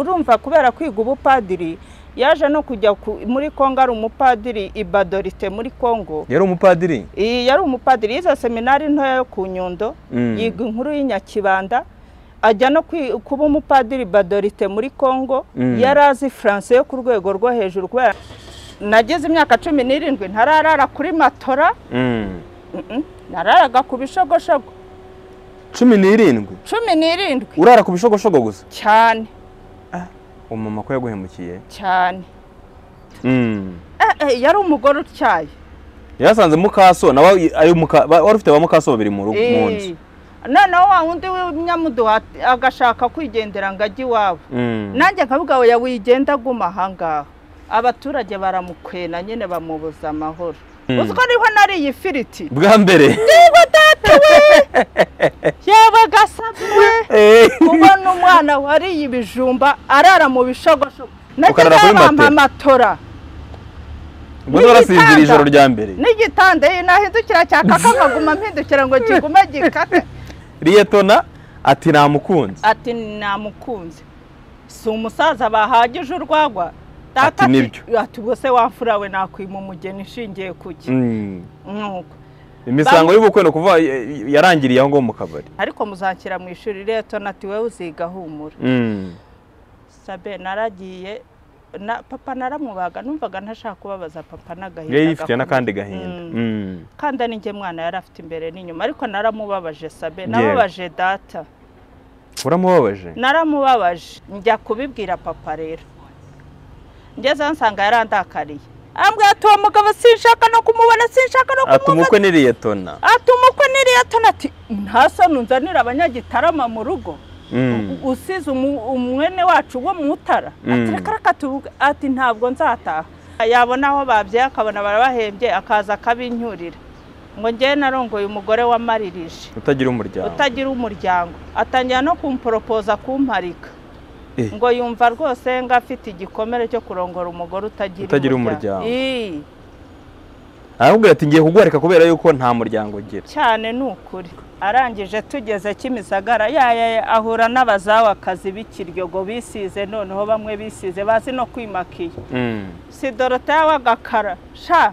urumva kubera kwiga ubupadiri yaje no kujya ku- muri kongo ari umupadiri i badorite muri kongo. Yari umupadiri? Iyi yari umupadiri. Yize seminari ntoya yo ku nyundo Mm. yiga inkuru y'inyakibanda ajya no kuba umupadiri badorite muri kongo. Mm. yari azi faransa yo ku rwego rwo hejuru kubera nagize imyaka cumi n'irindwi ntararara kuri matora. Mm. Nararaga ku bishogoshogo. Cumi n'irindwi? Cumi n'irindwi. Urara ku bishogoshogo gusa? Cyane. Umumama ko yaguhemukiye? Cyane. Mm. Eh, eh, yari umugore utyaye. Yasanze mukaso nawe wari ufite ba mukaso babiri mu rugo mu nzu. Eh, noneho wa wundi w'inyamuduha agashaka kwigendera ngo ajye iwabo. Mm. nanjye nkavuga oya wigenda aguma ahangaha. Abaturage baramukwena nyine bamubuza amahoro. Uzi ko ni ho nariye ifiriti bwa mbere niba data we yaba gasabwe kubona umwana wariye ibijumba arara mu bishogoshogo Ukarara kuri bampa matera. amatora ubwo warasinzira ijoro rya mbere n'igitanda nahindukira cyakaka nkaguma mpindukira ngo kigume gikate riyetona ati namukunze ati namukunze si umusaza bahagije urwagwa Ati ni byo. ati ubwo se wamfura we nakwima umugeni ishingiye ku ki? Mm. nuko. Imisango y'ubukwe ni ukuvuga yarangiriye aho ngaho mu kabari. Ariko muzanshyira mu ishuri reto nati wowe uziga humura. Mm. sabe naragiye na papa naramubaga numvaga ntashaka kubabaza papa n'agahinda yari yifitiye n'akandi gahinda. Mm. Mm. kandi ari njye mwana yari afite imbere n'inyuma. Ariko naramubabaje sabe nababaje data. Uramubabaje? Naramubabaje. Njya kubibwira papa rero. Ngeze nsanga yarandakariye. Ambwira ati uwo mugabo sinshaka no kumubona sinshaka no ati kumubona. umukwe ni riyetona ati umukwe niriya tona. Ati ntasa nunzanira abanyagitarama mu rugo. Mm. Usize umwene wacu wo mu mutara ati Mm. ati ntabwo nzataha. Yabona aho babyaye akabona barabahembye akaza akabinyurira. Ngo njyewe narongoye umugore wamaririje utagira umuryango. Utagira umuryango. Atangira no kumporopoza kumparika. Ngo yumva rwose ngo afite igikomere cyo kurongora umugore utagira umuryango. Aramubwira ati ngiye kuguharika kubera yuko nta muryango ugira. Cyane ni ukuri. Arangije tugeze kimisagara yaya ahura n'abazawakazi b'ikiryogo bisize noneho bamwe bisize bazi no kwimakiya Mm. si doroteya w'agakara sha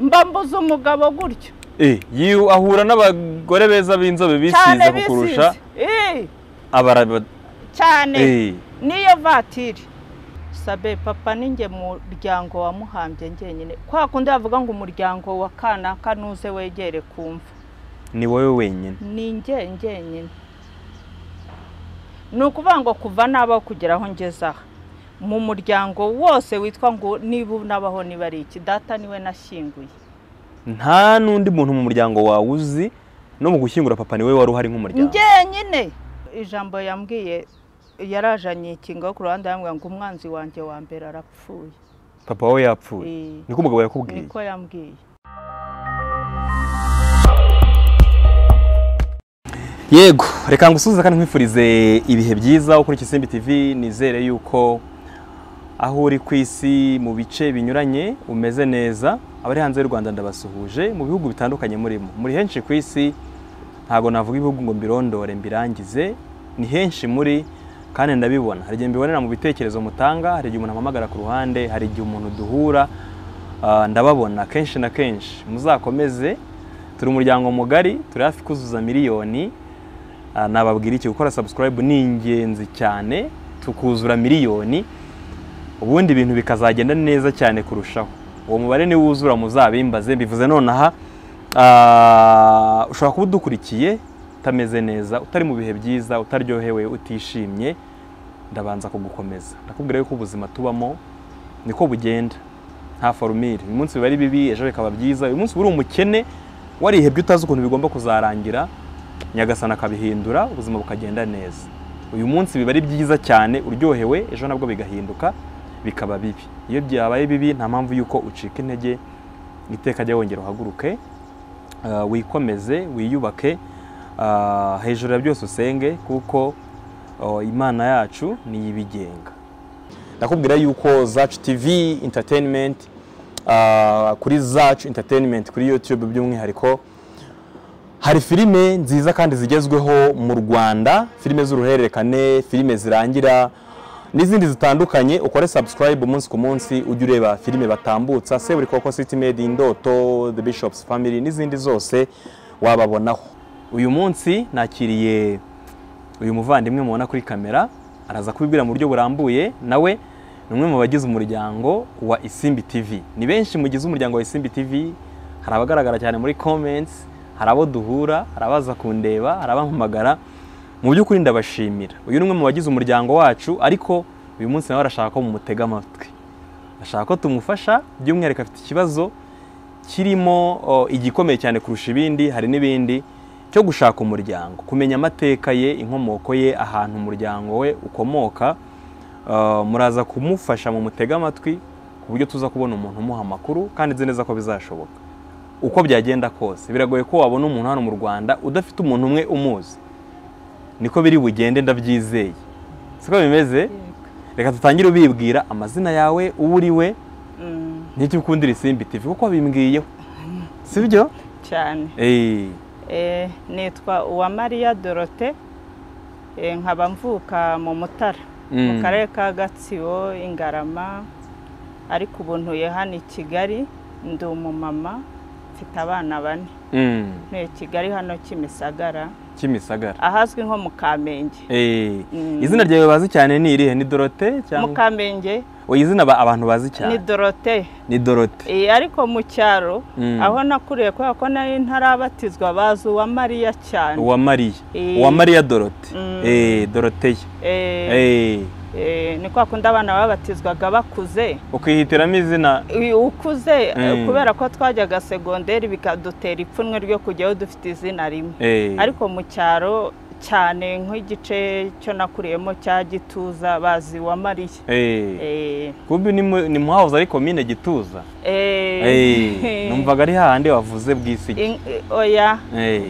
mba mbuze umugabo gutyo. Eh, ahura n'abagore beza b'inzobe bisize kukurusha cyane. Niyo vatiri. Sabe papa ninjye muryango wamuhambye njyenyine. Kwa kundi bavuga ngo umuryango wa kanaka nuze wegere kumva. Ni wowe wenyine. Ni njye njyenyine. Ni ukuvuga ngo kuva nabaho kugera aho ngeze aha. Mu muryango wose witwa ngo niba unabaho niba ari iki data ni we nashyinguye. Nta n'undi muntu mu muryango wawe uzi no mu gushyingura papa ni wowe wari uhari nk'umuryango. Njyenyine. Ijambo yambwiye yarajanye ikinga ku ruhande yambwira ngo umwanzi wanjye wa mbere arapfuye. Papa wawe yapfuye? Eh, niko umugabo yakubwiye? Niko yambwiye. Yego reka ngusubize kandi nkwifurize ibihe byiza. Kuri Kisimbi TV nizere yuko aho uri ku isi mu bice binyuranye umeze neza. Abari hanze y'u Rwanda ndabasuhuje mu bihugu bitandukanye murimo. Muri henshi ku isi ntabwo navuga ibihugu ngo mbirondore mbirangize. Ni henshi muri kandi ndabibona. Hari igihe mbibonera mu bitekerezo mutanga hari igihe umuntu ampamagara ku ruhande hari igihe umuntu duhura ah, ndababona. Kenshi na kenshi. Muzakomeze. Turi umuryango mugari turi hafi kuzuza miliyoni. Ah, nababwira iki? Gukora subscribe ni ingenzi cyane. Tukuzura miliyoni. Ubundi ibintu bikazagenda neza cyane kurushaho. Uwo mubare niwuzura muzabimbaze. Mbivuze nonaha. Ah, ushobora kuba udukurikiye. Utameze neza utari mu bihe byiza utaryohewe utishimye ndabanza kugukomeza. Ndakubwira yuko ubuzima tubamo niko bugenda. Nta forumire. Uyu munsi biba ari bibi ejo bikaba byiza. Uyu munsi uri umukene warihebye utazi ukuntu bigomba kuzarangira nyagasana akabihindura ubuzima bukagenda neza. Uyu munsi biba ari byiza cyane uryohewe ejo nabwo bigahinduka bikaba bibi. Iyo byabaye bibi nta mpamvu y'uko ucika intege iteka jya wongera uhaguruke ah, wikomeze wiyubake hejuru ya byose usenge kuko oh, imana yacu niyo ibigenga. Ndakubwira yuko zacu tv entertainment ah, kuri zacu entertainment kuri youtube by'umwihariko hari filime nziza kandi zigezweho mu rwanda. Filime z'uruhererekane filime zirangira n'izindi zitandukanye. Ukore subscribe umunsi ku munsi ujye ureba filime batambutsa. Seburi koko city made indoto the bishops family n'izindi zose wababonaho. Uyu munsi nakiriye uyu muvandimwe mubona kuri kamera araza kubibwira mu buryo burambuye nawe ni umwe mu bagize umuryango wa isimbi tv ni benshi mugize umuryango wa isimbi tv hari abagaragara cyane muri comments hari abo duhura hari abaza kundeba hari abampamagara. Mu by'ukuri ndabashimira. Uyu ni umwe mu bagize umuryango wacu ariko uyu munsi nawe arashaka ko mumutega amatwi. Ashaka ko tumufasha by'umwihariko afite ikibazo kirimo o, igikomeye cyane kurusha ibindi hari n'ibindi. Cyo gushaka umuryango kumenya amateka ye inkomoko ye ahantu umuryango we ukomoka Uh, muraza kumufasha mu mutega amatwi ku buryo tuza kubona umuntu umuha amakuru kandi nzi neza ko bizashoboka. Uko byagenda kose biragoye ko wabona umuntu hano mu rwanda udafite umuntu umwe umuzi. Niko biri bugende ndabyizeye. Siko bimeze? Reka tutangire ubibwira amazina yawe uwo uri we. Mm, n'icyo ukundira isimbi tv kuko bimbwiyeho si byo? Cyane. Eh, nitwa uwamariya dorote Eh, nkaba mvuka mu mutara. Mu mm, karere ka gatsibo ingarama ariko ubu ntuye hano i kigali ndi umumama mfite abana bane. Mm, ntuye kigali hano kimisagara. Kimisagara. Ahazwi nko mu kamenge. Eh, Mm. izina ryawe bazi cyane ni irihe? Ni dorote mu cyangwa kamenge. Oya izina ba- abantu bazi ni cyane dorote ni dorote Eh, ariko mu cyaro Mm. aho nakuriye kubera ko nari ntarabatizwa bazi uwa mariya cyane. Uwa mariya. Eh. uwa mariya dorote Mm. eh. Eh, ni kwa kundi abana babatizwaga bakuze. Ukihitiramo izina. Ukuze eh, kubera ko twajyaga segonderi bikadutera ipfunwe ryo kujyaho dufite izina rimwe. Eh. Ariko mu cyaro cyane nk'igice cyo nakuriyemo cya gituza bazi wa mariya eh. Eh, kumbi ni mu- ni muhahoze ari komine gituza. Eh, numvaga ari hahandi wavuze bwisige oya.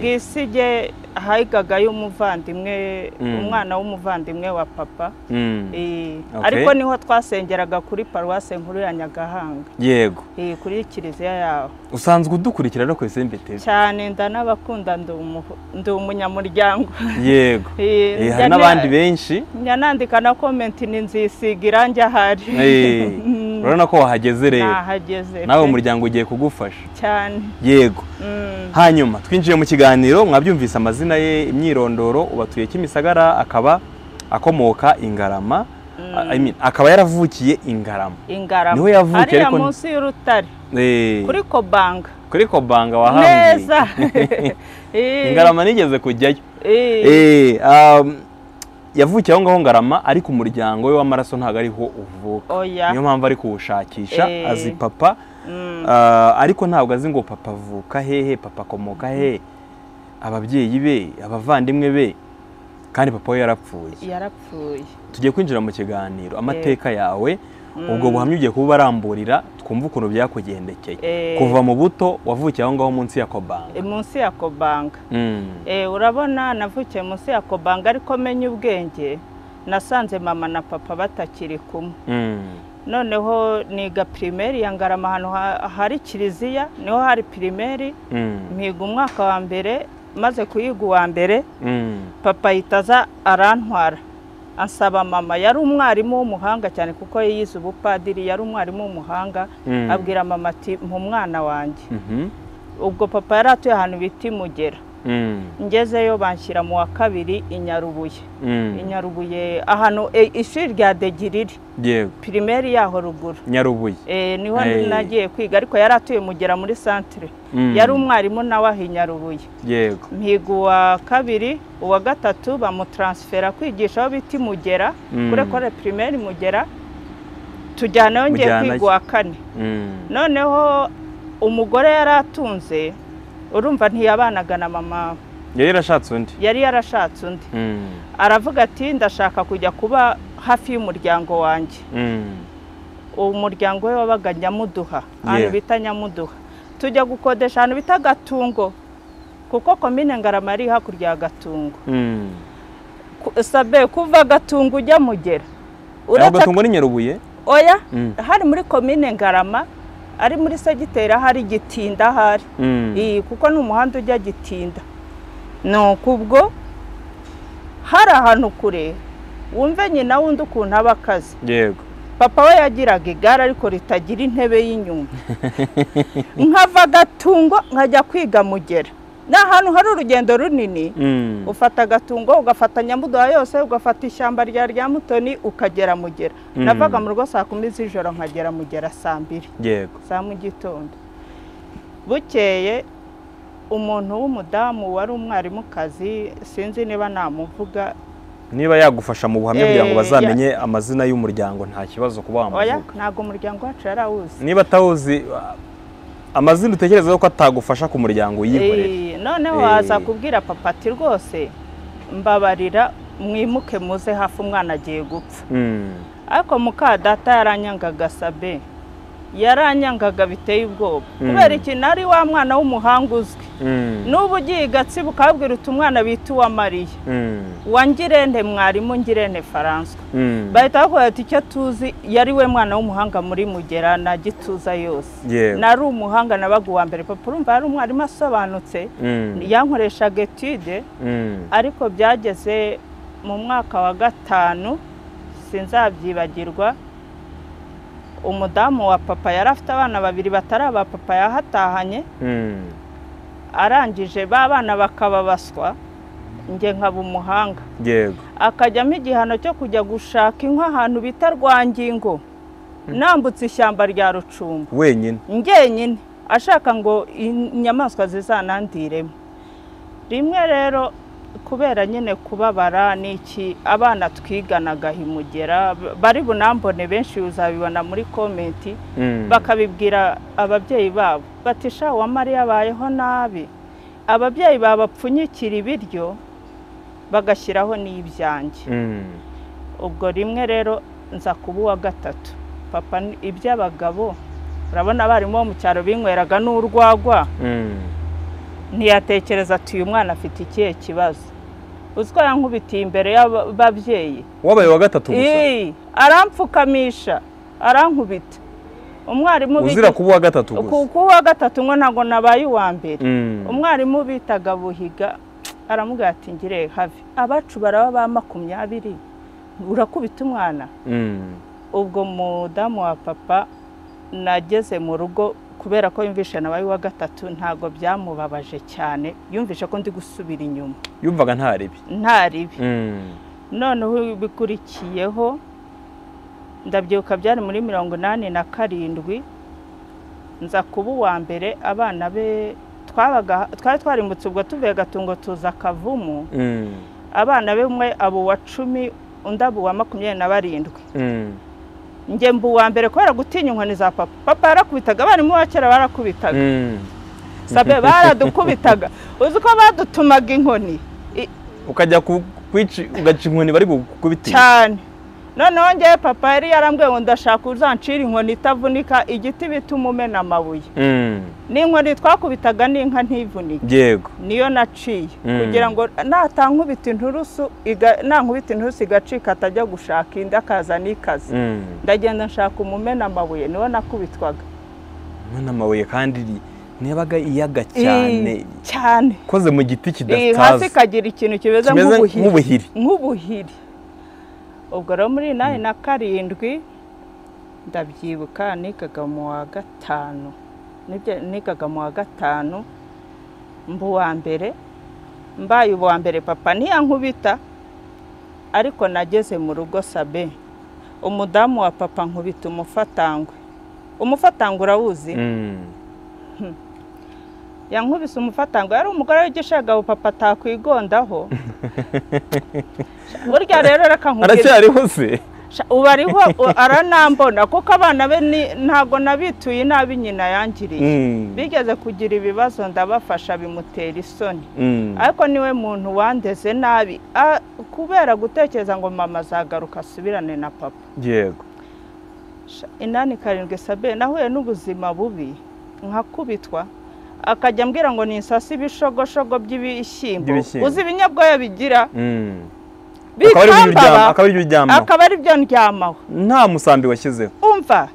Bwisige hahigagayo umuvandimwe Mm. umwana w'umuvandimwe wa papa. Mm. Ariko ni ho twasengeraga kuri paruwase nkuru ya nyagahanga. Yego. Kuri kiliziya yaho. Usanzwe udukurikira ku isimbi tv. Cyane ndanabakunda ndi umu- ndi umunyamuryango. Yego. Eh, eh hari na- n'abandi benshi. njya nandika na komenti ni nzisiga irangi ahari eh urabona ko wahageze rero. Nawe umuryango ugiye kugufasha. Cyane. Yego. Mm, hanyuma twinjiye mu kiganiro mwabyumvise amazina ye imyirondoro ubatuye kimisagara akaba akomoka ingarama. Mm. Akaba yaravukiye ingarama. Ingarama. Ariko- munsi y'urutare. Kuri kobanga kuri kobanga wahambiye neza. Eh, ingarama nigeze kujyayo. Eh, Eh, um, yavukiye aho ngaho ngarama ariko umuryango we w'amaraso ntabwo ariho uvuka. Oya niyo mpamvu ari kuwushakisha Eh. azi papa. Mm, Ah, ariko ntabwo azi ngo papa avuka hehe papa akomoka hehe ababyeyi be abavandimwe be kandi papa we yarapfuye. Yarapfuye. Tugiye kwinjira mu kiganiro. Amateka yawe Mm. Ubwo buhamya ugiye kuba baramburira twumve ukuntu byakugendekeye Eh. kuva mu buto wavukiye aho ngaho munsi ya kobanga Eh, munsi ya kobanga Mm. Eh, urabona navukiye munsi ya kobanga ariko menya ubwenge nasanze mama na papa batakiri kumwe Mm. noneho niga pirimeri ya ngarama ahantu ha- hari kiliziya ni ho hari pirimeri Mm. mpiga umwaka wa mbere maze kuyiga uwa mbere Mm. papa ahita aza arantwara ansaba mama yari umwarimu w'umuhanga cyane kuko yize ubupadiri yari umwarimu w'umuhanga Mm. abwira mama ati mpa umwana wanjye Mhm. ubwo papa yari atuye ahantu bita imugera. Ngezeyo banshyira mu wa kabiri i nyarubuye. Mm. i nyarubuye ahantu e, ishuri rya degiriri yego. Pirimeri yaho ruguru. Nyarubuye. E, ni ho nagiye kwiga ariko yari atuye mugera muri santire Mm. yari umwarimu nawe aho i nyarubuye. Yego. Mpiga uwa kabiri uwa gatatu bamutaransifera kwigisha aho bita imugera Mm. kuri ekore pirimeri mugera tujyanayo ngiye Mujyanayo. kwiga uwa kane. Mm. noneho umugore yari atunze urumva ntiyabanaga na mama. Yari yarashatse undi? Yari yarashatse undi. Mm. aravuga ati ndashaka kujya kuba hafi y'umuryango wanjye. Mm. uwo muryango we wabaga nyamuduha ahantu bita nyamuduha. Tujya gukodesha ahantu bita gatungo kuko komine ngarama ari hakurya ya gatungo. Mm. Ku- sabe kuva gatungo ujya mugera gatungo ni nyarubuye? Oya? Hari muri komine ngarama ari muri segiteri ahari gitinda ahari. Mm. kuko ni umuhanda ujya gitinda. Ni ubwo hari ahantu kure wumve nyina wundi ukuntu aba akaze yego. Papa we yagiraga igare ariko ritagira intebe y'inyuma. Nkava agatungo nkajya kwiga mugera. Ni ahantu hari urugendo runini. Mm. ufata agatungo ugafata nyamuduha yose ugafata ishyamba rya rya mutoni ukagera mugera. Mm. navaga mu rugo saa kumi z'ijoro nkagera mugera saa mbiri. Za mu gitondo. Bukeye umuntu w'umudamu wari umwarimukazi sinzi niba namuvuga. Niba yagufasha mu buhamya kugira ngo Eh, bazamenye amazina y'umuryango nta kibazo kuba wamuvuga. Ntabwo umuryango wacu yarawuzi niba atawuzi amazina utekereza ko atagufasha ku muryango yihorera Eh, noneho Eh. waza kubwira papa ati rwose mbabarira mwimuke muze hafi umwana agiye gupfa Mm. ariko muka data yaranyangaga sabe yaranyangaga biteye ubwoba. Mm. kubera ikintu ari wa mwana w'umuhanga uzwi. Mm. n'ubu ugiye i gatsibo ukabwira uti umwana bita uwamariya Mm. wa ngirente mwarimu ngirente faranswa bahita bakubwira ati icyo tuzi yari we mwana w'umuhanga muri mugera na gituza yose nari umuhanga nabaga uwa mbere. Papa urumva yari umwarimu asobanutse? Yankoreshaga etude ariko byageze mu mwaka wa gatanu sinzabyibagirwa. Umudamu wa papa yari afite abana babiri batari aba papa yahatahanye Mm. arangije ba bana bakaba baswa njye nkaba umuhanga. Yego. Akajyamo igihano cyo kujya gushaka inkwi ahantu bita rwangingo nambutse ishyamba rya rucumbu wenyine. Njyenyine ashaka ngo inyamaswa zizanandiremo rimwe rero kubera nyine kubabara ni iki abana twiganaga himugera bari bunambone benshi uzabibona muri komenti Mm. bakabibwira ababyeyi babo. Bati sha wa mariya abayeho nabi? Ababyeyi babapfunyikira ibiryo bagashyiraho n'ibyanjye. Mm. ubwo rimwe rero nza kuba uwa gatatu. Papa iby'abagabo urabona abarimu bo mu cyaro binyweraga n'urwagwa. Mm. Ntiyatekereza ati uyu mwana afite ikihe kibazo? Uzi ko yankubitiye imbere y'ababyeyi? Wabaye wa gatatu gusa. Arampfukamisha arankubita. Umwarimu uzira kuba uwa gatatu gusa. Ku wa gatatu ngo ntabwo nabaye uwa mbere. Mm. umwarimu bitaga buhiga aramubwira ati ngire hafi. Abacu baraba ba makumyabiri. Urakubita umwana? Mm. ubwo mudamu wa papa nageze mu rugo kubera ko yumvishe nabaye uwa gatatu ntabwo byamubabaje cyane. Yumvishe ko ndi gusubira inyuma. Yumvaga nta ribi nta ribi Mm. noneho ibikurikiyeho ndabyibuka byari muri mirongo inani na karindwi. Nza kuba uwa mbere abana be twari twarimbutse ubwo tuvuye gatungo tuza akavumu Mm. abana be umwe aba uwa cumi undi aba uwa makumyabiri na barindwi. Njye mba uwa mbere kubera gutinya inkoni za papa. Papa yarakubitaga abarimu ba kera barakubitaga. Mm. sabe baradukubitaga. Uzi ko badutumaga inkoni? Ukajya ku- kwica ugaca inkoni bari gukubitira cyane noneho ngewe papa yari yarambwiye ngo ndashaka uzancira inkoni itavunika igiti bituma umena amabuye Mm. n'inkoni twakubitaga n'inka ntivunike yego. Niyo naciye. Mm. kugira ngo natankubita inturusu nankubita inturusu igacika atajya gushaka indi akaza n'ikazi Mm. ndagenda nshaka umumena amabuye niwo nakubitwaga. Mwana amabuye kandi ntiyabaga iyaga cyane. Cyane. Koze mu giti Ii, hasi kidasaza ikagira ikintu kimeze nk'ubuhiri. Nk'ubuhiri. Ubwo rero muri inani na karindwi ndabyibuka nigaga mu wa gatanu. Nigaga mu wa gatanu mba uwa mbere. Mbaye uwa mbere papa ntiyankubita ariko nageze mu rugo sabe. Umudamu wa papa nkubita umufatangwe umufatangwe urawuzi? Mm. Yankubise umufatangwe yari umugore w'igishagabo papa atakwigondaho burya rero reka nkubwire. Aracyariho se ubu ariho aranambona kuko abana be ntabwo nabituye nabi nyina yangiriye. Mm. bigeze kugira ibibazo ndabafasha bimutera isoni. Mm. ariko ni we muntu wandeze nabi. Kubera gutekereza ngo mama azagaruka asubirane na papa. Yego. Inani karindwi sabe nahuye n'ubuzima bubi. Nkakubitwa. Akajya ambwira ngo ninsase ibishogoshogo by'ibishyimbo. Uzi ibinyabwoya bigira? Mm. akaba ari byo bikambaba akaba ari ndyamaho. Nta musambi washyizeho umva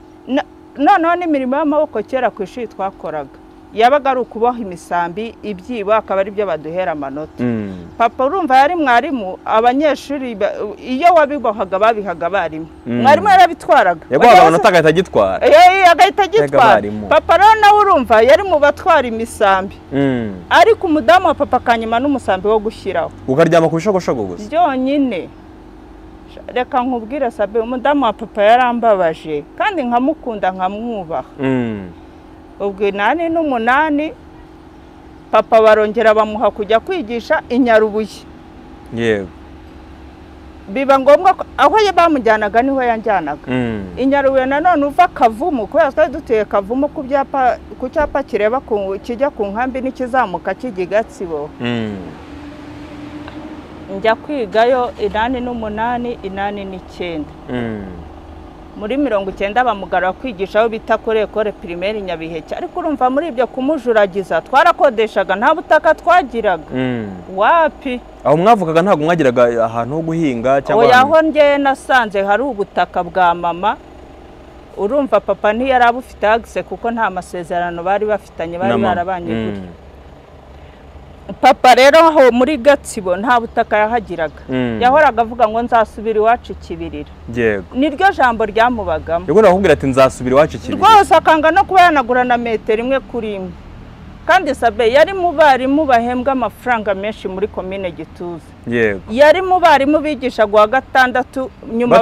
noneho n'imirimo y'amaboko kera ku ishuri twakoraga. Yabaga ari ukuboha imisambi ibyibo akaba ari byo baduhera amanota. Mm. papa urumva yari mwarimu abanyeshuri ba- iyo wabibohaga babihaga abarimu. Mm. mwarimu yarabitwaraga. Yaguhaga amanota agahita agitwara. Agahita agitwara. papa rero nawe urumva yari mu batwara imisambi. Mm. ariko umudamu wa papa akanyuma n'umusambi wo gushyiraho. Ukaryama ku bishogoshogo gusa. Byonyine. Reka nkubwire sabe umudamu wa papa yarambabaje kandi nkamukunda nkamwubaha. Ubwo inani n'umunani papa barongera bamuha kujya kwigisha i nyarubuye yego biba ngombwa ko aho ye bamujyanaga ni ho yanjyanaga Mm. i nyarubuye nanone uva kavumu kubera twari dutuye kavumu ku byapa ku cyapa kireba kijya ku nkambi n'ikizamuka kijya i gatsibo Mm. njya kwigayo inani n'umunani inani n'icyenda Mm. Muri mirongo icyenda bamugarura kwigisha aho bita kuri ekore pirimeri nyabiheke ariko urumva muri ibyo kumujuragiza twarakodeshaga nta butaka twagiraga. Mm. wapi? Aho mwavugaga ntabwo mwagiraga ahantu ho guhinga cyangwa aho njye nasanze hari ubutaka bwa mama urumva papa ntiyari abufite agise kuko nta masezerano bari bafitanye bari barabanye Mm. gutya. Papa rero aho muri gatsibo nta butaka yahagiraga. Mm. yahoraga avuga ngo nzasubira iwacu ikibirira yego. Niryo jambo ryamubagamo. Yego nakubwira ati nzasubira iwacu ikibiri rwose akanga no kuba yanagura na metero imwe kuri imwe. Kandi sabe yari mu barimu bahembwa amafaranga menshi muri komine gituza. Yari mu barimu bigishaga uwa gatandatu nyuma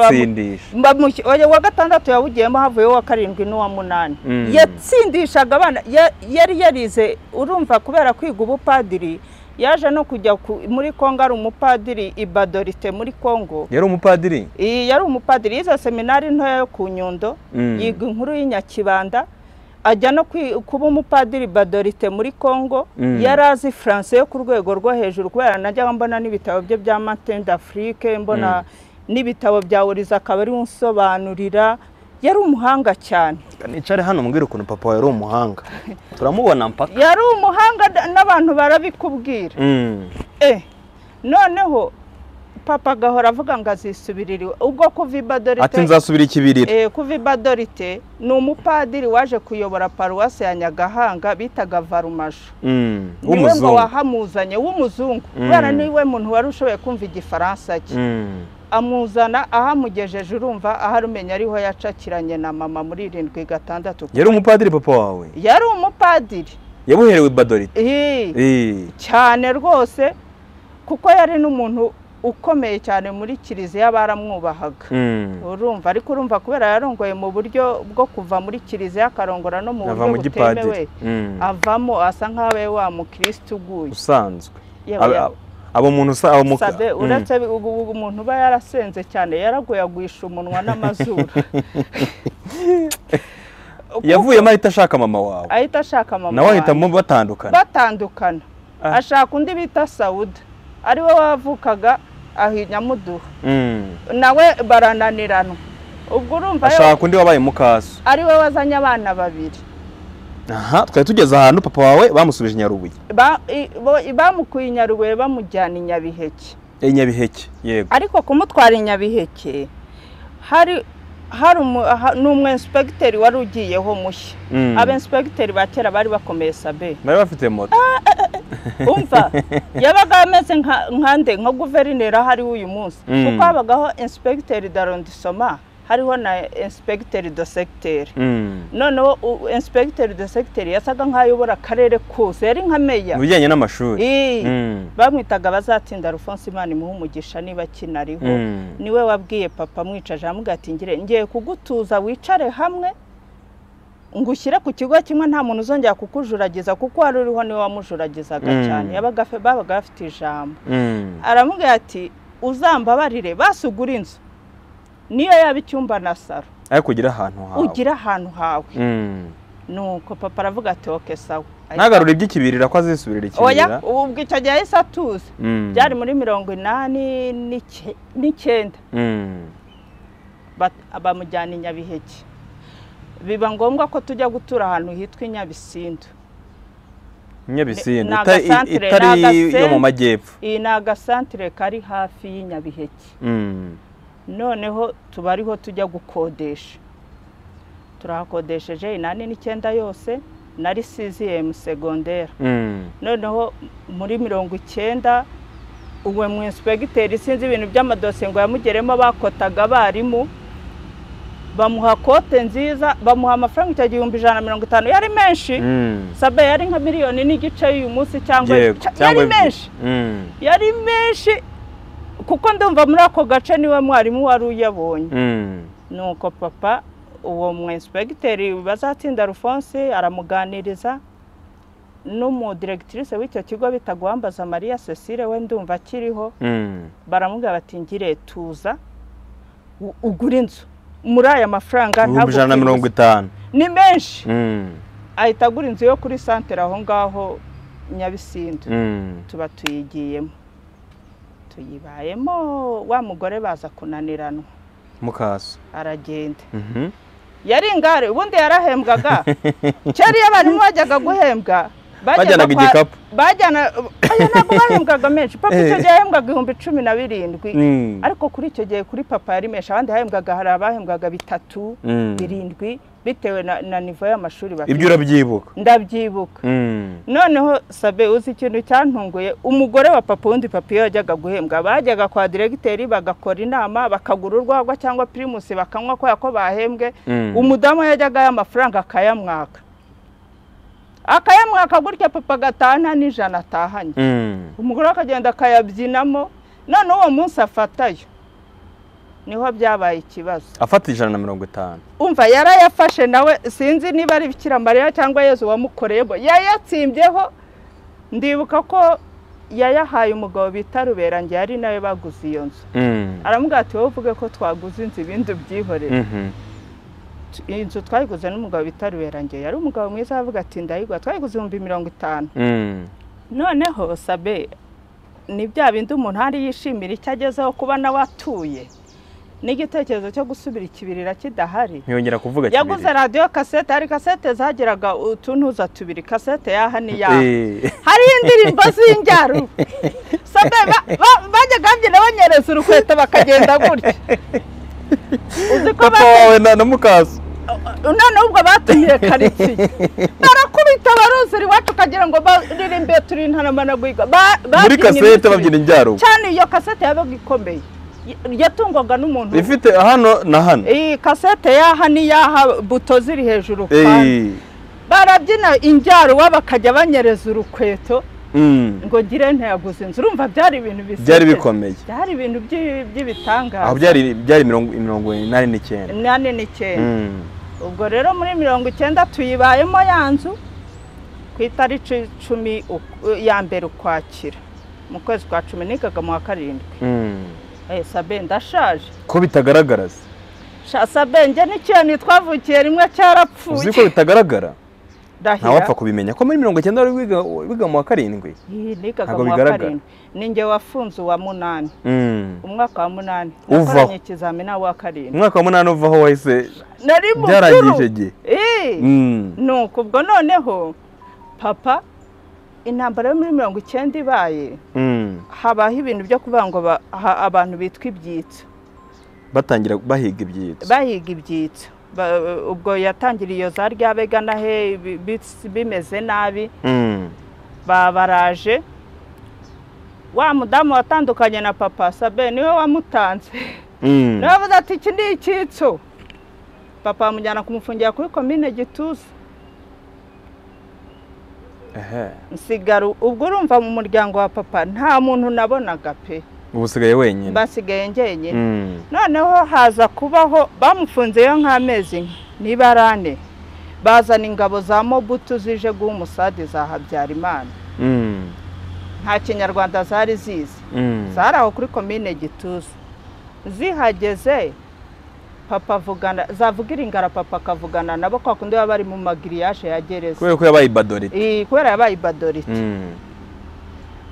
uwa gatandatu yawugiyemo havuyeho uwa karindwi n'uwa munani. Mm. yatsindishaga abana ya- yari yarize urumva kubera kwiga ubupadiri yaje no kujya ku- muri kongo ari umupadiri i badorite muri kongo yari umupadiri? Yari umupadiri yize seminari ntoya yo ku nyundo Mm. yiga inkuru y'inyakibanda ajya no kuba umupadiri badorite muri congo Mm. yari azi france yo ku rwego rwo hejuru kubera najyaga mbona n'ibitabo bye bya martin d'afrique mbona n'ibitabo bya oriza akaba ari unsobanurira yari umuhanga cyane. Nicare hano mbwira ukuntu papa wawe ari umuhanga. Turamubona mpaka. Yari umuhanga n'abantu barabikubwira. Mm. eh noneho papa agahora avuga ngo azisubirire. Ubwo kuva i badorite ati nzasubira ikibirira Eh, kuva i badorite ni umupadiri waje kuyobora paruwasi ya nyagahanga bitaga varumasho Mm. ni we ngo wahamuzanye w'umuzungu. Kubera ni we muntu wari ushoboye kumva igifaransa cye. Mm. amuzana ahamugejeje urumva ahari umenya ariho yacakiranye na mama muri irindwi gatandatu. Yari umupadiri papa wawe? Yari umupadiri. Yabuherewe badorite? Cyane rwose kuko yari n'umuntu ukomeye cyane muri kiliziya baramwubahaga Mm. urumva ariko urumva kubera yarongoye mu buryo bwo kuva muri kiliziya akarongora no mu buryo butemewe Mm. avamo asa nk'aho ari wa mukirisitu uguye usanzwe abo muntu usa abo muka sabe Mm. uretse ubu umuntu uba yarasenze cyane yaragoyaguisha umunwa n'amazuru yavuyemo ahita ashaka mama wawe ahita ashaka mama nawe wanjye. ahitamo batandukana batandukana Ah. ashaka undi bita sawuda ari we wavukaga ahi nyamuduha Mm. nawe barananirana ubwo urumva yo- ashaka undi wabaye mukaso. ari we wazanye abana babiri. Aha twari tugeze ahantu papa wawe bamusubije i nyarubuye bamukuye i nyarubuye bamujyana i nyabiheke. I nyabiheke yego. Ariko kumutwara i nyabiheke hari hari umu inspecteur wari ugiyeho mushya. Mm. aba inspecteur ba kera bari bakomeye sabe bari bafite moto. Umva yabaga ameze nka nkande nka guverineri aho ari uyu munsi. Mm. kuko habagaho inspecteur d'arrondissement hariho na inspecteur de secteur Mm. noneho inspecteur de secteur yasaga nk'ayobora akarere kose yari nka meya mu bijyanye n'amashuri. Ii. Mm. bamwitaga bazatsinda Alphonse Imana imuha umugisha niba kinariho. Mm. ni we wabwiye papa mwicaje aramubwira ati ngiye kugutuza wicare hamwe ngushyire ku kigo kimwe nta muntu uzongera kukujuragiza kuko wari uriho ni we wamujuragizaga cyane. Babaga bafite ijambo. Aramubwira ati uzambabarire basugura inzu. Niyo yaba icyumba na saro ariko ugira ahantu hawe. Ugire ahantu hawe. Mm. nuko papa aravuga ati oke sawa ntagarure iby'ikibirira ko azisubirira oya ikibirira. ubwo icyo gihe yahise atuza. Mm. byari muri mirongo inani n'icyenda Mm. Bat- bamujyana i nyabiheke. Biba ngombwa ko tujya gutura ahantu hitwa i nyabisindu. Nyabisindu itari yo mu majyepfo. Iyi ni agasantire kari hafi y'i nyabiheke. Mm. Noneho tuba ariho tujya gukodesha. Turahakodesheje inani n'icyenda yose nari siziyemu segonderi Mm. noneho muri mirongo icyenda uwe mu inspekiteri sinzi ibintu by'amadosiye ngo yamugeremo bakotaga abarimu bamuha kote nziza bamuha amafaranga icyo gihumbi ijana na mirongo itanu. Yari menshi. Mm. sabe yari nka miliyoni n'igice y'uyu munsi cyangwa cyangwa yari menshi. Yari menshi. Kuko ndumva muri ako gace ni we mwarimu wari uyabonye. Mm. nuko papa uwo mu inspekiteri bazatsinda Alphonse aramuganiriza n'umudiregitirise w'icyo kigo bita guhambaza mariya cecile we ndumva akiriho. Mm. baramubwira bati ngire tuza u- ugure inzu. Muri aya mafaranga ibihumbi ijana na mirongo itanu. Ni menshi. Mm. ahita agura inzu yo kuri santere aho ngaho nyabisindu tuba tuyigiyemo. Tuyibayemo wa mugore baza kunaniranwa mukaso aragenda Mhm. yari ingare ubundi yarahembwaga iyo abantu bajyaga guhembwa Bajyanaga igikapu. bajyana aya ntabwo bahembwaga menshi papa icyo Eh. gihe yahembwaga ibihumbi cumi na birindwi Mm. ariko kuri icyo gihe kuri papa yari menshi abandi hahembwaga hari abahembwaga bitatu Mm. birindwi bitewe na, nivo y'amashuri bafite. Ibyo urabyibuka? Ndabyibuka. Mm. noneho sabe uzi ikintu cyantunguye? Umugore wa papa undi papa iyo yajyaga guhembwa bajyaga kwa diregiteri bagakora inama bakagura urwagwa cyangwa pirimusi bakanywa kubera ko bahembwe. Mm. umudamu yajyaga amafaranga akayamwaka. Akayamwaka gutya papa agataha nta n'ijana atahanye. Mm. umugore akagenda akayabyinamo. None uwo munsi afatayo. Ni ho byabaye ikibazo. Afata ijana na mirongo itanu. Umva yarayafashe nawe sinzi niba ari mariya cyangwa yezu wamukoreyemo yayatsimbyeho ndibuka ko yayahaye umugabo bita ruberange yari nawe baguze iyo nzu. Mm. aramubwira ati wowe uvuge ko twaguze inzu ibindi ubyihorere. Mhm. iyi nzu twayiguze n'umugabo bita ruberange yari umugabo mwiza aravuga ati ndayigura twayiguze ibihumbi mirongo itanu. Mm. noneho sabe ni bya bindi umuntu hari yishimira icyo agezeho kuba nawe atuye. N'igitekerezo cyo gusubira ikibirira kidahari. Ntiyongera kuvuga yaguze kibiri. radiyo kasete hari kasete zagiraga utuntuza tubiri. Kasete yaha n'iyaha Eh. hariho indirimbo ba- bajyaga babyina banyereza urukweto bakagenda gutya. Uzi ko wawe na na mukaso noneho ubwo batumiye karitsiye barakubita baruzura iwacu ukagira ngo baririmbe turi ntaramanaguhiga muri kasete babyina injyaro cyane iyo kasete yabaga ikomeye. Yatungwaga n'umuntu. Ifite hano na hano. Iyi kasete yaha n'iyaha buto ziri hejuru kandi. Barabyina injyaro wa bakajya banyereza urukweto. Mm. ngo ngire ntiyaguze inzu. Urumva byari ibintu bisekeje byari bikomeye. Byari ibintu by'i- by'ibitangaza. Aho byari byari mirongo mirongo inani n'icyenda. Inani n'icyenda. Mm. ubwo rero muri mirongo icyenda tuyibayemo ya nzu ku itariki icumi uku- ya mbere ukwakira. Mu kwezi kwa cumi nigaga mu wa karindwi. Mm. Sabe ndashaje. Ko bitagaragara se Sha sabe njye n'ikintu twavukiye rimwe uzi ko cyarapfuye bitagaragara ntawapfa kubimenya. Ko muri mirongo icyenda wari wiga mu wa karindwi? Ntabwo bigaragara. ni njye wafunze uwa munani. Mm. umwaka wa munani. Uvaho. ikizamini wa karindwi. Umwaka wa munani uvaho wahise byarangije gihe Eh. Mm. nuko ubwo noneho papa intambara yo muri mirongo icyenda ibaye Mm. habaho ibintu byo kuvuga ngo abantu bitwa ibyitso batangira bahiga ibyitso bahiga ibyitso ubwo yatangiriye iyo za ryabega na he bi- bi- bimeze nabi Mm. ba- baraje wa mudamu watandukanye na papa sabe ni we wamutanze Mm. ni we wavuze ati iki ni icyitso papa bamujyana kumufungira kuri komine gituza. Nsigara ubwo urumva mu muryango wa papa nta muntu nabonaga pe. Ubu usigaye wenyine. Basigaye njyenyine. Mm. noneho haza kubaho bamufunzeyo nk'amezi niba ari ane bazana ingabo za mobutu zije guha umusade za habyarimana. Mm. nta kinyarwanda zari zizi. Mm. zari aho kuri komine gituza zihageze papa avugana zavugira ingara papa akavugana nabo kwa kundi baba bari mu magiriyaje ya gereza. Kubera ko yabaye ibadorite kubera yabaye ibadorite Mm.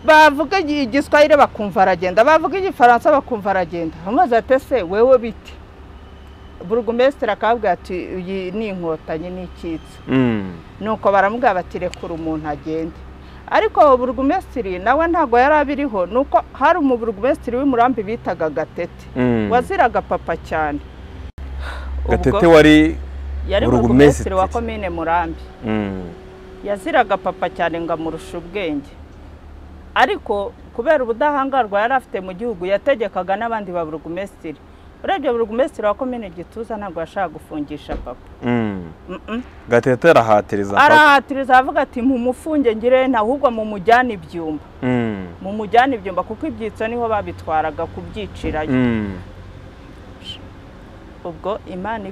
bavuga igi- igiswahili bakumva aragenda bavuga igifaransa bakumva aragenda. Amaze ati se wewe biti burugumesitiri akabwira ati iyi ni inkotanyi ni icyitso Mm. nuko baramubwira bati rekura umuntu agende. Ariko burugumesitiri nawe ntabwo yari abiriho nuko hari umuburugumesitiri w'imurambi bitaga gatete. Mm. waziraga papa cyane. Gatete wari burugumesitiri. wa komine murambi Mm. yaziraga papa cyane ngo amurushe ubwenge ariko kubera ubudahangarwa yari afite mu gihugu yategekaga n'abandi ba burugumesitiri urebye burugumesitiri wa komine gituza ntabwo yashaka gufungisha papa Mm. Gatete arahatiriza papa. arahatiriza avuga ati mumufunge ngire ahubwo mumujyane ibyumba Mm. mumujyane ibyumba kuko ibyitso ni ho babitwaraga kubyicirayo. Ubwo imana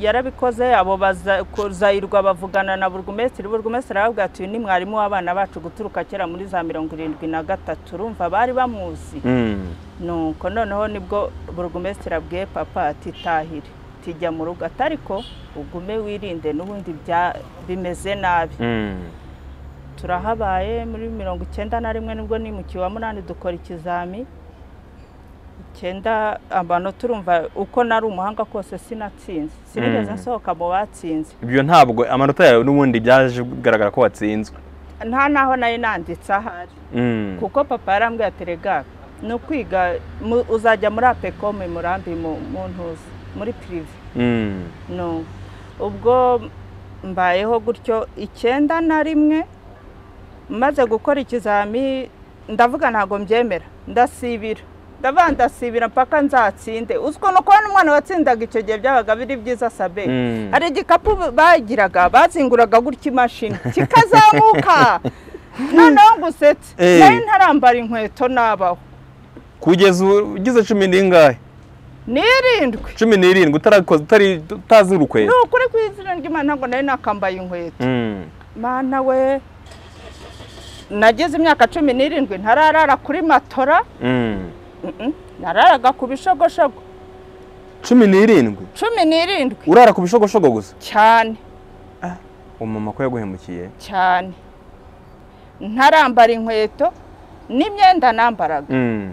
yarabikoze abo baza- kuzayirwa bavugana na burugumesitiri burugumesitiri aravuga ati uyu ni mwarimu w'abana bacu guturuka kera muri za mirongo irindwi na gatatu. Urumva bari bamuzi. Mm. nuko noneho ni bwo burugumesitiri abwiye papa ati tahire tijya mu rugo. Ati ariko ugume wirinde n'ubundi bimeze nabi. Mm. turahabaye muri mirongo icyenda na rimwe ni bwo nimukiwe wa munani dukora ikizami. Icyenda abantu turumva uko nari umuhanga kose sinatsinze. Sinigeze Mm. nsohoka mu batsinze. Ibyo ntabwo amanota yawe n'ubundi byaje kugaragara ko watsinzwe. Nta naho nari nanditse ahari. Mm. kuko papa yarambwiye ati rega ni ukwiga uzajya muri apekome murambi mu ntuzi muri pirive Mm. no. Ubwo mbayeho gutyo icyenda na rimwe maze gukora ikizami ndavuga ntabwo mbyemera ndasibira. Ndasibira mpaka nzatsinde uziko no kubona umwana watsindaga icyo gihe byabaga biri byiza sabe Mm. hari igikapu bagiraga bazinguraga gutya imashini kikazamuka noneho ngusetse Eh. nari ntarambara inkweto nabaho kugeza ugize cumi n'ingahe n'irindwi cumi n'irindwi utarakoze utari utazi ni urukweto ukuri ku izina ry'imana ntabwo nari nakambaye inkweto Mm. mana we nagize imyaka cumi n'irindwi ntararara kuri matora Mm. Mm-mm. Nararaga ku bishogoshogo. Cumi n'irindwi. Cumi n'irindwi. Urara ku bishogoshogo gusa? Cyane. Umumama ko yaguhemukiye? Cyane. Ntarambara inkweto n'imyenda nambaraga. Mm.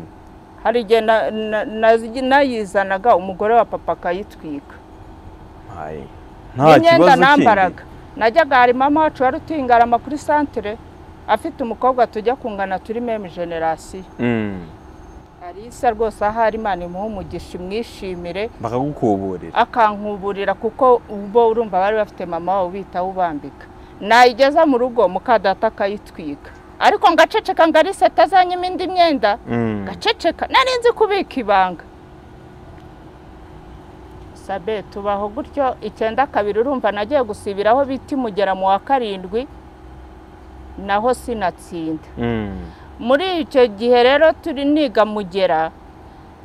hari igihe na- na- na- nayizanaga umugore wa papa akayitwika. N'imyenda nambaraga. Najyaga hari mama wacu wari utuye ingarama kuri santere afite umukobwa tujya kungana turi meme generasiyo Mm. Alisa rwose ahari imana imuha umugisha imwishimire bakagukuburira. akankuburira kuko bo urumva bari bafite mama wabo bita ubambika nayigeza mu rugo mukadata akayitwika. Ariko ngaceceka ngo Alisa atazanyima indi myenda. Mm. gaceceka nari nzi kubika ibanga. Sabe tubaho gutyo. Icyenda kabiri urumva nagiye gusibira aho bita imugera mu wa karindwi naho sinatsinda. Mm. Muri icyo gihe rero turi niga mugera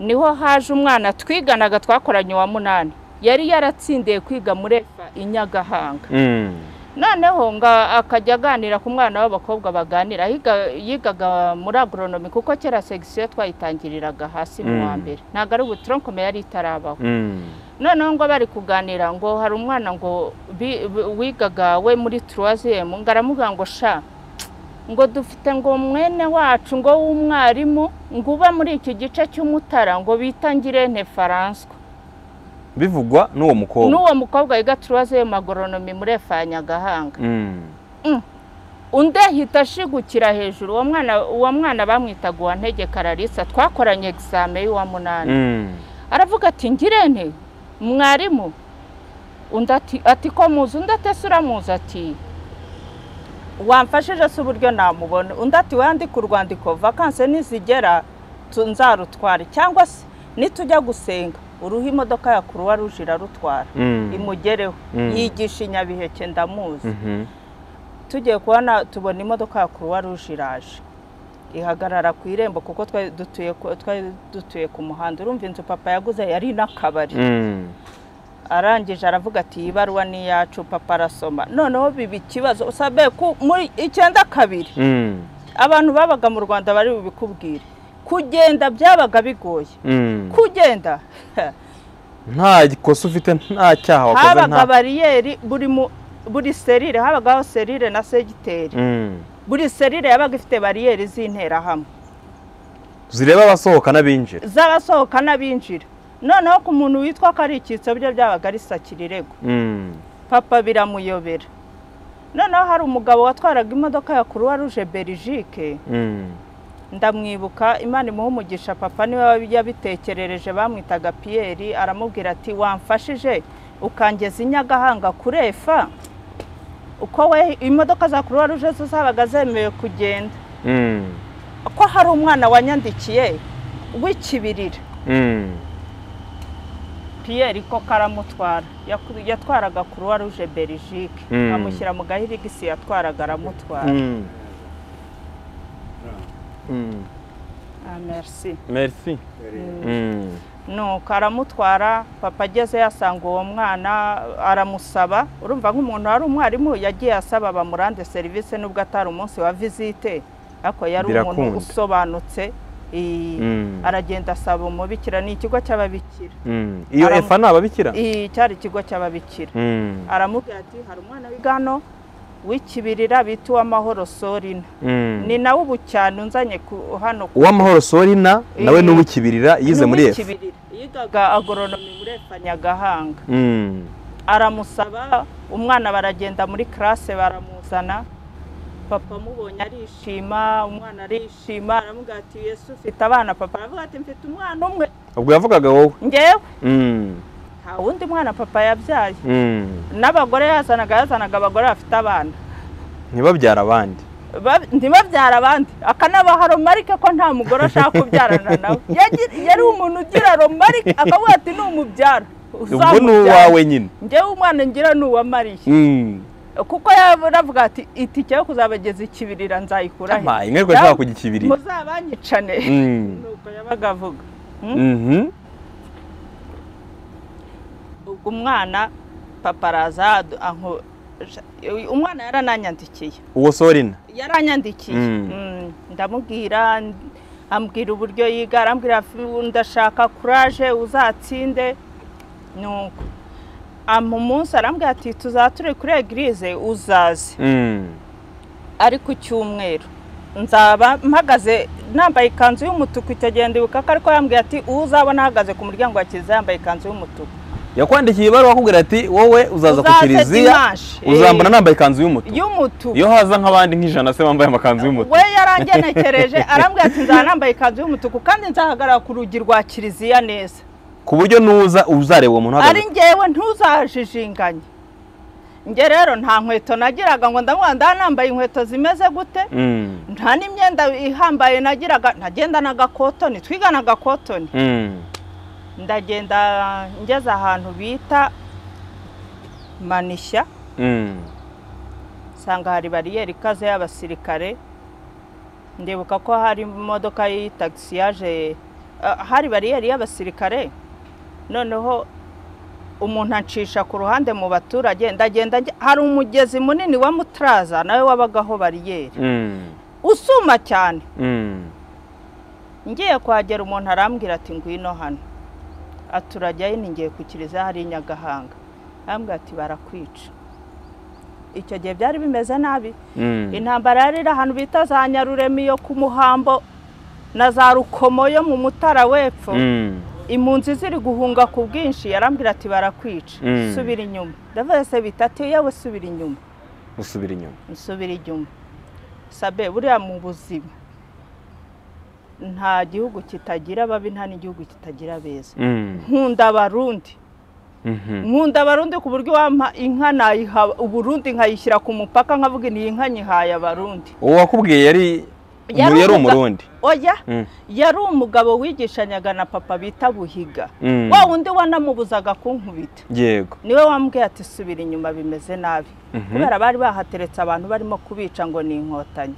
ni ho haje umwana twiganaga twakoranye uwa munani yari yaratsindiye kwiga muri efa i nyagahanga Mm. noneho ngo akajya aganira ku mwana w'abakobwa baganira Yiga- yigaga muri agoronomi kuko kera segisiyo twayitangiriraga hasi mu wa Mm. mbere ntabwo ari ubu toronkome yari itarabaho Mm. noneho ngo bari kuganira ngo hari umwana ngo wigaga we muri turuwaziyemu ngo aramubwira ngo sha ngo dufite ngo mwene wacu ngo w'umwarimu ngo uba muri iki gice cy'umutara ngo bita ngirente faranswa bivugwa n'uwo mukobwa. N'uwo mukobwa wiga turuwaziyemu agoronomi muri efa ya nyagahanga Mm. undi ahita ashigukira hejuru uwo mwana bamwitaga uwa ntegeka larisa twakoranye egizame y'uwa munani. Mm. aravuga ati ngirente mwarimu? Undi ati ati ko muzi? Undi atese uramuzi ati wamfashije se uburyo namubona. Undi ati wandike urwandiko vakanse nizigera nzarutware cyangwa se nitujya gusenga. Uruha imodoka ya kuruwa ruje irarutwara? Mm. imugereho. Mm. yigisha inyabiheke ndamuzi. Mhm. tugiye kubona tubona imodoka ya kuruwa ruje iraje. Ihagarara ku irembo kuko twari dutuye ku- twari dutuye ku muhanda. Urumva inzu papa yaguze yari n'akabari Mm. Arangije aravuga ati iyi baruwa ni iyacu papa arasoma noneho biba ikibazo usabe ku muri icyenda kabiri. Mm. abantu babaga mu rwanda bari bubikubwire. Kugenda byabaga bigoye. Mm. kugenda. Nta kosa ufite nta cyaha wakoze habaga bariyeri buri serire habagaho serire na segiteri. Mm. buri serire yabaga ifite bariyeri z'interahamwe. Zireba abasohoka n'abinjira z'abasohoka n'abinjira noneho ku muntu witwa ko ari icyitso byo byabaga ari sakirirego Mm. papa biramuyobera. Noneho hari umugabo watwaraga imodoka ya kuruwa ruje berijike ndamwibuka imana imuha umugisha papa ni we yabitekerereje bamwitaga piyeri aramubwira ati wamfashije ukangeza i nyagahanga kurefa uko we imodoka za kuruwa ruje zo zabaga zemewe kugenda. Mm. ko hari umwana wanyandikiye w'ikibirira Mm. Pierre ko karamutwara Yaku- yatwaraga kuruwa ruje Belgique Mm. amushyira mu gahirigisi yatwaraga aramutwara Mm. Mm. ah, merci merci Mm. nuko aramutwara papa ageze yasanga uwo mwana aramusaba urumva nk'umuntu wari umwarimu yagiye asaba bamurande serivisi nubwo atari umunsi wa visite ariko yari umuntu usobanutse. Aragenda asaba umubikira ni ikigo cy'ababikira Mm. iyo efa ni ababikira I- cyari ikigo cy'ababikira Mm. aramubwira ati hari umwana w'igano w'ikibirira bita uwamahoro sorina Mm. ni nawe ubu cyane unzanye ku- hano uwamahoro sorina nawe Eh. ni uw'ikibirira yize muri efa yigaga agoronomi muri efa nyagahanga Mm. aramusaba umwana baragenda muri classe baramuzana papa amubonye arishima umwana arishima. Aramubwira ati yesu ufite abana papa. Aravuga ati mfite umwana umwe. Ubwo yavugaga wowe? Ngewe Mm. nta wundi mwana papa yabyaye. Mm. n'abagore yazanaga yazanaga abagore bafite abana. Ntibabyara abandi. Ba- ntibabyara abandi. Akanabaha romarike ko nta mugore ashaka kubyarana nawe yari umuntu ugira romarike akavuga ati numubyara. Ubwo ni uwawe nyine. Ngewe umwana ngira ni uwa mariya. Mm. Kuko yaravuga ati itike yo kuzabageza ikibirira nzayikura he Amaye, ingaruka zishobora kugikibirira muzabanyicane. Mm. nuko yabaga avuga. Mm? Mhm. ubwo umwana papa araza umwana yarananyandikiye. Uwo sorina yaranyandikiye. Mm. Mm, ndamubwira ambwira uburyo yiga arambwira ati, ndashaka kuraje uzatsinde. Nuko. Ama umunsi arambwira ati tuzature kuri egirize uzaze. Mm. ari ku cyumweru. Nzaba mpagaze nambaye ikanzu y'umutuku icyo gihe ndibuka ko ariko yambwiye ati uwo uzabona ahagaze ku muryango wa kiliziya yambaye ikanzu y'umutuku. Yakwandikiye ibaruwa akubwira ati wowe uzaza ku kiliziya uzambona nambaye ikanzu y'umutuku. Iyo haza nk'abandi nk'ijana se bambaye amakanzu y'umutuku. We yarangenekereje arambwira ati nzaba nambaye ikanzu y'umutuku kandi nzahagarara ku rugi rwa kiliziya neza. Ku buryo nuza uzareba uwo muntu ari ngewe ntuzajijinganye nge rero nta nkweto nagiraga ngo ndamubona ndaba nambaye inkweto zimeze gute? Mm. nta n'imyenda ihambaye nagiraga nagendanaga kotoni twiganaga kotoni Mm. ndagenda ngeze ahantu bita manishya Mm. nsanga hari bariyeri ikaze y'abasirikare. Ndibuka ko hari imodoka y'itagisi yaje ah, hari bariyeri y'abasirikare? Noneho umuntu ancisha ku ruhande mu baturage ndagenda hari umugezi munini wa mutaraza nawe wabagaho bariyeri Mm. usuma cyane Mm. ngiye kuhagera umuntu arambwira ati ngwino hano aturajyayo ningiye ku kiliziya hari i nyagahanga arambwira ati barakwica icyo gihe byari bimeze nabi Mm. intambara yari iri ahantu bita za nyaruremi yo ku muhambo na za rukomo yo mu mutara w'epfo. Impunzi ziri guhunga ku bwinshi yarambwira ati barakwica. Mm. subira inyuma. Ndavuga se bitatu yewe subira inyuma. Usubira inyuma. Nsubira inyuma. Sabe buriya mu buzima nta gihugu kitagira ababi nta n'igihugu kitagira abeza. Mm. nkunda abarundi. Mhm. nkunda abarundi ku buryo wampa inka nayiha uburundi nkayishyira ku mupaka nkavuga iyi nka nyihaye abarundi. Uwo wakubwiye yari Yari umurundi. Oya? Mm. yari umugabo wigishanyaga na papa bita buhiga. Mm. wa wundi wanamubuzaga kunkubita. Yego. Niwe wambwiye ati subira inyuma bimeze nabi. Mhm. kubera bari bahateretse abantu barimo kubica ngo ni inkotanyi.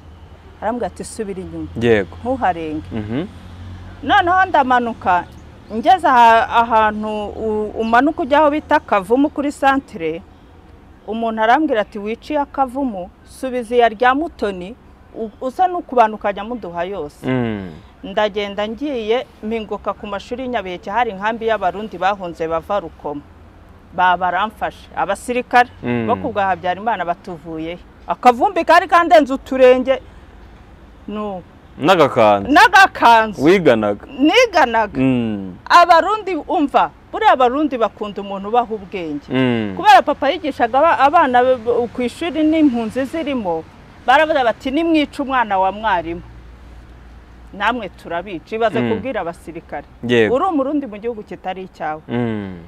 Arambwira ati subira inyuma. Yego. Ntuharenge. Mhm. noneho ndamanuka ngeze aha- ahantu umanuka ujya aho bita kavumu kuri santire umuntu arambwira ati wiciye akavumu subiza iya rya mutoni usa n'ukubana ukajya muduha yose. Mm. ndagenda ngiye mpinguka ku mashuri y'Inyabiheke hari inkambi y'abarundi bahunze bava rukomo. Ba baramfashe. Abasirikare Mm. bo ku bwa habyarimana batuvuyeho akavumbi kari kandenze uturenge. Nu n'agakanzu. N'agakanzu. Wiganaga. Niganaga. Mm. abarundi umva buriya abarundi bakunda umuntu ubaha ubwenge. Kubera papa yigishaga aba- abana ku ishuri n'impunzi zirimo baravuga bati nimwica umwana wa mwarimu. Namwe turabica. Ibaze Mm. kubwira abasirikare. Uri umurundi mu gihugu kitari icyawe. Mm.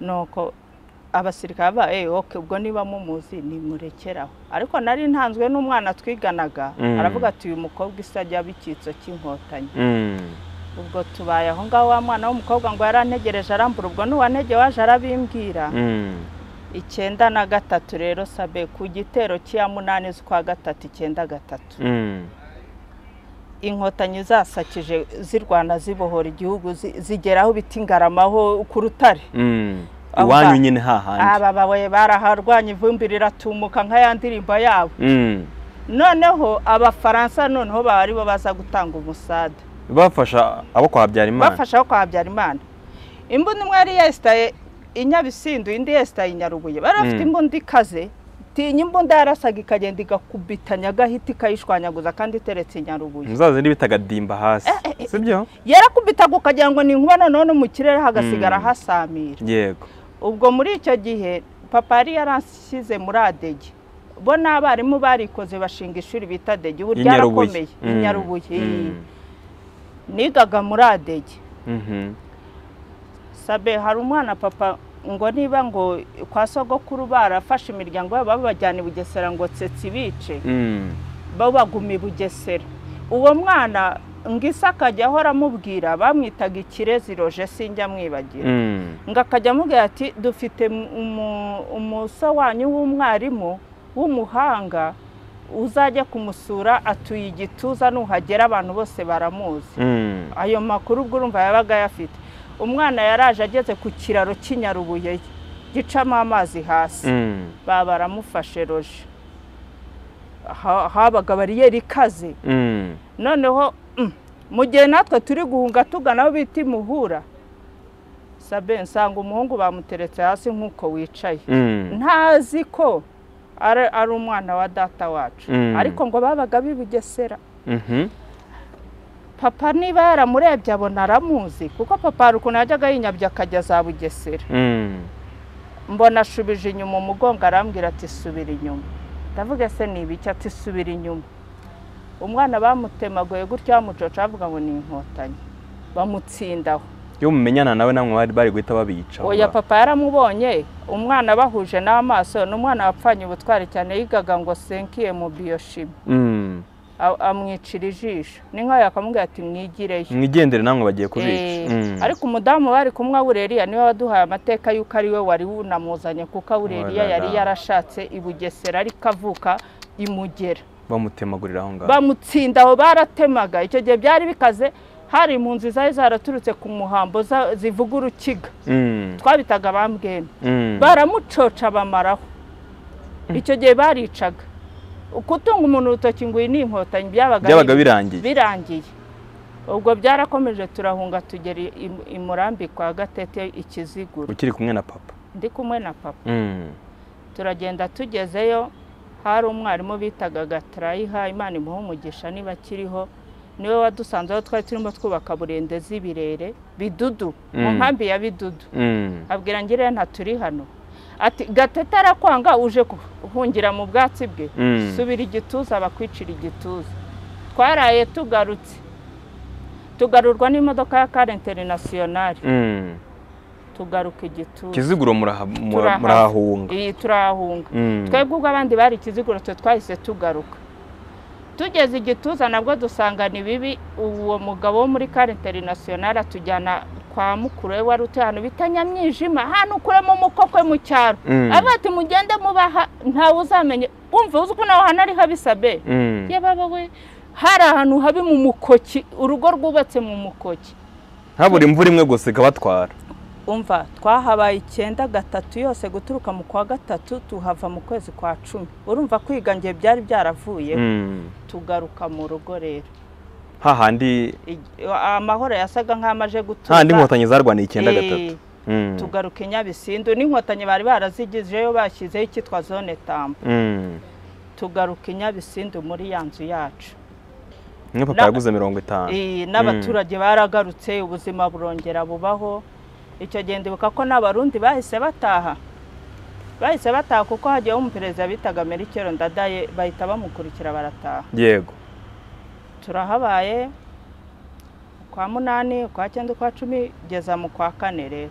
nuko abasirikare ba eh oke ubwo niba mumuzi nimurekeraho. Ariko nari ntanzwe n'umwana twiganaga Mm. aravuga ati uyu mukobwa isa ajya icyitso cy'inkotanyi. Ubwo tubaye aho ngaho wa mwana w'umukobwa ngo yarantegereje arambura ubwo n'uwantege waje arabimbwira. Icyenda na gatatu rero sabe ku gitero cy'iya munani z'ukwa gatatu icyenda gatatu. Mm. inkotanyi zasakije zirwana zibohora igihugu zi- zigera aho bita ingaramaho ku rutare. Mm. Iwanyu nyine hahandi aba bawe baraharwanya ivumbi riratumuka nka ya ndirimbo yabo. Mm. noneho abafaransa noneho baba ari bo baza gutanga umusada. Bafasha abo kwa Habyarimana. Bafashaho kwa Habyarimana. Imbunda imwe yari yesitaye i Nyabisindu indi yesitaye i Nyarubuye bari bafite Mm. imbunda ikaze. Tinya imbunda yarasaga ikagenda igakubitanya agahita ikayishwanyaguza kandi iteretse i Nyarubuye muzaza bitaga dimba hasi. Sibyo? Yarakubitaga ukagira ngo ni inkuba noneho no mu kirere hagasigara Mm. hasamira. Yego. Ubwo muri icyo gihe papa yari yaranshyize muri adege bo n'abarimu barikoze bashinga ishuri bita adege ubu ryarakomeye. I Mm. Nyarubuye Mm. nigaga muri adege Mhm. Sabe hari umwana papa ngo niba ngo kwa sogokuru barafashe imiryango yabo babajyana i bugesera ngo tsetse ibice Mm. babaguma i bugesera uwo mwana ngo isi akajya ahora amubwira bamwitaga ikirezi roje sinjya mwibagira Mm. ngo akajya amubwira ati dufite umu- umuso wanyu w'umwarimu w'umuhanga uzajya kumusura atuye igituza nuhagera abantu bose baramuzi Mm. ayo makuru ubwo urumva yabaga ayafite umwana yaraje ageze ku kiraro cy'inyarubuye gicamo amazi hasi. Mm. baramufashe roje. Ha- habaga bariyeri ikaze Mm. noneho mm, mu gihe natwe turi guhunga tugana aho bita imuhura sabe nsanga umuhungu bamuteretse hasi nk'uko wicaye. Ntazi ko ari umwana wa data wacu. Ariko ngo babaga b'i Bugesera Mhm. Papa niba yaramurebye abona aramuzi kuko papa hari ukuntu yajyaga yinyabye akajya za bugesera. Mm. mbona ashubije inyuma umugongo arambwira ati subira inyuma. Ndavuga se ni ibiki? Ati subira inyuma. Umwana bamutemaguye gutya bamucoca bavuga ngo ni inkotanyi. Bamutsindaho. Iyo mumenyana nawe namwe bari bari guhita babica. Oya papa yaramubonye. Umwana bahuje n'amaso ni umwana wapfanye ubutwari cyane yigaga ngo senkiye mu biyoshimi Mm. Amwicira ijisho. Ni nkaho yakamubwira ati mwigireyo mwigendere namwe bagiye Eh, kubica Mm. ariko umudamu bari kumwe Aureliya ni we waduhaye amateka y'uko ari we wari wunamuzanye kuko Olala. yari yarashatse i Bugesera ariko avuka i Mugera. Bamutemagurira aho ngaho. Bamutsinda aho baratemaga. Icyo gihe byari bikaze hari impunzi zari zaraturutse ku muhambo zivuga urukiga. Mm. twabitaga bambwene Mm. baramucoca bamaraho. Icyo gihe baricaga. Kutunga umuntu urutoki ngo iyi ni inkotanyi byabaga birangiye. birangiye. Ubwo byarakomeje turahunga tugera i- murambi kwa gatete ikiziguro ukiri kumwe na papa? Ndi kumwe na papa. Mm. turagenda tugezeyo hari umwarimu bitaga gatarayiha imana imuha umugisha niba akiriho ni we wadusanzeho twari turimo twubaka burende z'ibirere bidudu mu Mm. nkambi ya bidudu. Mm. abwira ngire nta turi hano. Ati gatete arakwanga uje guhungira mu bwatsi bwe. Mm. subira igituza bakwicira igituza. Twaraye tugarutse. Tugarurwa n'imodoka ya kare interinasiyonari Mm. tugaruka igituza. Kiziguro murahahunga iyi turahunga. Mm. twebwe ubwo abandi bari ikiziguro twe twahise tugaruka. Tugeze igituza nabwo dusanga ni bibi uwo mugabo wo muri kare interinasiyonari atujyana kwa mukuru we wari utuye ahantu bita nyamwijima hano ukuremo umukokwe mu cyaro. Mm. avuga ati mugende mubaha ntawe uzamenye wumva uzi ko naho hantu ari habi sabe? Mm. yababa we hari ahantu habi mu mukoki urugo rwubatse mu mukoki. Habura imvura imwe gusa ikabatwara. Umva twahabaye icyenda gatatu yose guturuka mu kwa gatatu tuhava mu kwezi kwa cumi. Urumva kwiga ngiye byari byaravuye Mm. tugaruka mu rugo rero. Hahandi amahoro yasaga nk'amaje gutuza. Hahandi inkotanyi zarwaniye icyenda Eh, gatatu. Mm. tugaruka nyabisindu. N'inkotanyi bari barazigijeyo bashyizeho icyitwa zone tamba Mm. tugaruka i nyabisindu muri ya nzu yacu. Mwe papa yaguze mirongo itanu. Eh, n'abaturage baragarutse ubuzima burongera bubaho. Icyo gihe ndibuka ko n'abarundi bahise bataha. Bahise bataha kuko hagiyeho umuperezida bitaga merikero ndadaye bahita bamukurikira barataha. Yego. Turahabaye kwa munani ukwa cyenda ukwa cumi kugeza mu kwa kane rero.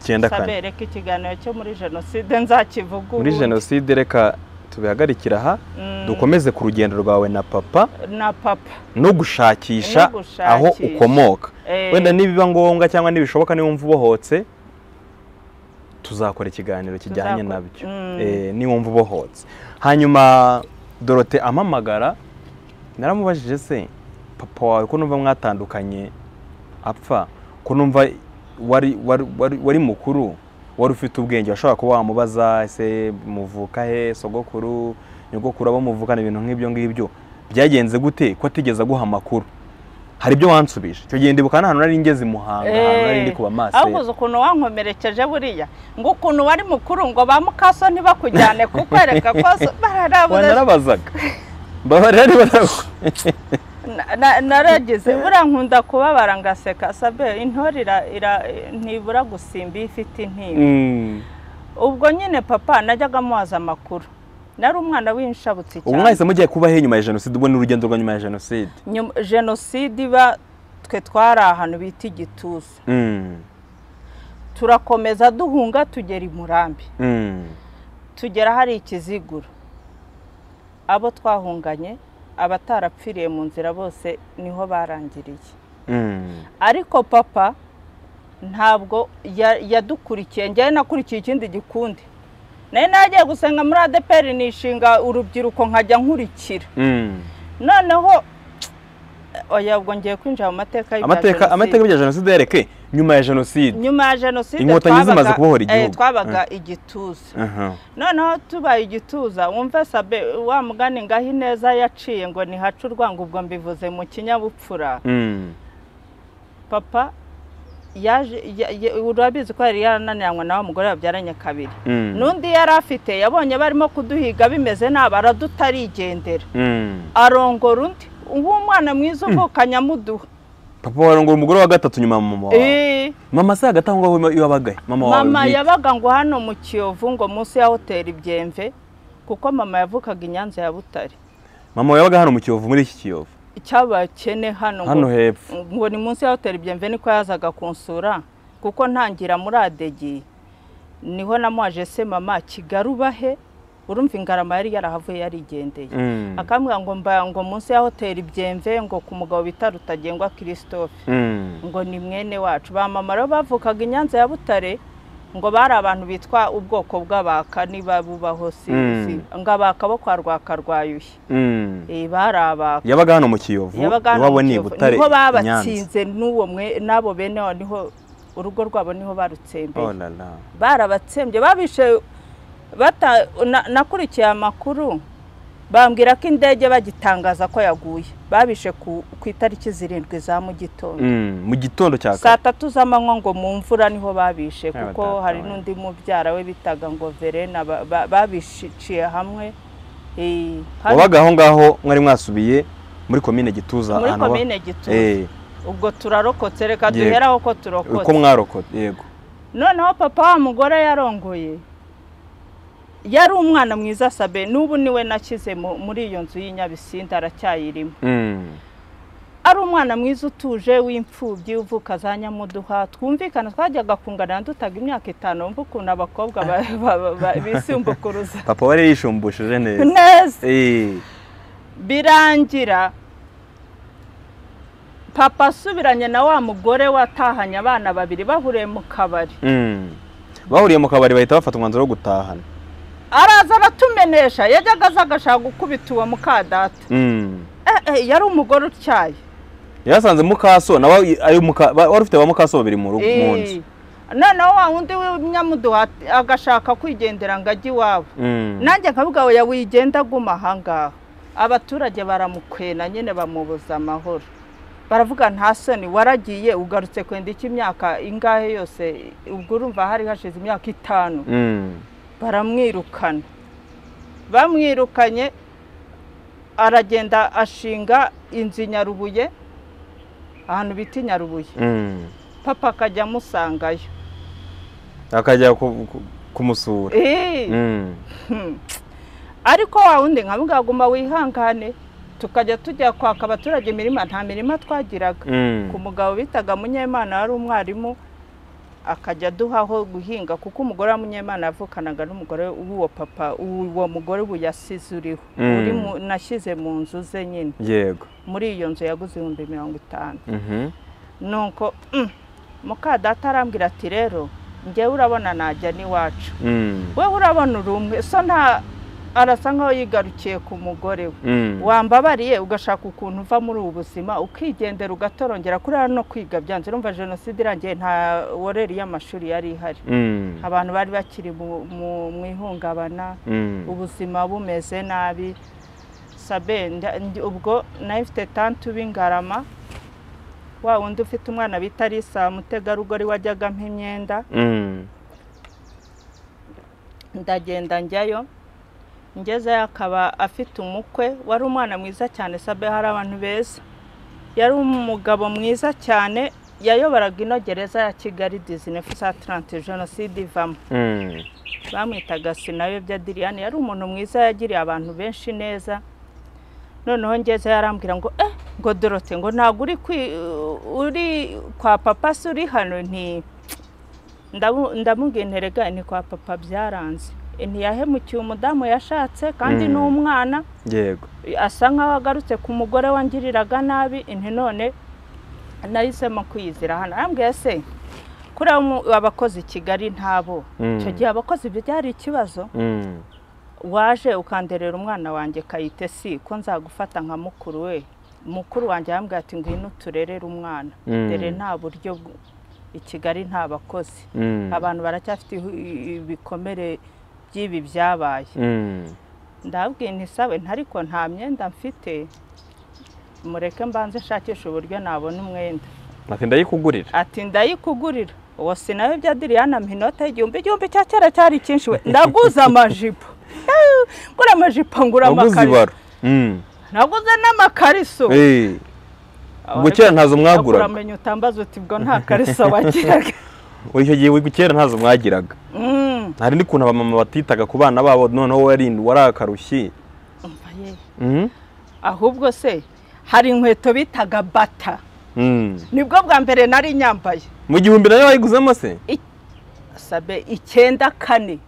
Icyenda kane. Sabe reka ikiganiro cyo muri jenoside nzakivuga muri jenoside reka tubihagarikire aha. Mm, dukomeze ku rugendo rwawe na papa. Na papa. No gushakisha aho ukomoka. Eh, wenda nibiba ngombwa cyangwa nibishoboka niwumva ubohotse tuzakora ikiganiro kijyanye na byo. Mm. Eh, niwumva ubohotse. Hanyuma dorote amamagara naramubajije se papa wawe ko numva mwatandukanye? Apfa ko numva wari, wari, wari, wari mukuru wari ufite ubwenge washobora kuba wamubaza ese muvuka he sogokuru nyogokuru abo muvukana ibintu nk'ibyo ngibyo byagenze gute? Ko atigeze aguha amakuru? Hari ibyo wansubije? Icyo gihe ndibuka n'ahantu nari ngeze i muhanga ahantu nari ndi kuba maso uzi ukuntu wankomerekeje buriya. Ngo ukuntu wari mukuru ngo ba mukaso ntibakujyane kukwereka ko bararabuze. Wanarabazaga mbabarira niba narabu- Na- na- naragize buriya nkunda kubabara ngaseka. Sabe intore ntibura gusimba iyo ifite intimba. Mm. ubwo nyine papa najyaga amubaza amakuru. Nari umwana w'inshabutsi cyane. mwahise mugiye kuba he nyuma ya jenoside ubwo ni urugendo rwa nyuma ya jenoside. Jenoside iba twe twari ahantu bita igituza Mm. turakomeza duhunga tugera i murambi. Mm. tugera hari ikiziguro. Abo twahunganye abatarapfiriye mu nzira bose ni ho barangiriye Mm. ariko papa ntabwo ya- yadukurikiye njyewe nakurikiye ikindi gikundi nari nagiye gusenga muri adeperi nishinga urubyiruko nkajya nkurikira Mm. noneho oya ubwo ngiye kwinjira mu mateka amateka amateka y'ibya jenoside yereke nyuma ya jenoside nyuma ya jenoside Inkotanyi zimaze kubohora eh, igihugu. twabaga igituza Aha. noneho tubaye igituza wumve sabe wa mugani ngaho ineza yaciye ngo ntihace urwango ubwo mbivuze mu kinyabupfura Mm. papa urabizi ko yari yarananiranywe na wa mugore babyaranye kabiri Mm. n'undi yari afite yabonye barimo kuduhiga bimeze nabi aradutarigendera Mm. arongora undi ubu umwana mwiza uvukanye amuduha papa warongora umugore wa gatatu nyuma ya mama wawe. Eh, mama se hagati aho ngaho iyo wabagaye? Mama wawe mama yabaga ngo hano mu kiyovu ngo munsi ya hoteli byemve kuko mama yavukaga i nyanza ya butare. Mama yabaga hano mu kiyovu muri iki kiyovu? Icyabakene hano hano ngo hepfo. ngo ni munsi ya hoteli byemve niko yazaga kunsura kuko ntangira muri adegi. Niho namuhaje se mama kigali ubahe urumva ingarama yari yarahavuye yarigendeye. Mm. akambwira ngo mba ngo munsi ya hoteli byemve ngo ku mugabo bita rutagengwa christophe. Mm. ngo ni mwene wacu. Ba mama rero bavukaga i nyanza ya butare ngo bari abantu bitwa ubwoko bw'abaka niba bubaho si Mm. ngo abaka bo kwa rwaka rwayuhi. Mm. Eh, bari abaka yabaga hano mu kiyovu iwabo ni butare ni ho babatsinze n'uwo mwe n'abo bene ni ho urugo rwabo ni ho barutsembeye. Oh barabatsembye. Babishe nakurikiye amakuru bambwira ko indege bagitangaza ko yaguye. Babishe ku, itariki zirindwi za mu gitondo. Mm. mu gitondo cya saa tatu z'amanywa ngo mu mvura ni ho babishe Yaba kuko hari n'undi mubyara we bitaga ngo verena ba- ba- babiciye hamwe. Eh, wabaga aho ngaho mwari mwasubiye muri komine gituza muri komine gituza. Eh, ubwo turarokotse reka duheraho ko uko turokotse mwarokotse yego. Noneho papa wa mugore yarongoye. Yari umwana mwiza sabe. N'ubu ni we nashyize mu- muri iyo nzu y'inyabisinda aracyayirimo Mm. ari umwana mwiza utuje w'imfubyi uvuka za nyamuduha. Twumvikana twajyaga kunganira dutaga imyaka itanu. Wumva ukuntu abakobwa ba- ba- ba- ba- bisumbukuruza papa wari yishumbushije neza. Birangira papa asubiranye na wa mugore watahanye abana babiri bahuriye mu kabari. Mm. bahuriye mu kabari bahita bafata umwanzuro wo gutahana. Araza aratumenesha yajyaga aza agashaka gukubita uwo mukadata. Mm. Eh, eh, yari umugore utyaye. Yasanze mukaso nawe wari ufite ba mukaso babiri mu nzu. Eh, noneho wa wundi w'inyamuduha agashaka kwigendera ngo ajye iwabo. Mm. nanjye nkavuga we wigenda aguma ahangaha abaturage baramukwena nyine bamubuza amahoro. Baravuga nta soni waragiye ugarutse kwenda iki imyaka ingahe yose? Ubwo urumva hari hashize imyaka itanu. Mm. Baramwirukana bamwirukanye aragenda ashinga inzu i nyarubuye ahantu bita i nyarubuye papa akajya amusangayo akajya ku- ku- kumusura ariko wa wundi nka aguma wihangane tukajya tujya kwaka abaturage imirima nta mirima twagiraga ku mugabo bitaga munyemana wari umwarimu akajya aduhaho guhinga kuko umugore wa munyemana yavukanaga n'umugore w'uwo papa uwo mugore ubu yasize uriho Mm. nashyize mu nzu ze nyine yego muri iyo nzu yaguze ibihumbi mirongo itanu Mhm. nuko mm, muka data arambwira ati rero njyewe urabona najya n'iwacu Mm. wowe urabona uri umwe so nta arasa nkaho yigarukiye ku mugore we Mm. wambabariye ugashaka ukuntu uva muri ubu buzima ukigendera ugatorongera kuriya no kwiga byanze urumva jenoside irangiye nta woreri y'amashuri yari ihari Mm. abantu bari bakiri mu- ihungabana Mm. ubuzima bumeze nabi sabe ubwo na yo mfite tanti w'ingarama wa wundi ufite umwana bita risa umutegarugori wajyagamo imyenda Mm. ndagenda njyayo ngezeyo akaba afite umukwe wari umwana mwiza cyane sabe hari abantu beza. Yari umugabo mwiza cyane yayoboraga ino gereza ya kigali dizinefu sa tarante jenoside ivamo. Mm. bamwitaga sinayobya diriyani yari umuntu mwiza yagiriye abantu benshi neza. Noneho ngeze yarambwira ngo eh ngo dorote ngo ntabwo uri uri kwa papa se uri hano? Nti ndamu- ndamubwira nterega ni kwa papa byaranze. Ntiyahemukiye umudamu yashatse kandi Mm. n'umwana. Yego. Asa nk'aho agarutse ku mugore wangiriraga nabi inti none nahisemo kwiyizira hano. Arambwira se kuriya abakozi i kigali ntabo Mm. icyo gihe abakozi byari ikibazo. Mm. waje ukanderera umwana wanjye kayite si ko nzagufata nka mukuru we? Mukuru wanjye yambwira ati ngwino uturerere umwana. Dore nta buryo i kigali nta bakozi. Abantu baracyafite ibikomere by'ibi byabaye. Mm. ndababwiye nti sabe ntariko nta myenda mfite. Mureke mbanze nshakisha uburyo nabona umwenda. Ati ndayikugurira. Ati ndayikugurira. Uwo sinawe bya diriyana minota y'igihumbi igihumbi cya kera cyari cyinshi. We ndaguze amajipo. Ngura amajipo ngura amakariso. Mm. naguze n'amakariso. Ubwo kera ntazo mwaguraga. Uramenya utambaza uti bwo nta kariso wagiraga icyo gihe kera ntazo mwagiraga Mm. hari n'ukuntu abamama batitaga ku bana babo noneho wari akarushyi. Mhm. ahubwo se hari inkweto bitaga bata Mm. ni bwo bwa mbere nari nyambaye mu gihumbi na yo wayiguzemo se sabe icyenda kane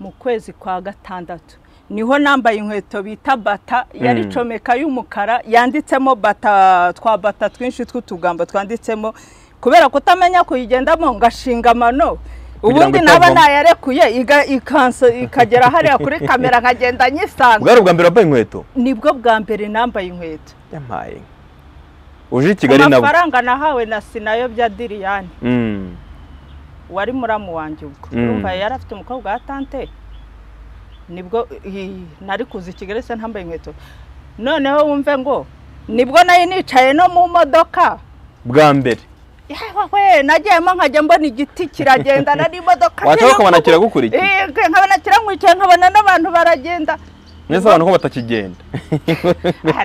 mu kwezi kwa gatandatu ni ho nambaye inkweto bita bata yari Mm. comeka y'umukara yanditsemo bata twa bata twinshi tw'utugambo twanditsemo kubera kutamenya kuyigendamo ngashinga amano ubundi naba nayarekuye ikagera hariya kuri kamera nkagenda nyisanga bwari ubwa mbere wambaye inkweto? Nibwo bwa mbere nambaye inkweto. Yampaye. Uje i kigali nabo? Mafaranga nahawe na sinayo bya diriyani Mm. wari muramu wanjye ubwo. Mm. urumva yari afite umukobwa wa tante? Nibwo nari kuza i kigali se ntambaye inkweto. Noneho wumve ngo ni bwo nari nicaye no mu modoka. Bwa mbere. Yewe nagiyemo nkajya mbona igiti kiragenda. Nari imodoka wacaho iri ukabona kiragukurikiye Eh, nkabona kiramwicaye nkabona n'abantu baragenda. Neza abantu ko batakigenda.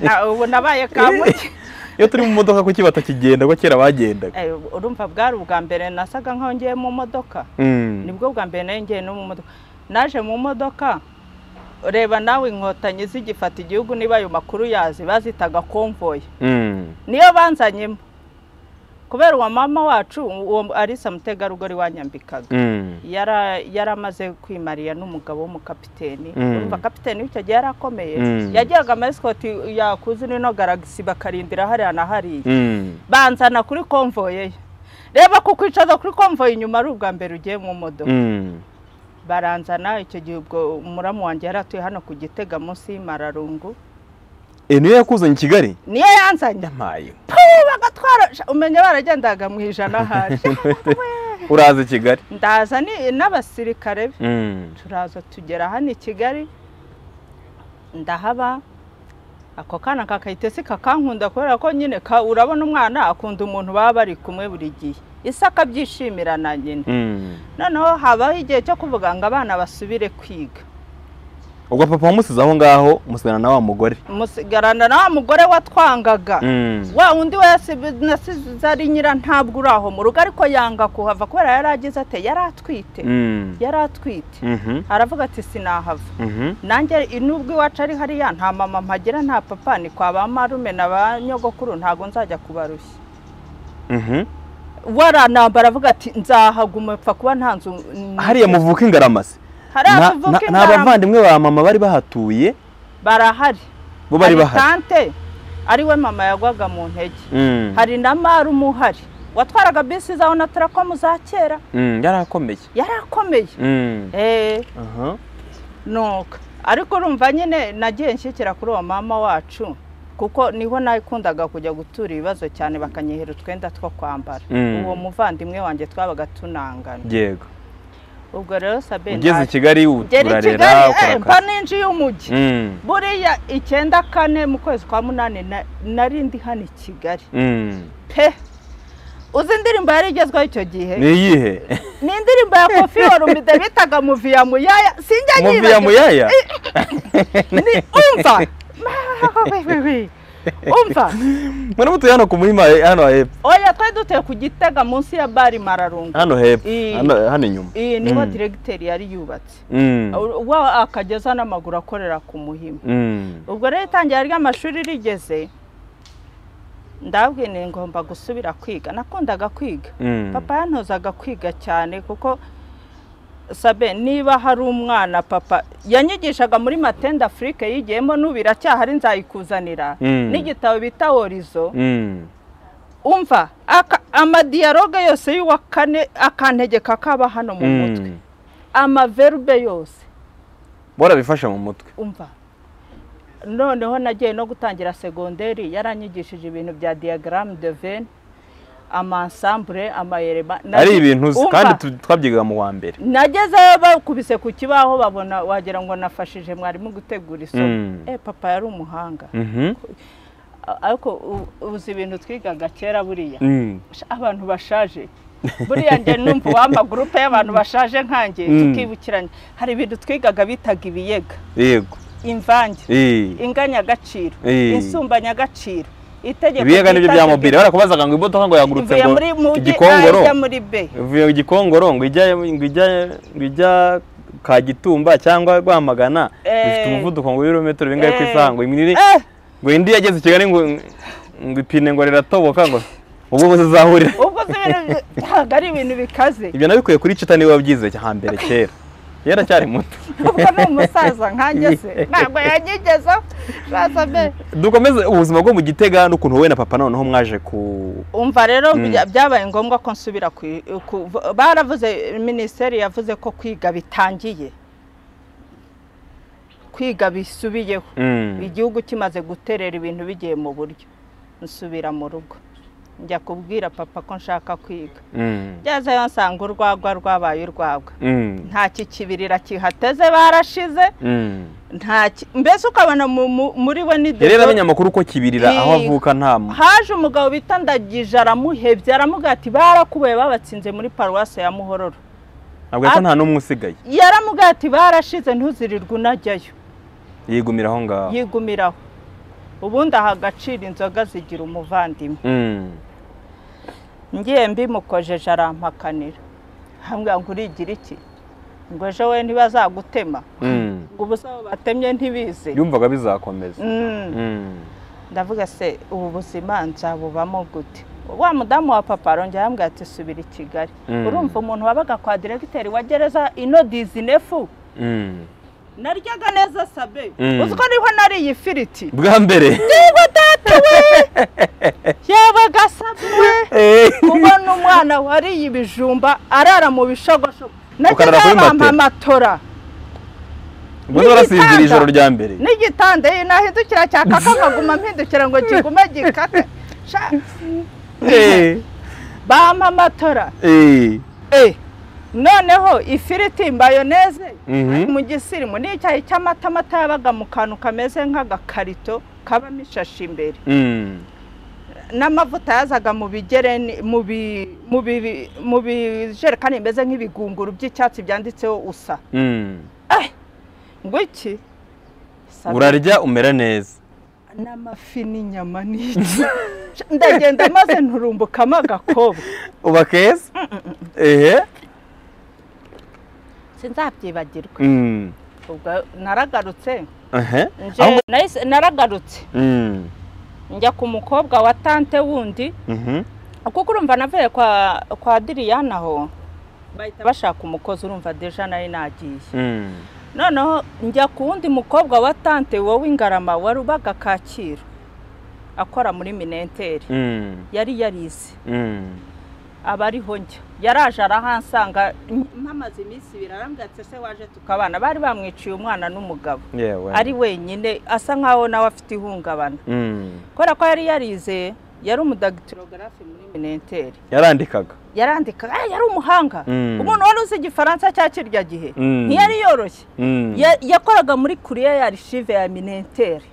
Ah, ubu nabaye kamuke iyo turi mu modoka kuki batakigenda? Ko kera bagendaga. Eh, urumva bwari ubwa mbere nasaga nkaho ngiye mu modoka. Mm. ni bwo bwa mbere nari ngiye no mu modoka. Naje mu modoka reba nawe inkotanyi zigifata igihugu niba ayo makuru yazi bazitaga konvoyi Mm. niyo banzanyemo kubera uwo mama wacu uwo arisa mutegarugori wanyambikaga Mm. yara yaramaze kwimariya n'umugabo w'umukapiteni. Mm. urumva kapiteni w'icyo gihe yari akomeye Mm. yagiraga amasikoti yakuze n'ino garagisi bakarindira hariya na hariya. Banzana kuri konvoye ye. Reba kukwicaza kuri konvoye inyuma ari ubwa mbere ugiye mu modoka. Baranzana icyo gihe ubwo umuramu wanjye yari atuye hano ku gitega munsi y'imararungu. Eh, niyo yakuzanye i kigali? Niyo yanzanye yampaye bagatwara umenya baragendaga mu ijana hari uraza i kigali? Ndaza ni- n'abasirikare be. Mm. turaza tugera hano i kigali. Ndahaba. Ako kana kakahita kakankunda kubera ko nyine ka- urabona umwana akunda umuntu baba bari kumwe buri gihe. Isi akabyishimira na nyine. Mm. noneho habaho igihe cyo kuvuga ngo abana basubire kwiga. Ubwo papa wamusize aho ngaho musigana na wa mugore musigarana na wa mugore watwangaga Mm. wa undi we yasi- nasize ari nyira ntabwo uri aho mu rugo ariko yanga kuhava kubera yari agize ate yari atwite Mm. yari atwite Mhm. aravuga ati sinahava Mhm. nanjye nubwo iwacu ari hariya nta mama mpagira nta papa ni kwa ba marume na ba nyogokuru ntabwo nzajya kubarushya Mhm. waranambara avuga ati nzahaguma pfa kuba nta nzu hariya muvuka ingaramase hari abavuka nta- nta ingarama bavandimwe ba mama bari bahatuye? Barahari. Bo bari Hari bahari tante ari we mama yagwaga mu ntege. Mm. hari na marume uhari watwaraga bisi za onatarakomu za kera. Mm, yari akomeye yari akomeye Mm. eee Aha. nuko. Ariko urumva nyine nagiye nshyikira kuri uwo mama wacu kuko ni ho nakundaga kujya gutura ibibazo cyane bakanyihera utwenda two kwambara. Uwo muvandimwe wanjye twabaga tunangana yego. Ubwo rero sabe ugeze i kigali urarera mba ninjiye umujyi Mm. buriya icyenda kane mu kwezi kwa munani na- nari ndi hano i kigali. Mm. pe uzi indirimbo yari igezweho icyo gihe? Ni iyihe? Ni indirimbo ya kofi warumide bitaga muviya muyaya. Sinjya muviya nyibagirwa muyaya? Ni umva. umva muri mutuye hano ku muhima hano hepfo oya twari dutuye ku gitega munsi ya bari mararungu. Hano hepfo hano inyuma. Iyi ni ho Mm. diregiteri yari yubatse. Mm. akageza n'amaguru akorera ku muhima. Mm. ubwo rero itangira ry'amashuri rigeze ndabwiye ni ngomba gusubira kwiga. Nakundaga kwiga. Papa yantozaga kwiga cyane kuko sabe niba hari umwana papa yanyigishaga muri matenda afurike yigiyemo n'ubu iracyahari nzayikuzanira. Mm. n'igitabo bita worizo Mm. umva amadiyaloge yose y'uwa kane akantegeka kaba hano mu mutwe. Mm. amaverube yose. Borabifashe mu mutwe. Umva. Noneho nagiye no gutangira segonderi yaranyigishije ibintu bya diagaramu de veni amansambure amayerema. Ari ibintu kandi twabyigaga mu wa mbere. Nagezeyo bakubise ku kibaho babona wagira ngo nafashije mwarimu gutegura isomo. Mm. eh papa yari umuhanga. Mhm. Ariko uzi ibintu twigaga kera buriya. Mm. Abantu bashaje. Buriya njye numva uwamba gurupe y'abantu bashaje nkanjye Mm. tukibukiranya. Hari ibintu twigaga bitaga ibiyega. Yego. Imvange. Inganyagaciro. Insumbanyagaciro. Ibiyaga ni byo bya mobile barakubazaga ngo imodoka ngo yagurutse ngo igikongoro. ivuye igikongoro ngo ijya Kagitumba cyangwa Rwamagana. Eh. ifite umuvuduko w'ibirometero bingahe ku Eh. isaha ngo imwe Eh, ngo indi yageze i Kigali ngo ipine ngo riratoboka ngo ubwo ibintu bi- ntabwo ari ibintu bikaze. Ibyo nabikuye kuri cita ni we wabyize hambere kera. Yari acyari muto. Ubwo ni umusaza nkanjye se ntabwo be dukomeze ubuzima bwo mu gitega n'ukuntu wowe na papa noneho mwaje ku umva rero Mm. bya- byabaye ngombwa ko nsubira ku ku- baravuze minisiteri yavuze ko kwiga bitangiye. Kwiga bisubiyeho. Mm. igihugu kimaze guterera ibintu bigiye mu buryo. Nsubira mu rugo. Njya kubwira papa ko nshaka kwiga. Mm. ngezeyo nsanga urwagwa rwabaye urwagwa. Mm. nta kikibirira kihateze barashize. Mm. mbese ukabona mu- mu- muri we ni rero abanyamakuru ko kibirira aho avuka nta haje umugabo bita ndagije aramuhebye aramubwira ati barakubuye babatsinze muri paruwasi ya muhororo. Ntabwo ko nta n'umwe usigaye. yaramubwira ati barashize ntuzirirwe unajyayo. Yigumira aho ngaho. Yigumiraho ubundi aha agaciro inzoga zigira umuvandimwe. Mm. Ngiye mbimukojeje arampakanira hambwira ngo urigira iki? Ngo ejo we ntibazagutema. Mm. ngo ubusabo batemye ntibize. Yumvaga bizakomeza. Mm. Mm. ndavuga se ubu buzima nzabubamo gute? Wa mudamu wa papa arongera arambwira ati subira i kigali. Urumva umuntu wabaga kwa diregiteri wa gereza ino dizinefu. Naryaga neza sabe. Mm. uzi ko ni ho nariye ifiriti bwa mbere. Niba data we! Yewe gasabe we! Eh. kubona umwana wariye ibijumba arara mu bishogoshogo Ukarara nagezeyo kuri bampa matera. matora ubwo warasinzira ijoro rya mbere. N'igitanda. Iyi nahindukira cyakaka nkaguma mpindukira ngo kigume gikate. Eh. bampa matora Eh. Eh, noneho ifiriti mayoneze Mhm. mu gisirimu n'icyayi cy'amata amata yabaga mu kantu kameze nk'agakarito kabamo ishashi imbere. Mm. n'amavuta yazaga mu bigereni mu bi- mu bi- mu bijerekani bimeze nk'ibigunguru by'icyatsi byanditseho usa. Mm. ngo iki? Sabe, urarya umera neza. N'amafi n'inyama n'iki? Ndagenda maze nturumbukamo agakobwa. Uba keza? Ehe. Sinzabyibagirwa ubwo naragarutse naragarutse njya ku mukobwa wa tante wundi kuko urumva navuye kwa kwa diriyana aho bahita bashaka umukozi urumva deja nari nagiye noneho njya ku wundi mukobwa wa tante wowe ingarama wari ubaga kacyiru akora muri minenteri yari yarize. Aba ariho njya yaraje arahansanga mpamaze iminsi ati ese waje tukabana bari bamwiciye umwana n'umugabo. Ari wenyine asa nkaho nawe afite ihungabana. Mm. kubera ko yari yarize yari umudagitirogarafe muri minenteri yarandikaga. Yarandika "Ah, yari umuhanga. Mm. umuntu wari uzi igifaransa cya kirya gihe? Mm. ntiyari yoroshye. Ya- yakoraga muri kuriye ya rishive ya minenteri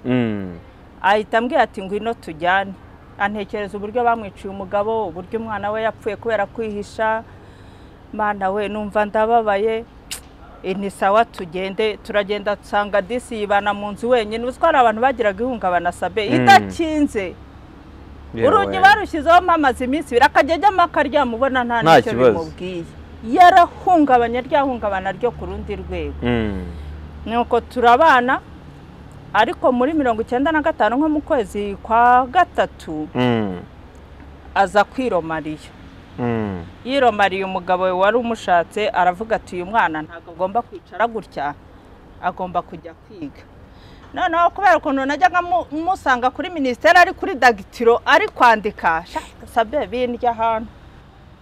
ahita ambwira ati ngwino tujyane. Antekereza uburyo bamwiciye umugabo uburyo umwana we yapfuye kubera kwihisha mana we numva ndababaye. Ni sawa tugende turagenda dusanga disi yibana mu nzu wenyine. Uzi ko hari abantu bagiraga ihungabana sabe Mm. idakinze. Urugi barushyizeho mpamaze iminsi ibiri. Akajya ajyamo akaryamubona nta Nta n'icyo bimubwiye. Yarahungabanye ryahungabana ryo ku rundi rwego. Mm. nuko turabana ariko muri mirongo icyenda na gatanu nko mu kwezi kwa gatatu Mm. aza kwiromariya Mm. yiromariye umugabo we wari umushatse aravuga ati uyu mwana ntabwo agomba kwicara gutya agomba kujya kwiga noneho kubera ukuntu najyaga mu- musanga kuri minisiteri ari kuri dagitiro ari kwandika sabe bindya ahantu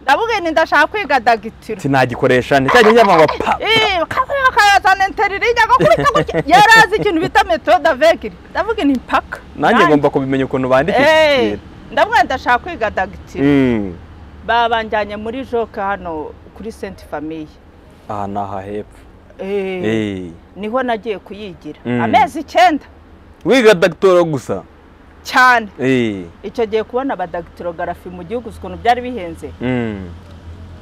ndavuga ni ndashaka kwiga dagitiro. Sinagikoresha nticyajya njya ngo pa kakuriya akazana interirinya agakubita gutya yari azi ikintu bita metode avegiri ndavuga ni mpaka. Nanjye ngomba kubimenya ukuntu bandika iki ndavuga ndashaka kwiga dagitiro. Mm. babanjyanye muri joke hano kuri senti famiye aha ni aha hepfo ni ho nagiye kuyigira. Mm. amezi icyenda. Wiga dagitoro gusa? Cyane. Icyo gihe kubona abadagitirogarafi mu gihugu ukuntu byari bihenze. Mm.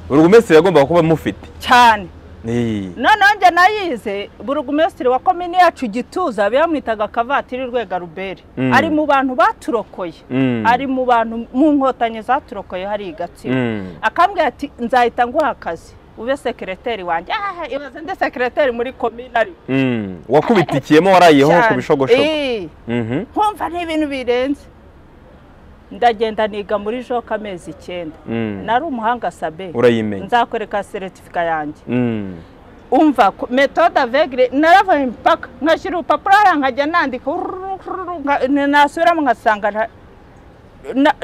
burugumesitiri yagombaga kuba mufite. Cyane. Eh. noneho njye nayize burugumesitiri wa komini yacu gituza bamwitaga kavatiri rwega ruberi. Mm. ari mu bantu baturokoye. Mm. ari mu bantu mu nkotanyi zaturokoye hari i gatsibo. Akambwira ati nzahita nguha akazi. Ube sekereteri wanjye. Ah ibaze ndi sekereteri muri komini ari Mm. wakubitikiyemo warayeho ku bishogoshogo. Eh, Mhm. nkumva ni ibintu birenze. Ndagenda niga muri joke amezi icyenda. Mm. nari umuhanga sabe nzakwereka seritifika yanjye. Mm. umva metode avegire naravuye impaka nkashyira urupapuro hariya nkajya nandika nasubiramo nkasanga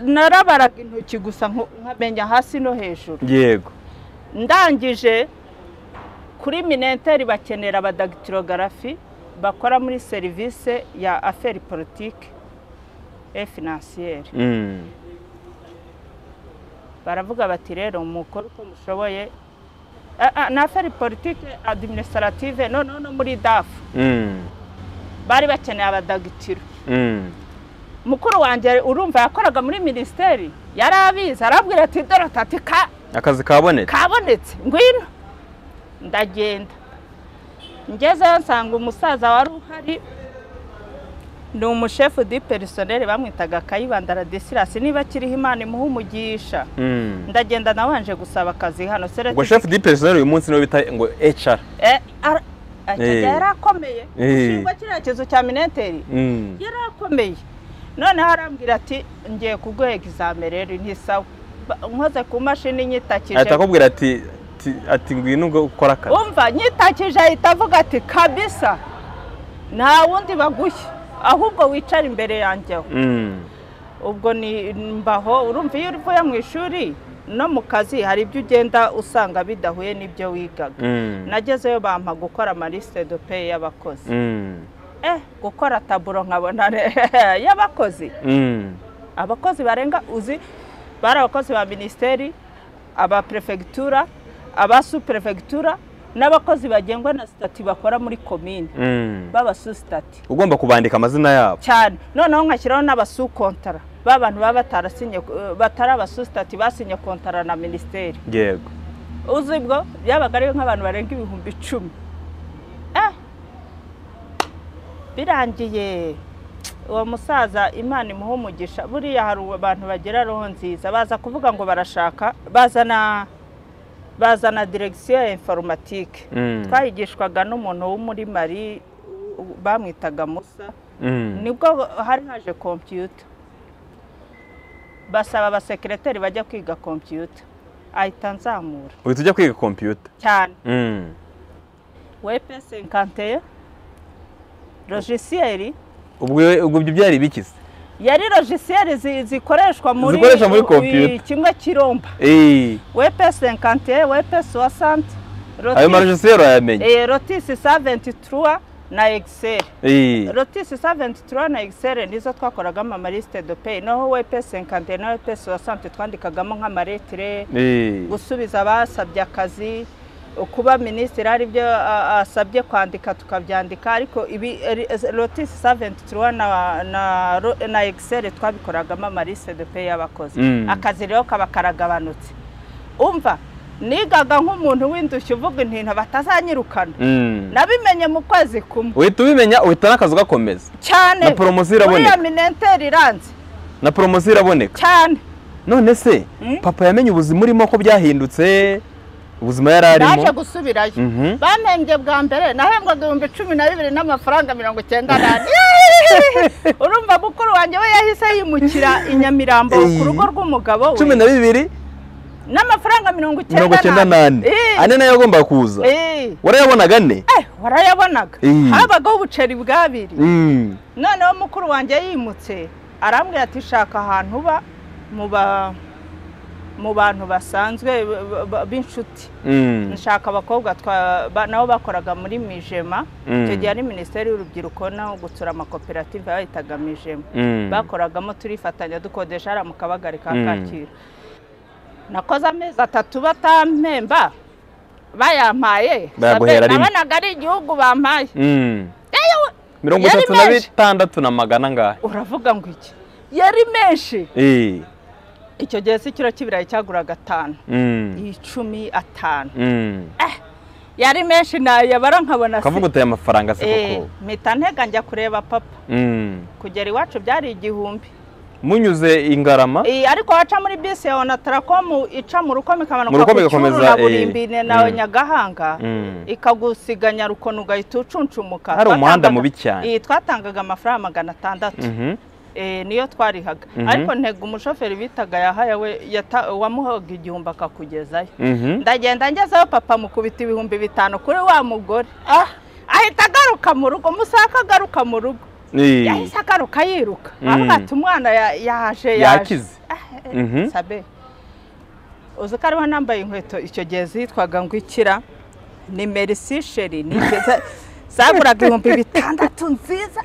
narabaraga intoki gusa nkamenya hasi no hejuru. Yego. Ndangije kuri minenteri bakenera abadagitirogarafi bakora muri serivisi ya aferi politike e finansiyeri Mm. baravuga bati rero mukore uko mushoboye Ah, ah, na aferi politike adiminisitrative noneho no muri dafu Mm. bari bakeneye abadagitiro Mm. mukuru wanjye urumva yakoraga muri minisiteri yari abizi arabwira ati dore ati ka akazi kabonetse? Kabonetse. Ngwino. Ndagenda. Ngezeyo nsanga umusaza wari uhari. Ni umushefu di perisoneri bamwitaga kayibanda radisirasi niba akiriho imana imuha umugisha. Mm. ndagenda nabanje gusaba akazi hano. Ubwo chef di personnel uyu munsi ni we bita ngo HR Eh, Eh. yari akomeye Eh. ushingwa kiriya kizu cya minenteri Mm. yari akomeye noneho arambwira ati ngiye kuguha egizame rero ntisawa nkoze ku mashini nyitakije ahita akubwira ati ati- ngwino ngo ukore akazi. Umva nyitakije ahita avuga ati kabisa nta wundi bagushye ahubwo wicara imbere yanjyeho Mm. ubwo ni mbaho urumva iyo uvuye mu ishuri no mu kazi hari ibyo ugenda usanga bidahuye n'ibyo wigaga. Mm. nagezeyo bampa gukora amarisite do peyi y'abakozi. Mm. eh gukora taburo nkabona y'abakozi. Abakozi barenga uzi bari abakozi ba minisiteri aba perefegitura aba superefegitura n'abakozi bagengwa na sitati bakora muri komini Mm. b'abasusitati ugomba kubandika amazina yabo. Cyane noneho nkashyiraho n'abasukontara ba bantu baba batarasinye batari abasusitati basinye kontara na minisiteri. Yego. Uzi bwo? Byabaga ari nk'abantu barenga ibihumbi icumi. Eh! Birangiye. Uwo musaza imana imuha umugisha. Buriya hari abantu bagira roho nziza baza kuvuga ngo barashaka bazana bazana diregisiyo ya informatike Mm. twayigishwaga n'umuntu wo muri mari bamwitaga musa. Mm. ni bwo hari haje kompiyuta basaba abasekereteri bajya kwiga kompiyuta ahita nzamura. Uhita ujya kwiga kompiyuta cyane. Mm. wepe senkanteye logiciel ubwo ibyo byari bikize? Yari logiciel zi- zikoreshwa muri kimwe kiromba. Wepe senkanteye wepe soixante ayo marajisiyeri urayamenya? Eh, rotisi saventi turuwa na egiseri rotisi saventi turuwa na egiseri nizo twakoragamo amarisite do peyi naho wepe senkante na wepe soixante twandikagamo nk'amaretire gusubiza abasabye akazi kuba minisitiri hari ibyo a- asabye kwandika tukabyandika ariko ibi rotisi saventi turuwa na egiseri twabikoragamo amarisite do peyi y'abakozi. Mm. akazi rero kaba karagabanutse. Umva nigaga nk'umuntu w'indushyi uvuga intinto batazanyirukana. Mm. nabimenye mu kwezi kumwe. Uhita ubimenya uhita n'akazi gakomeza cyane Na poromosiyo iraboneka. uriya minenteri iranze na poromosiyo iraboneka. Cyane none se Mm. papa yamenye ubuzima urimo ko byahindutse? Ubuzima yari arimo naje gusubirayo. Mhm. bampembye bwa mbere nahembwaga ibihumbi cumi na bibiri n'amafaranga mirongo icyenda n'ane. Urumva mukuru wanjye we yahise yimukira i nyamirambo ku rugo rw'umugabo we. Cumi na bibiri? N'amafaranga mirongo icyenda n'ane. ane na yo agomba kuza. Warayabonaga ane? Eh, warayabonaga. Habagaho ubuceri bw'abiri. Noneho mukuru wanjye yimutse arambwira ati shaka ahantu uba mu ba mu bantu basanzwe b'inshuti. Mm. nshaka abakobwa nabo bakoraga muri mijema. Mm. icyo gihe ari minisiteri y'urubyiruko no gutsura amakoperative bayitaga mijema. Mm. bakoragamo turifatanya dukodesha hariya mu kabagari ka kacyiru. Nakoze amezi atatu batampemba bayampaye. Nabonaga ari igihugu bampaye. Mirongo itatu na bitandatu na magana angahe uravuga ngo iki? Yari menshi. Eh. Icyo gihe si ikiro cy'ibirayi cyaguraga atanu. Mm. icumi atanu. Mm. yari menshi nayabara nkabona si. Ukavuga uteye amafaranga se Eh, koko mpita ntega njya kureba papa. Mm. kugera iwacu byari igihumbi. Munyuze ingarama? Eh, ariko waca muri bisi ya onatarakomu ica mu rukomo ikamanuka ku cyuru na eh, burimbine na nyagahanga. Ikagusiga nyarukono ugahita ucuncumuka Hari umuhanda mubi cyane. Eh, twatangaga amafaranga magana atandatu. Mhm. Eh, niyo twarihaga. Mhm. ariko ntega umushoferi bitaga yahaye we yata- wamuhaga igihumbi akakugezayo. Mhm. ndagenda ngezeho papa mukubita ibihumbi bitanu kuri wa mugore. Ah. Ahita agaruka mu rugo musaka agaruka mu rugo. Eh. yahise agaruka yiruka. Mm. avuga ati umwana ya- yaje yaje. Yakize. Ah, eh, Mhm. sabe. Uzi ko ariho nambaye inkweto icyo gihe zitwaga ngo ikira. Ni merisi sheri ni nziza zaguraga ibihumbi bitandatu nziza.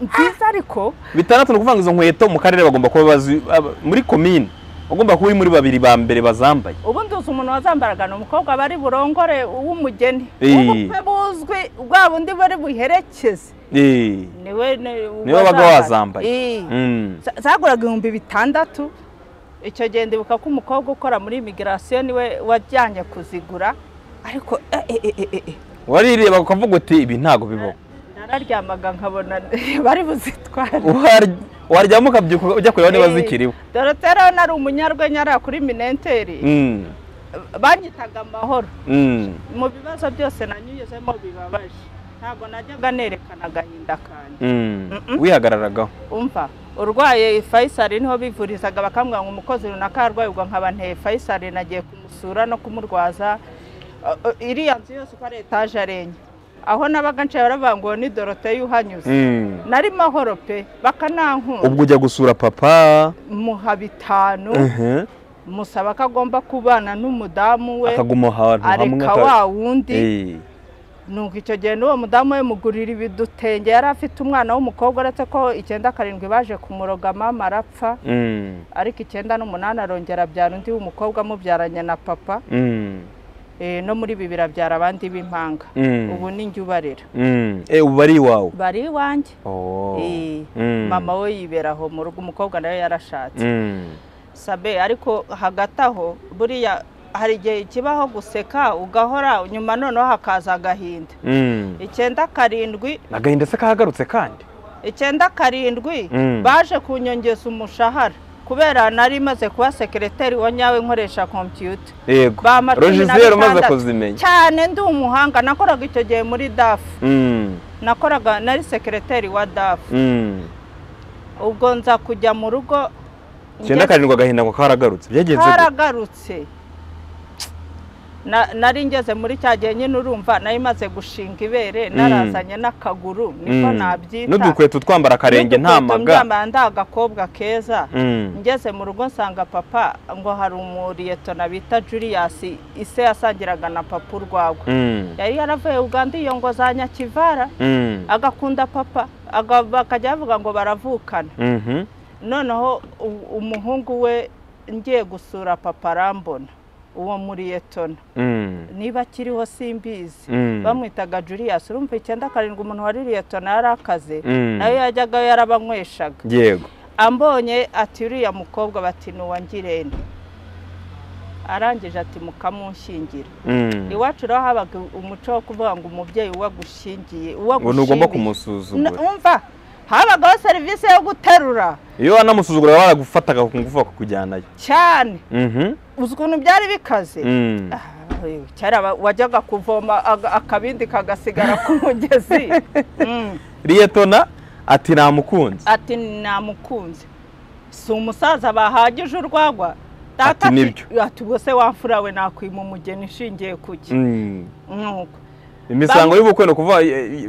Nziza ariko bitandatu ni ukuvuga ngo izo nkweto mu karere bagomba kuba bazi muri komine bagomba kuba uri muri babiri ba mbere bazambaye. Ubundi uzi umuntu wazambaraga ni umukobwa bari burongore w'umugeni. Buzwi bwa bundi bari buherekeze. Niwe ni- Niwe wabaga wazambaye. Eh. Mm. Zaguraga ibihumbi bitandatu. Icyo gihe ndibuka ko umukobwa ukora muri imigirasiyo ni we wajyanye kuzigura. Ariko eh, eh, eh. warireba ukavuga uti ibi ntabwo bibaho nararyamaga nkabona bari buzitware War- waryama ukabyuka ujya kureba niba Eh. zikiriho dorotero nari umunyarwenya ariya kuri minenteri Mm. banyitaga amahoro Mm. mu bibazo byose nanyuzemo bibabaje ntabwo najyaga nerekana agahinda kanjye Mm. Mm-mm. wihagararagaho umva urwaye fayisari ni ho bivurizaga bakambwira ngo umukozi runaka yarwaye ubwo nkaba nteye fayisari nagiye kumusura no kumurwaza iriya nzu yose uko ari etaje arenye aho nabaga ncaye baravuga ngo ni doroteye uhanyuze. Mm. nari mahoro pe bakanankunda. Ubwo ujya gusura papa? Muha bitanu. Musaba ko agomba kubana n'umudamu we. Akaguma ahantu hamwe areka wa wundi. Nuko icyo gihe n'uwo mudamu we mugurira ibidutenge. Yari afite umwana w'umukobwa uretse ko icyenda karindwi baje kumuroga mama arapfa. Mm. ariko icyenda n'umunani arongera abyara undi w'umukobwa amubyaranye na papa. Mm. No muri bibiri abyara abandi b'impanga. Mm. ubu ni njye ubarera Mm. Eh, ubu bari iwawe? Bari iwanjye. Oh. Eh, Mm. mama we yibera aho mu rugo umukobwa nawe yarashatse. Sabe ariko hagati aho buriya hari igihe kibaho guseka ugahora nyuma noneho hakaza agahinda. Icyenda karindwi agahinda se kahagarutse kandi? Icyenda karindwi baje kunyongeza umushahara. Kubera nari maze kuba sekereteri wa nyawe nkoresha kompiyuta yego. Rogisiyeri umaze kuzimenya cyane ndi umuhanga nakoraga icyo gihe muri dafu Mm. nakoraga nari sekereteri wa dafu Mm. ubwo nza kujya mu rugo. Icyenda karindwi agahinda ngo karagarutse. Byagenze karagarutse. Nari ngeze muri cya gihe nyine urumva nari maze gushinga ibere narazanye n'akaguru niko Mm. nabyita n'udukweto twambara akarenge nta maga agakobwa keza Mm. ngeze mu rugo nsanga papa ngo hari umuriyetona bita Julius ise yasangiraga na papa urwagwa Mm. yari yaravuye Uganda iyo ngo za Nyakivara Mm. agakunda papa bakajya bavuga ngo baravukana Mhm. noneho umuhungu we ngiye gusura papa arambona uwo muriyetona Mm. niba akiriho simbizi. Mm. bamwitaga Julius. Urumva icyenda karindwi umuntu wari liyetona yari akaze. Mm. na yo yajyaga yarabanyweshaga. Yego. Ambonye ati uriya mukobwa bati ni uwa ngirente arangije ati mukamunshingira. Iwacu rero habaga umuco wo kuvuga ngo umubyeyi uwagushingiye uwagushimiye kumusuzugura. Umva habagaho serivisi yo guterura. Iyo wanamusuzugura baragufataga ku ngufu bakakujyanayo. Cyane. Mhm. Uzi ukuntu byari bikaze Mm. Ah, kera wajyaga kuvoma akabindi kagasigara ku mugezi Mm. liyetona ati namukunze ati namukunze si umusaza bahagije urwagwa Ati ni byo. ati ubwo se wamfura we nakwima umugeni ishingiye ku ki Mm. imisango y'ubukwe ni ukuvuga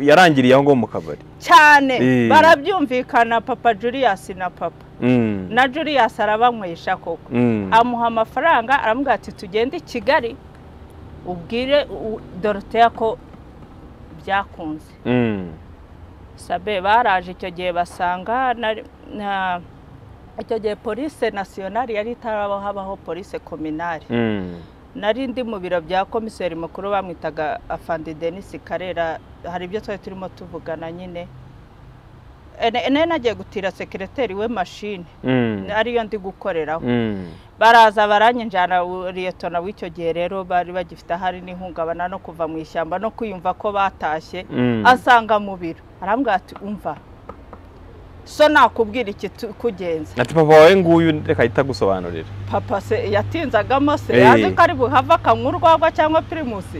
yarangiriye aho ngaho mu kabari cyane Eh. barabyumvikana papa Julius na papa. Na Julius arabanywesha koko Mm. amuha amafaranga aramubwira ati tugende i Kigali ubwire Dorothea ko byakunze Mm. sabe baraje icyo gihe basanga icyo gihe polise nasiyonari yari itarabaho habaho polise kominari Mm. nari ndi mu biro bya komiseri mukuru bamwitaga afandi denise karera hari ibyo twari turimo tuvugana nyine Ene- nari nagiye gutira sekireteri we mashini Mm. ariyo ndi gukoreraho. Mm. baraza baranyinjana liyetona w'icyo gihe rero bari bagifite ahari n'ihungabana no kuva mu ishyamba no kwiyumva ko batashye. Mm. asanga mu biro. Arambwira ati umva so nakubwira iki kugenza? Ati papa wawe nguyu reka ahita agusobanurira papa se yatinzagamo se yazi ko ari buhava akanywa urwagwa cyangwa pirimusi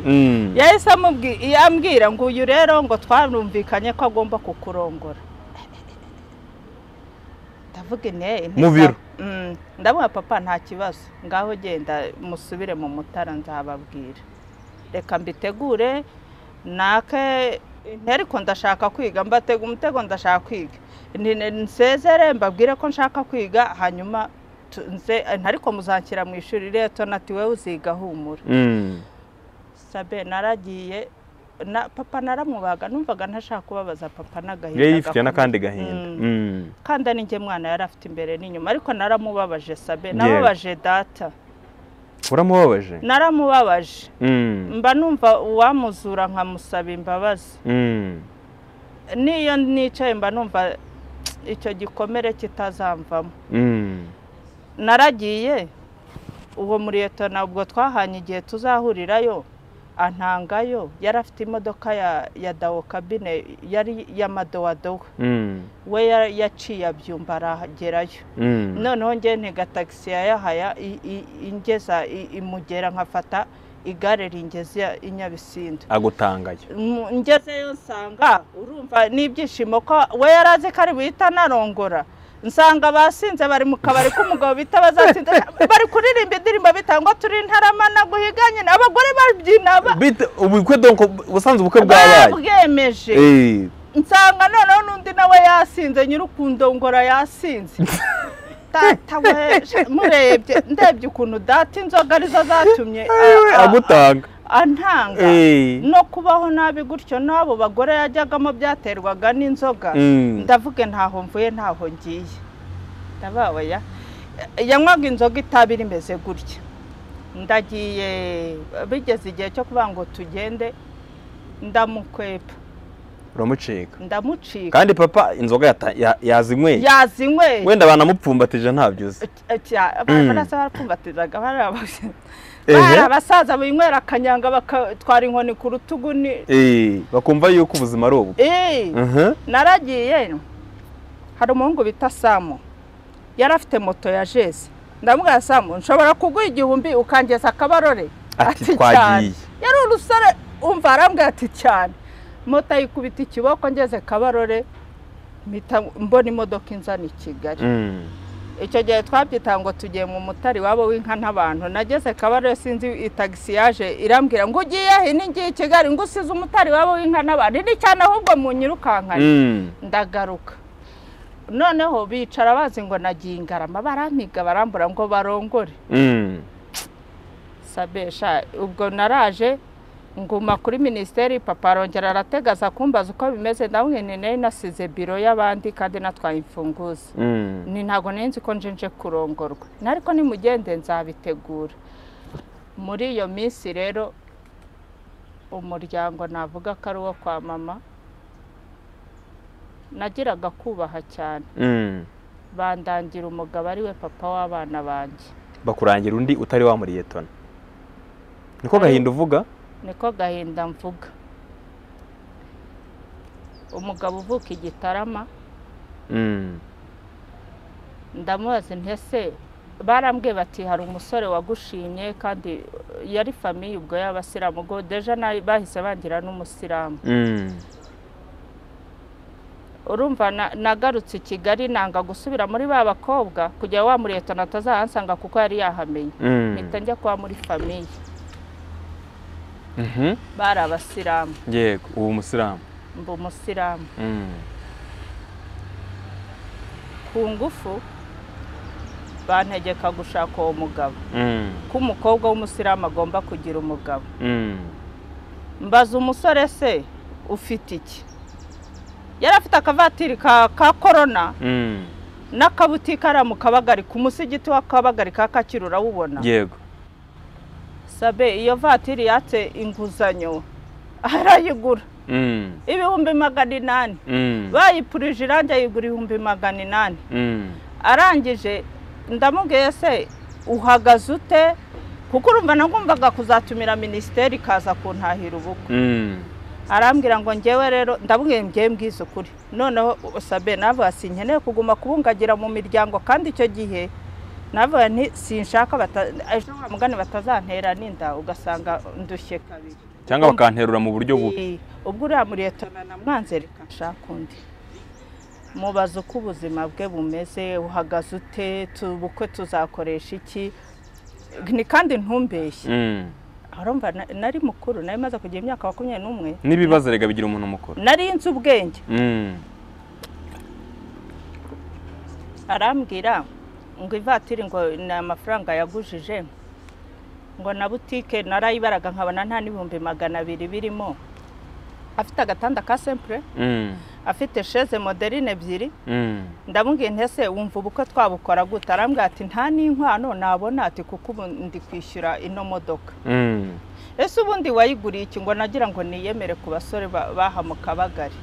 yahise amubwi- yambwira ngo uyu rero ngo twarumvikanye ko agomba kukurongora. Ndavuga inteye Mu biro? ndavuga papa nta kibazo. Ngaho genda musubire mu mutara nzababwira reka mbitegure nake ariko ndashaka kwiga. Mbatega umutego ndashaka kwiga. Nsezere mbabwire ko nshaka kwiga hanyuma ariko muzanshyira mu ishuri reto nati wowe uziga humura. Mm. sabe naragiye na papa naramubaga numvaga ntashaka kubabaza papa n'agahinda yari yifitiye n'akandi gahinda. Mm. Mm. kandi ari njye mwana yari afite imbere n'inyuma ariko naramubabaje sabe? Nababaje data. Uramubabaje? Naramubabaje. Mm. mba numva uwamuzura nkamusaba imbabazi. N'iyo nicaye mba numva icyo gikomere kitazamvamo. Naragiye uwo muriyetona ubwo twahanye igihe tuzahurirayo. Antangayo yari afite imodoka ya ya dawo kabine yari y'amadowadowa Mm. we ya- yaciye abyumva aragerayo Mm. noneho njye ntega tagisi ya yahaya i- i- ingeza imugera nkafata igare ringeze i nyabisindu agutangaye Mu- ngezeyo nsanga urumva n'ibyishimo ko we yari azi ko ari buhita anarongora nsanga basinze bari mu kabari k'umugabo bita bazatsinda. Bari kuririmba indirimbo bitangwa turi ntaramana guhiganye. Abagore babyina ubukwe donko ubusanzwe ubukwe bwabaye? babwemeje. Eh. nsanga noneho n'undi nawe yasinze nyir'ukundongora yasinze. Data murebye ndebye ukuntu data inzoga ari zo zatumye a- agutanga. Antanga no kubaho nabi gutyo n'abo bagore yajyagamo byaterwaga n'inzoga. Mm. ndavuge ntaho mvuye ntaho ngiye. Ndabawe ya. Yanywaga inzoga itabi rimeze gutya. Ndagiye bigeze igihe cyo kuvuga ngo tugende ndamukwepa. Uramucika? Ndamucika. Kandi papa inzoga yazinyweye? Yazinyweye. Wenda banamupfumbatije ntabyo uzi barasa barapfumbatizaga bari abas- Ehe. Bari abasaza binywera akanyanga bakatwara inkoni ku rutugu ni Eh, bakumva yuko ubuzima ari ubu. Eh, naragiye hari umuhungu bita samu. Yari afite moto ya jezi ndamubwira samu nshobora kuguha igihumbi ukangeza akabarore? Ati, "Twagiye." yari urusore umva arambwira ati cyane. Moto ayikubita ikiboko ngeze kabarore mbona imodoka inzana i kigali. Mm. Icyo gihe twabyita ngo tugiye mu mutari wabo w'inka n'abantu. Nageze kabare sinzi itagisi yaje irambwira ngo ugiye he? N'igiye i kigali ngo usize umutari wabo w'inka n'abantu. Ni cyane ahubwo mu nyirukankane Mm. ndagaruka. Noneho bicara bazi ngo nagiye ingarama. Barampiga barambura ngo barongore. Mm. sabesha ubwo naraje nguma kuri minisiteri papa arongera arategaza kumbaza uko bimeze. Ndabona nari nasize biro y'abandi kandi natwaye imfunguzo. Mm. ni ntabwo nzi ko nje kurongorwa. Ariko nimugende nzabitegura. Muri iyo minsi rero umuryango navuga ko ari uwo kwa mama nagiraga kubaha cyane. Mm. bandangira umugabo ari we papa w'abana banjye bakurangira undi utari wa muriyetona niko Ari- gahinda uvuga? Niko gahinda mvuga umugabo uvuka igitarama Mm. ndamubaza ntese barambwiye bati hari umusore wagushimye kandi yari famiye ubwo y'abasilamu ubwo deja bahise bangira n'umusilamu Mm. urumva na- nagarutse i kigali nanga gusubira muri ba bakobwa kugira wa muretona atazahansanga kuko yari yahamenye Mm. mpita njya kuba muri famiye. Bari abasilamu yego ubu umusilamu mba umusilamu Mm. ku ngufu bantegeka gushaka uwo mugabo Mm. ko umukobwa w'umusilamu agomba kugira umugabo. Mm. mbaza umusore se ufite iki? Yari afite akavatiri ka korona Mm. n'akabutike ari mu kabagari ku musigiti w'akabagari ka kacyiru urawubona yego. Sabe iyo vatiri yatse inguzanyo arayigura Mm. ibihumbi magana inani Mm. bayipurije irangi ayigura ibihumbi magana inani Mm. arangije ndamubwiye se uhagaze ute kuko urumva nagombaga kuzatumira minisiteri ikaza kuntahira ubukwe Mm. arambwira ngo ngewe rero ndabwiye ngewe mbwiza ukuri noneho sabe navuga si nkeneye kuguma kubungagira mu miryango kandi icyo gihe navuga nti sinshaka ejo mugani batazantera n'inda ugasanga ndushye kabiri. Cyangwa bakanterura mu buryo bubi. Ubwo uriya muretona na mwanze reka nshaka undi. Mubaza uko ubuzima bwe bumeze uhagaze ute ubukwe tuzakoresha iki? Ni kandi ntumbeshye. Mm. urumva na- nari mukuru nari maze kugira imyaka makumyabiri n'umwe. N'ibibazo rega bigira umuntu mukuru. Nari nzi ubwenge. Mm. arambwira ngo ivatiri ngo ni amafaranga yagujije ngo na butike narayibaraga nkabona nta n'ibihumbi magana abiri birimo afite agatanda ka sempure Mm. afite sheze moderine ebyiri Mm. ndamubwiye ntese wumva ubukwe twabukora gute arambwira ati nta n'inkwano nabona ati kuko ubu ndi kwishyura ino modoka Mm. ese ubundi wayiguriye iki ngo nagira ngo niyemere ku basore ba- baha mu kabagari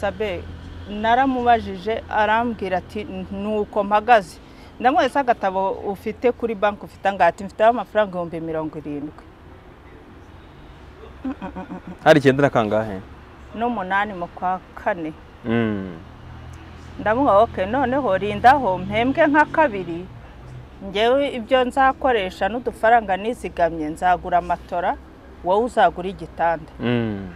sabe naramubajije arambwira ati nuko mpagaze. Ndamwese agatabo ufite kuri banki ufite angahe ati mfiteho amafaranga ibihumbi mirongo irindwi. Hari icyenda na kangahe? N'umunani mu kwa kane. Mm. ndamuha oke noneho rindaho mpembwe nka kabiri ngewe ibyo nzakoresha n'udufaranga nizigamye nzagura amatora wowe uzagura igitanda. Mm.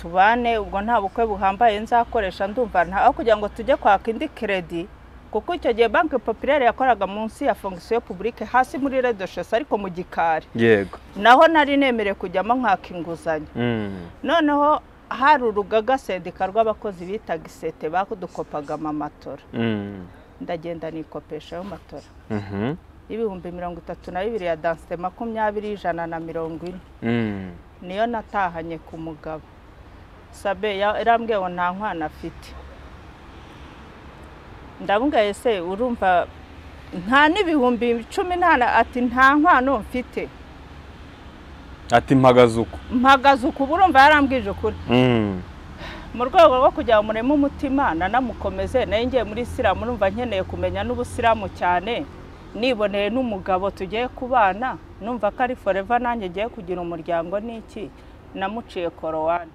Tubane ubwo nta bukwe buhambaye nzakoresha ndumva nta aho kugira ngo tujye kwaka indi keredi kuko icyo gihe banki popirere yakoraga munsi ya fongisiyo publike hasi muri redoshesi ariko mu gikari yego naho nari nemerewe kujyamo nkaka inguzanyo Mm. noneho hari urugaga sendika rw'abakozi bitaga isete bakudukopaga amatora Mm. ndagenda nikopesha ayo matora Mhm. y'ibihumbi mirongo itatu na bibiri ya dansite makumyabiri ijana na mirongo ine Mm. niyo natahanye ku mugabo sabe ya- yarambwiye ngo nta nkwana afite. Ndamubwiye se urumva nta n'ibihumbi cumi nta ati nta nkwano mfite? Ati mpagaze uko mpagaze uku uba urumva yarambwije ukuri. Mm. mu rwego rwo kugira ngo mureme umutima nanamukomeze na yo ngiye muri isilamu numva nkeneye kumenya n'ubusilamu cyane niboneye n'umugabo tugiye kubana numva ko ari foreva nanjye ngiye kugira umuryango n'iki? Namuciye korowani.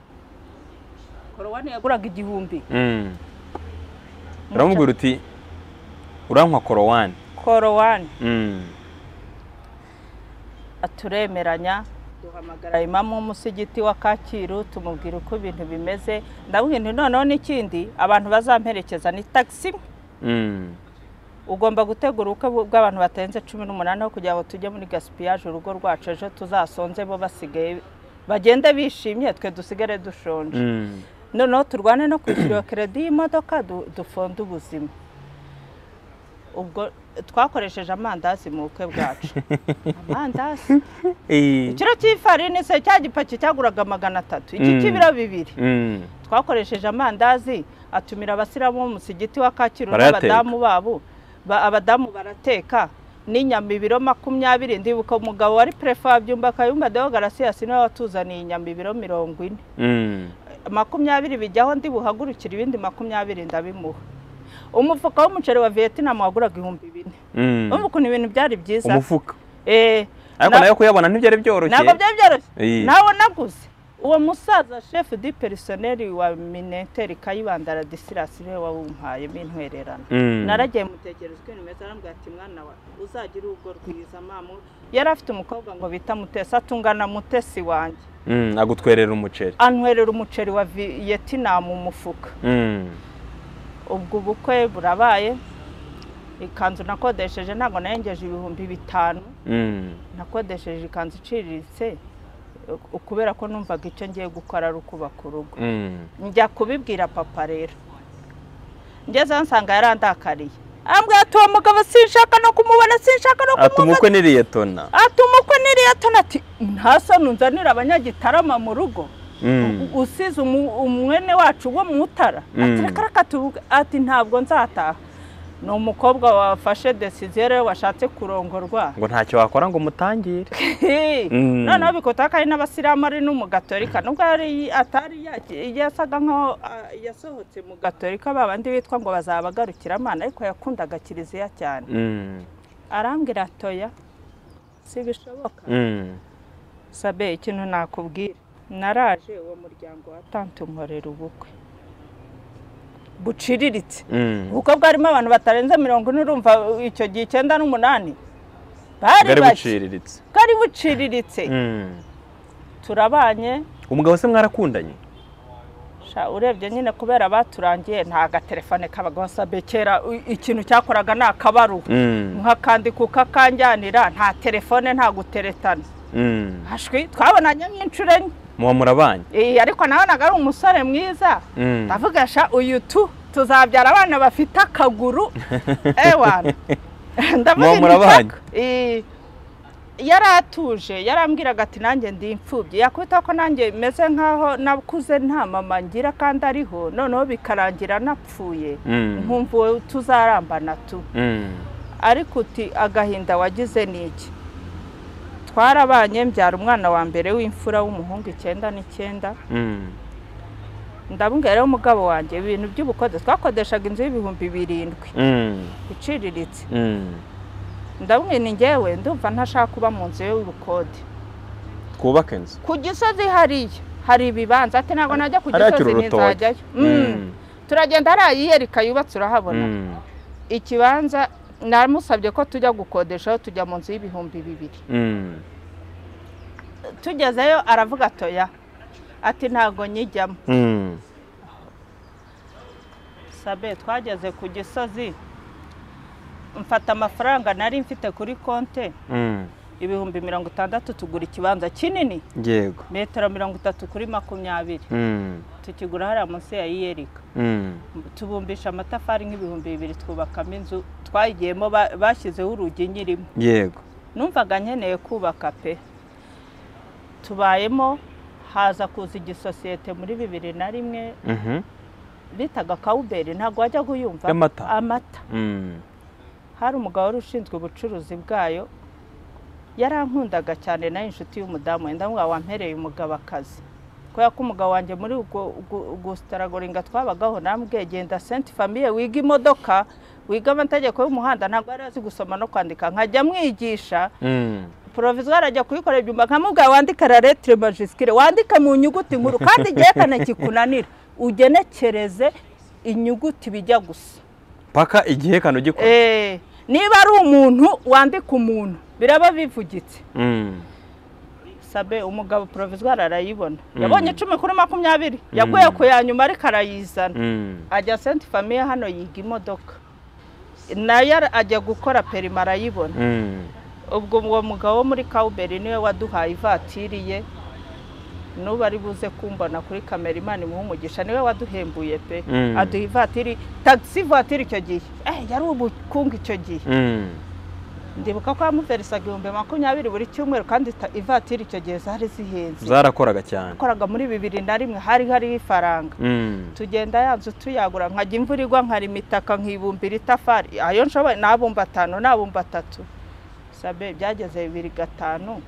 Korowani yaguraga igihumbi Mm. uramubwira uti urankwa korowani korowani Mm. turemeranya duhamagara imamu w'umusigiti wa kacyiru tumubwira uko ibintu bimeze ndabwira nti noneho n'ikindi abantu bazamperekeza ni tagisi imwe Mm. ugomba gutegura ubukwe bw- bw'abantu batarenze cumi n'umunani aho kugira ngo tujye muri gasipiyaje urugo rwacu ejo tuzasonze bo basigaye bagende bishimye twe dusigare dushonje. Noneho turwane no kwishyura keredi y'imodoka du- dufonde ubuzima. Ubwo twakoresheje amandazi mu bukwe bwacu. Amandazi? Ikiro cy'ifarini se cya gipaki cyaguraga magana atatu. Iki Mm. cy'ibiro bibiri. Mm. twakoresheje amandazi atumira abasiramu b'umusigiti wa kacyiru n'abadamu babo Ba- abadamu barateka. N'inyama ibiro makumyabiri. Ndibuka umugabo wari perefe wa byumba kayumba deo garasiyasi ni we watuzaniye inyama ibiro mirongo ine. Mm. Makumyabiri bijyaho ndi buhagurukire ibindi makumyabiri ndabimuha. Umufuka w'umuceri wa vietnam waguraga ibihumbi bine. Urumva ukuntu ibintu byari byiza. Umufuka? Eh, ariko na- na yo kuyabona ntibyari byoroshye. Ntabwo byari byoroshye. Nawe naguze. Uwo musaza shefu di perisoneri wa mineteri kayibanda radisirasi ni we wawumpayemo intwererano Mm. naragiye mutekereza ukuntu meza arambwira ati mwana wa uzagira urugo rwiza mamu yari afite umukobwa ngo bita mutesi atungana mutesi wanjye. Agutwerera umuceri antwerera umuceri wa vietnam mu mufuka Mm. ubwo ubukwe burabaye ikanzu nakodesheje ntabwo narengeje ibihumbi bitanu Mm. nakodesheje ikanzu iciriritse kubera ko numvaga icyo ngiye gukora ari ukubaka urugo Mm. njya kubibwira papa rero ngezeho nsanga yarandakariye arambwira ati uwo mugabo sinshaka no kumubona sinshaka no ati kumubona. umukwe niriyetona ati umukwe niriya tona ati nta soni unzanira abanyagitarama mu rugo. Mm. Usize umwene wacu wo mu mutara. Ati Mm. reka reka ati ntabwo nzataha. Ni umukobwa wafashe desiziyo rero washatse kurongorwa. Ngo ntacyo wakora ngo umutangire noneho bikuta ko ari n'abasilamu ari n'umugatolika nubwo yari atari yasaga nkaho ah, yasohotse mu gatolika ba bandi bitwa ngo bazabagarukira amana ariko yakundaga kiliziya cyane. Mm. arambwira atoya si bishoboka Mm. sabe ikintu nakubwira. Naraje uwo muryango wa tante unkorera ubukwe. Buciriritse. Mm. ubukwe bwarimo abantu batarenze mirongo ine urumva icyo gihe icyenda n'umunani. Bari buciriritse. Bwari buciriritse. Mm. turabanye. Umugabo se mwarakundanye? Urebye nyine kubera baturangiye nta gatelefone kabagaho sabe kera ikintu cyakoraga ni akabaruhu Mm. nkakandika ukakanjyanira nta telefone nta guteretana. Mm. hashwi twabonanye nk'inshuro enye. Muba murabanye Eh, ariko nabonaga ari umusore mwiza. Mm. ndavuga sha uyu tu tuzabyara abana bafite akaguru. Ewana ndavuga Muba murabanye? Eh, yari atuje yarambwiraga ati nanjye ndi imfubyi. Yakwita ko nanjye meze nk'aho nakuze nta mama ngira kandi ariho noneho bikarangira napfuye. Mm. nkumva tuzarambana tu. Mm. ariko uti agahinda wagize ni iki? Twarabanye mbyara umwana wa mbere w'imfura w'umuhungu icyenda n'icyenda. Mm. ndabwira rero umugabo wanjye ibintu by'ubukode twakodeshaga inzu y'ibihumbi birindwi. Mm. iciriritse. Mm. ndabwira ni ngewe ndumva ntashaka kuba mu nzu y'ubukode. Twubake inzu. Ku gisozi hariya hari ibibanza ati ntabwo najya ku gisozi ntizajyayo turagenda hariya yiyereka yubatse urahabona. Ikibanza namusabye ko tujya gukodeshaho tujya mu nzu y'ibihumbi bibiri Mm. tugezeyo aravuga atoya ati ntabwo nyijyamo Mm. sabe twageze ku gisozi mfata amafaranga nari mfite kuri konte Mm. Ibihumbi mirongo itandatu tugura ikibanza kinini. Yego. Metero mirongo itatu kuri makumyabiri. Mm. tukigura hariya munsi ya iyerika. Mm. tubumbisha amatafari nk'ibihumbi bibiri twubakamo inzu twayigiyemo ba- bashyizeho urugi nyirimo. Yego. Numvaga nkeneye kubaka pe. Tubayemo haza kuza igisosiyete muri bibiri na rimwe. Mhm. bitaga kawuberi ntabwo wajya kuyumva. Y'amata? amata. Mm. hari umugabo wari ushinzwe ubucuruzi bwayo. Yarankundaga cyane na yo inshuti y'umudamu wenda ngo wampereye umugabo akazi kubera ko umugabo wanjye muri gusitaragoringa twabagaho genda senti famiye wiga imodoka wiga amategeko y'umuhanda ntabwo yari azi gusoma no kwandika. Nkajya mwigisha Mm. porovizwari ajya kuyikorera ibyumba nkamubwira wandike raretire majisikire wandike mu nyuguti nkuru kandi igihekane kikunanira ugenekereze inyuguti bijya gusa. Paka igihekano gikora. Eh, niba ari umuntu wandika umuntu. Biraba bivugitse. Mm. sabe umugabo porovizwari arayibona. Mm. yabonye icumi kuri makumyabiri. Yaguye ku ya nyuma ariko arayizana. Mm. ajya senti famiye hano yiga imodoka. Nayo ajya gukora perima arayibona. Mm. ubwo uwo mugabo wo muri kawuberi ni we waduhaye ivatiri ye. N'ubu ari buze kumbona kuri kamera imana imuha umugisha ni we waduhembuye pe. Mm. aduha ivatiri. Tagisi vatiri icyo gihe. Eh yari ubukungu icyo gihe. Mm. Ndibuka ko yamuverisaga ibihumbi makumyabiri buri cyumweru kandi ivatiri icyo gihe zari zihenze. Zarakoraga cyane. Yakoraga muri bibiri na rimwe hari hariho ifaranga. Mm. tugenda ya nzu tuyagura nkajya imvura igwa nkara imitaka nkibumbira itafari ayo nshoboye nabumba atanu nabumba atatu. Sabe byageze bibiri gatanu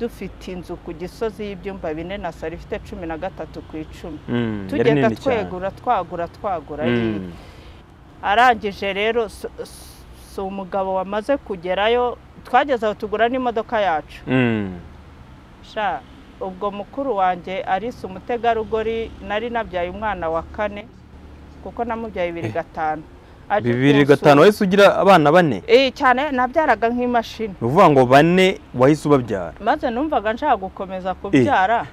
dufite inzu ku gisozi y'ibyumba bine na salo ifite cumi na gatatu ku icumi. Mm. Tugenda twegura twagura twagura. Mm. arangije rero si- umugabo wamaze kugerayo twageze aho tugura n'imodoka yacu. Mm. sha ubwo mukuru wanjye arisa umutegarugori nari nabyaye umwana wa kane kuko namubyaye bibiri gatanu. Aje bibiri gatanu wahise ugira abana bane? Eh, cyane nabyaraga nk'imashini. Ni ukuvuga ngo bane wahise ubabyara. Maze numvaga nshaka gukomeza kubyara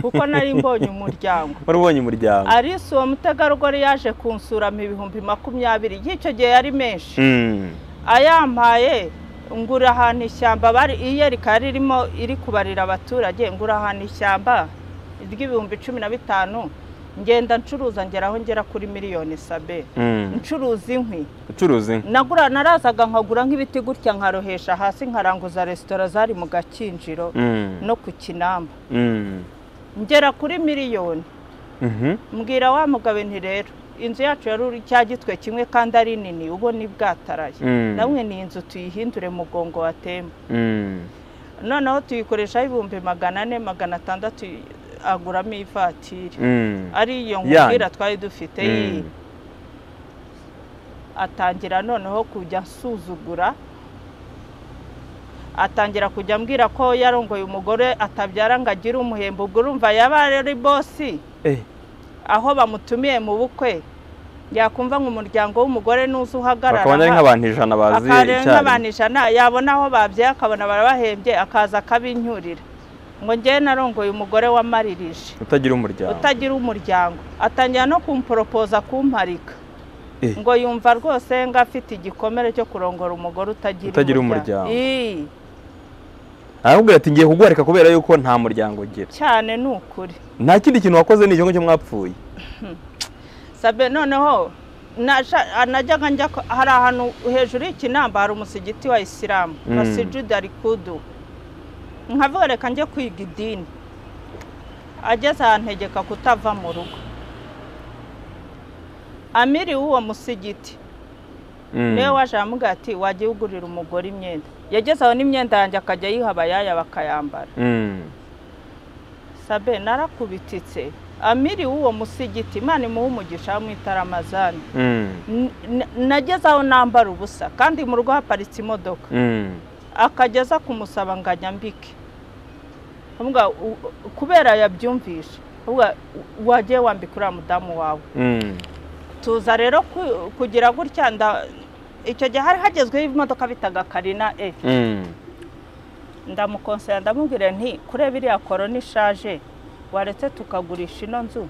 kuko nari mbonye umuryango. Wari ubonye umuryango. Arisa uwo mutegarugori yaje kunsuramo ibihumbi makumyabiri y'icyo gihe yari menshi. Mm. Ayampaye ngura ahantu ishyamba bari iyerika ririmo iri kubarira abaturage ngura ahantu ishyamba ry'ibihumbi cumi na bitanu ngenda ncuruza ngera aho ngera kuri miliyoni sabe Mm. ncuruza inkwi nagura narazaga nkagura nk'ibiti gutya nkarohesha hasi nkaranguza resitora zari mu gakinjiro Mm. no ku kinamba Mm. ngera kuri miliyoni Mhm. mbwira wa mugabo nti rero inzu yacu yari uri cya gitwe kimwe kandi ari nini ubu ni bwataraye Mm. namwe ni inzu tuyihindure mugongo wa temba Mm. noneho tuyikoreshaho ibihumbi magana ane magana atandatu aguramo ivatiri Mm. ari iyo Yanyu. nkubwira twari dufite atangira noneho kujya asuzugura atangira kujya ambwira ko yarongoye umugore atabyara ngo agire umuhembo ubwo urumva yaba ari bosi Eh. Aho bamutumiye mu bukwe. Yakumva ngo umuryango w'umugore nuza uhagarara bakabona ari nk'abantu ijana bazi akareba nk'abantu icyarimwe. ijana. Yabona aho babyaye akabona barabahembye akaza akabinyurira. Ngo njyewe narongoye umugore wamaririje utagira umuryango. Utagira umuryango. Atangira no kumporopoza kumparika. Eh. ngo yumva rwose ngo afite igikomere cyo kurongora umugore Utagira umuryango. Ii, arakubwira ati ngiye kuguharika kubera yuko nta muryango ugira. Cyane ni ukuri. Nta kindi kintu wakoze ni icyo ngicyo mwapfuye sabe noneho najyaga njya hari ahantu hejuru y'ikinamba hari umusigiti wa isilamu Mm. masijidi arikudu. Nkavuga reka njye kwiga idini. Ageze ahantu ntegeka kutava mu rugo. Amiri w'uwo musigiti Mm. Ni we waje aramubwira ati wajya ugurira umugore imyenda. Yageze aho n'imyenda yanjye akajya ayiha abayaya bakayambara. Mm. sabe narakubititse. Amiri w'uwo musigiti imana imuha umugisha bamwita ramazani Mm. Nageze aho nambara ubusa kandi mu rugo haparitse imodoka. Mm. akageza kumusaba ngo anyambike kubera yabyumvishe wagiye wambika uriya mudamu wawe. Mm. Tuza rero ku- kugira gutya nda icyo gihe hari hagezweho imodoka bitaga karina e Mm. ndamukonsera ndamubwira nti kureba iriya korona ishaje waretse tukagurisha ino nzu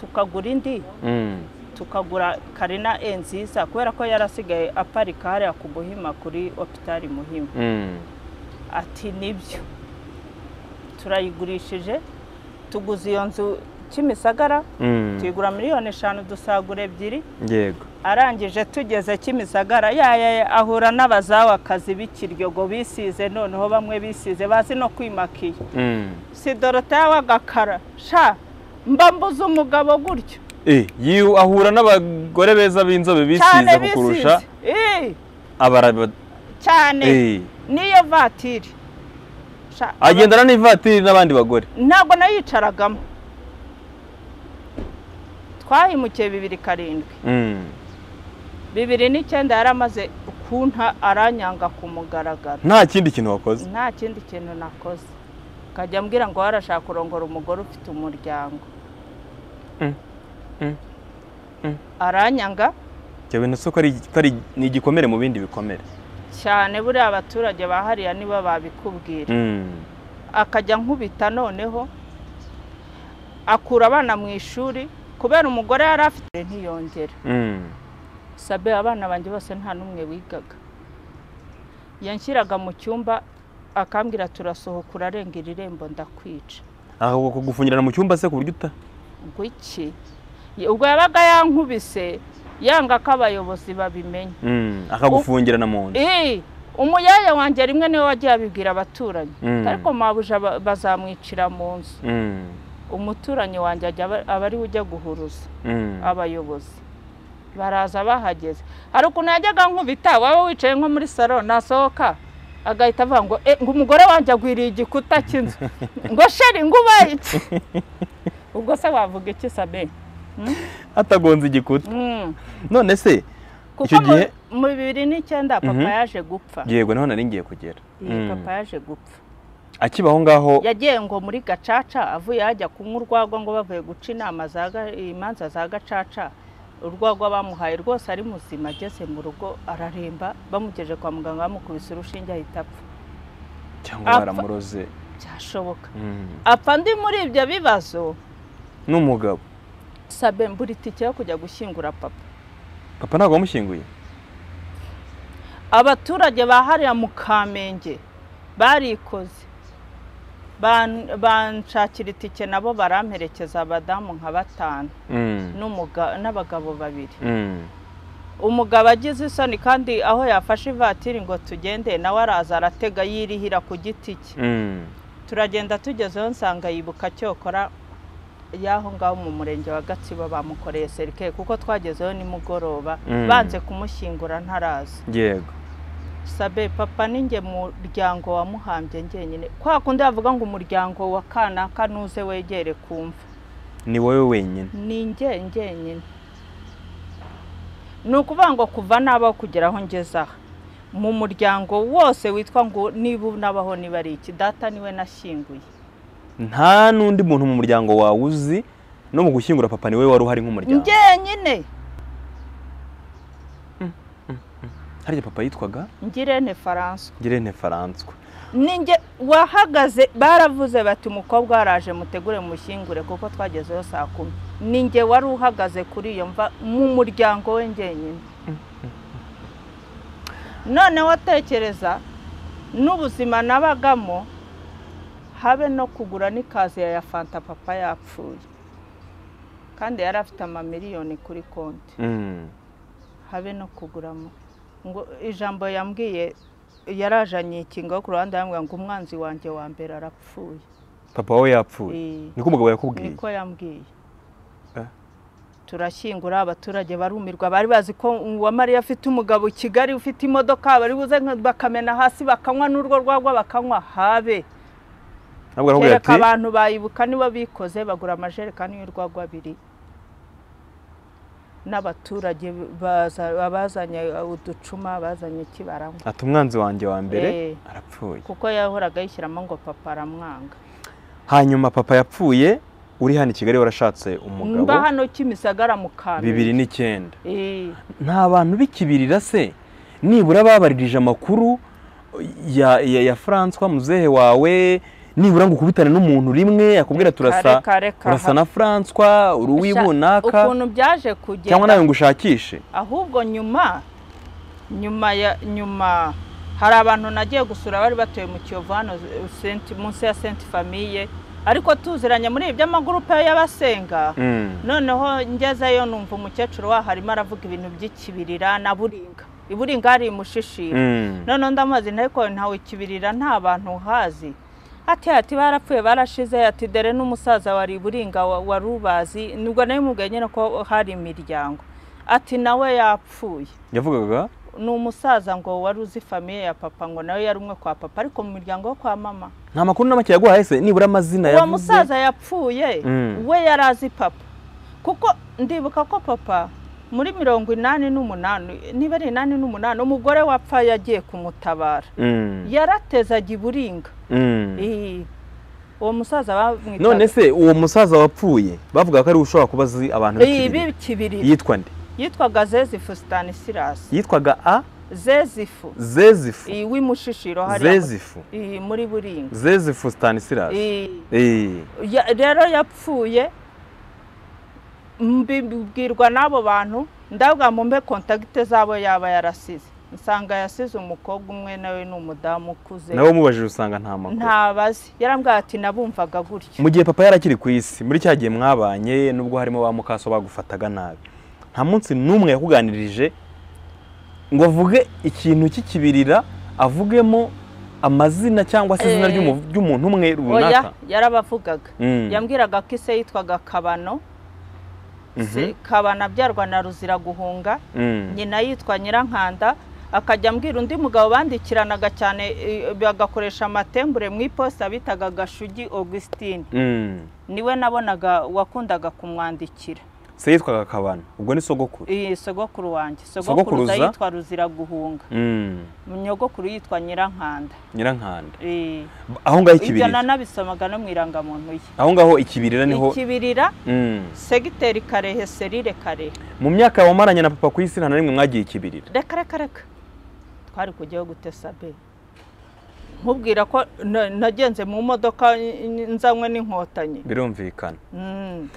tukagura indi Mm. tukagura karina e nziza kubera ko yarasigaye aparika hariya ku muhima kuri opitari muhima Mm. ati ni byo turayigurishije tuguze iyo nzu kimisagara Mm. tuyigura miliyoni eshanu dusagura ebyiri. Yego. Arangije tugeze kimisagara yaya ahura n'abazawakazi b'ikiryogo bisize noneho bamwe bisize bazi no kwimakiya Mm. si doroteya w'agakara sha mba mbuze umugabo gutyo. Eh, yiwe ahura n'abagore beza b'inzobe bisize kukurusha Eh, cyane Eh. niyo vatiri. Agendana n'ivatiri n'abandi bagore. Ntabwo nayicaragamo twahimukiye bibiri karindwi. Mm. bibiri n'icyenda yari amaze kunta aranyanga ku mugaragaro. Nta kindi kintu wakoze? Nta kindi kintu nakoze. Akajya ambwira ngo warashaka kurongora umugore ufite umuryango. Mm. Mm. Aranyanga. Ibyo bintu si ko ari ko ari- ni igikomere mu bindi bikomere. Cyane buriya abaturage ba hariya nibo babikubwira. Akajya nkubita noneho akura abana mu ishuri kubera umugore yari afite ntiyongera Mm. sabe abana banjye bose nta n'umwe wigaga. Yanshyiraga mu cyumba akambwira turasohoka urarenga iri rembo ndakwica. Aho kugufungirana mu cyumba se ku buryo uta? Ngo iki? Ubwo yabaga yankubise yanga ko abayobozi babimenya Mm, akagufungirana mu nzu Eh, umuyaya wanjye rimwe ni we wagiye abibwira abaturanyi. Mm. ariko mabuja ba- bazamwicira mu nzu. Umuturanyi wanjye ajya aba- ari we ujya guhuruza. Mm. abayobozi. Baraza bahageze. Hari ukuntu yajyaga nkubita waba wicaye nko muri salo nasohoka agahita avuga ngo "Eh, ngo umugore wanjye agwiriye igikuta cy'inzu. Ngo sheri ngo ubaye iki? Ubwo se wavuga iki sabe atagonze igikuta. Mm. none se icyo gihe mu bibiri n'icyenda papa Mhm. yaje gupfa. Yego ni ho nari ngiye kugera. Papa yaje gupfa. Akiba aho ngaho yagiye ngo muri gacaca avuye yajya kunywa urwagwa ngo bavuye guca inama imanza za gacaca. Urwagwa bamuhaye rwose ari muzima ageze mu rugo araremba bamugeje kwa muganga bamukubise urushinge ahita apfa. Cyangwa baramuroze. Byashoboka. Mm. apfa ndi muri ibyo bibazo. N'umugabo. Sabe mbura itike yo kujya gushyingura papa. Papa ntabwo wamushyinguye? Abaturage ba hariya mu kamenge barikoze. Banshakira itike nabo baramperekeza abadamu nka batanu. Mm. n'abagabo babiri. Mm. umugabo agize isoni kandi aho yafashe ivatiri ngo tugende nawe araza aratega yirihira ku giti cye. Mm. turagenda tugezeho nsanga yibuka cyokora y'aho ngaho mu murenge wa gatsibo bamukoreye serike kuko twagezeho nimugoroba. Banze kumushyingura ntaraza. Yego. Sabe papa ninjye muryango wamuhambye njyenyine. Kwa kundi bavuga ngo umuryango wa kanaka nuze wegere kumva. Ni wowe wenyine. Ni njye njyenyine. Ni ukuvuga ngo kuva nabaho kugera aho ngeze aha. Mu muryango wose witwa ngo niba unabaho niba ari iki data ni we nashyinguye. Nta n'undi muntu mu muryango wawe uzi no mu gushyingura papa ni wowe wari uhari nk'umuryango. Njyenyine! Harya papa yitwaga? Ngirente faranswa ngirente faranswa ninjye wahagaze baravuze bati umukobwa waraje mutegure mushyingure kuko twagezeho saa kumi. Ninjye wari uhagaze kuri iyo mva mu muryango we njyenyine. Noneho tekereza n'ubuzima nabagamo habe no kugura n'ikaziya ya fanta papa yapfuye. Kandi yari afite amamiliyoni kuri konti. Mm. habe no kuguramo. Ngo ijambo yambwiye yarajanye ikinga ku ruhande yambwira ngo umwanzi wanjye wa mbere arapfuye. Papa wawe yapfuye? Eh, niko umugabo yakubwiye? Niko yambwiye. Eh. turashyingura abaturage barumirwa. Bari bazi ko uwamariya afite umugabo i kigali ufite imodoka bari buze bakamena hasi bakanywa n'urwo rwagwa bakanywa habe. Kereka abantu bayibuka nibo bikoze bagura amajerekani y'urwagwa abiri. N'abaturage baza- abazanye uducuma bazanye kibaranywa ati umwanzi wanjye wa mbere Eh. arapfuye. Kuko yahoraga yishyiramo ngo papa aramwanga. Hanyuma papa yapfuye uri hano i kigali warashatse umugabo. Mba hano kimisagara mu kamenge bibiri n'icyenda. Eh, nta bantu b'ikibirira se. Nibura babaririje amakuru ya ya, ya François muzehe wawe nibura ngo ukubitane n'umuntu rimwe akubwira turasa urasa na François uri uwibunaka ukuntu byaje kugenda. Cyangwa nawe ngo ushakishe. Ahubwo nyuma nyuma ya nyuma hari abantu nagiye gusura bari batuye mu kiyovu hano munsi ya senti famiye ariko tuziranye muri ibyo amagurupe y'abasenga. Mm. noneho ngezeyo numva umukecuru waho arimo aravuga ibintu by'ikibirira na buringa. Iburinga hari imushishira Mm. noneho ndamubaza ariko ntawe ikibirira nta bantu uhazi ati ati barapfuye barashize ati dore n'umusaza wari buringa wa- wari ubazi ni bwo nawe mubwiye nyine ko hari imiryango. Ati nawe yapfuye. Yavugaga? Ni umusaza ngo wari uzi famiye ya papa ngo nawe yari umwe kwa papa ariko mu miryango yo kwa mama. Nta makuru na make yaguhaye se nibura amazina uwo yavuze. musaza yapfuye Mm. we yari azi papa. Kuko ndibuka ko papa muri mirongo inani n'umunani niba ari inani n'umunani umugore wapfa yagiye kumutabara. Mm. yarateze ajya iburinga. Mm. Uwo musaza bamwitaga none se uwo musaza wapfuye bavuga ko ari ushobora kuba azi abantu ibi b'ikibirira kibirira yitwa nde? Yitwaga zezifu stanisirasi yitwaga a? Zezifu. Zezifu. Iyi w'imushishiro hariya. Zezifu. Iyi muri buringa. Zezifu ya- rero yapfuye mbibwirwa n'abo bantu ndavuga mu mbe kontagite zabo yaba yarasize. Nsanga yasize umukobwa umwe nawe ni umudamu ukuze. Nawe umubajije usanga nta makuru. Ntabazi. Yarambwira ati nabumvaga gutyo mu gihe papa yari akiri ku isi muri cya gihe mwabanye nubwo harimo ba mukaso bagufataga nabi. Nta munsi n'umwe yakuganirije ngo avuge ikintu cy'ikibirira avugemo amazina cyangwa se izina Eh. ry'umu- ry'umuntu umwe runaka. yarabavugaga. Mm. yambwiraga ko ise yitwaga kabano. Se- kabano abyarwa na ruzira guhunga Mm. nyina yitwa nyirankanda. Akajya ambwira undi mugabo bandikiranaga cyane bagakoresha amatembure mu iposita bitaga gashugi augustine. Mm. ni we nabonaga wakundaga kumwandikira. Se yitwaga kabana ubwo ni sogokuru? Iyi sogokuru wanjye. Sogokuruza yitwa ruzira guhunga Mm. nyogokuru yitwa nyirankanda. Nyirankanda. Aho ngaho ibyo ikibirira nanabisomaga no mu irangamuntu ye. Aho ngaho ikibirira ni ho? Ikibirira Mm. segiteri karehe serire karehe. Mu myaka wamaranye na papa ku isi nta na rimwe mwagiye ikibirira. Reka reka reka. Twari kujyaho gutesa be nkubwira ko na- nagenze mu modoka nzanywe n'inkotanyi. Birumvikana. Mm.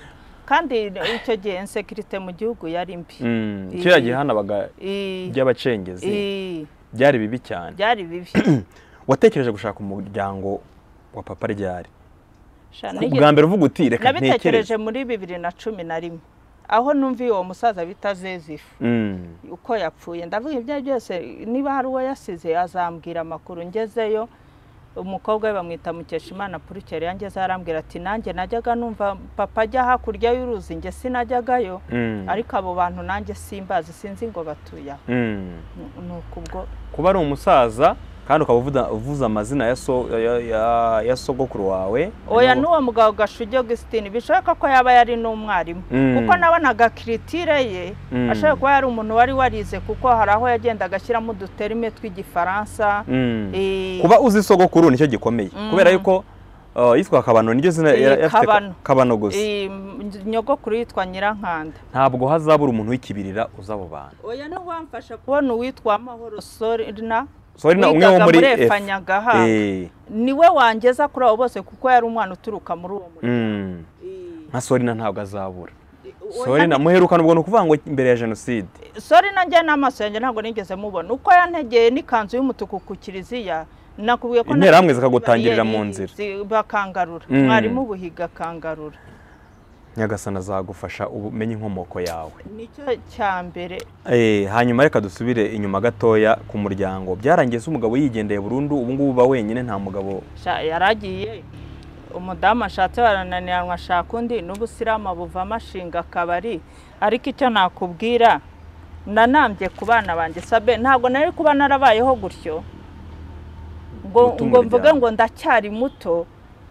Kandi icyo gihe insekirite mu gihugu yari mbi. Mm. Kiriya gihe hanabaga I- by'abacengezi i- byari bibi cyane. byari bibi. Watekereje gushaka umuryango wa papa ryari? Bwa mbere uvuga uti reka nabitekereje ntekereze. muri bibiri na cumi na rimwe. Aho numviye uwo musaza bita zezifu. Mm. uko yapfuye. Ndavuga ibyo byose niba hari uwo yasize azambwira amakuru ngezeyo umukobwa we bamwita mukeshimana purikeri yangezeho arambwira ati nanjye najyaga numva papa ajya hakurya y'uruzi njye sinajyagayo Mm. ariko abo bantu nanjye simbazi sinzi ngo batuye aho Mm. ni uku ubwo kuba ari umusaza kandi ukaba uvuze amazina ya so- ya- ya- ya sogokuru wawe oya n'uwo mugabo gashugi augustine bishoboka ko yaba yari n'umwarimu Mm. kuko nabonaga kiritire ye Mm. ashobora kuba yari umuntu wari warize kuko hari aho yagendaga ashyiramo uduterime tw'igifaransa Mm. Kuba uzi sogokuru ni cyo gikomeye kubera yuko uh, yitwa kabano niryo zina yari afite ka- Kabano. gusa nyogokuru yitwa nyirankanda ntabwo hazabura umuntu w'ikibirira uzi abo bantu oya no wamfasha kubona uwitwa amahoro sorina Sorry, na umwe wo muri F. Eh, ni we wangeza kuri abo bose kuko yari umwana uturuka muri uwo muryango. Mm. nka sorina ntabwo azabura. Oya, sorina muherukana ubwo ni ukuvuga ngo imbere ya jenoside. Sorina njye n'amaso yanjye ntabwo nigeze mubona. Uko yantegeye n'ikanzu y'umutuku ku kiliziya nakubwiye ko Interahamwe zikagutangirira mu nzira. zi- bakangarura. Mm. mwarimu buhiga akangarura. Nyagasana azagufasha umenye inkomoko yawe. Nicyo cya mbere. Eh, hanyuma reka dusubire inyuma gatoya ku muryango. Byarangiye se umugabo yigendeye burundu ubu ngubu uba wenyine nta mugabo. Yaragiye. Umudamu ashatse barananiranwa ashaka undi n'ubusiramu buvamo ashinga akabari ariko icyo nakubwira nanambye ku bana banjye. Sabe ntabwo nari kuba narabayeho gutyo. Ngo mvuge ngo ndacyari muto.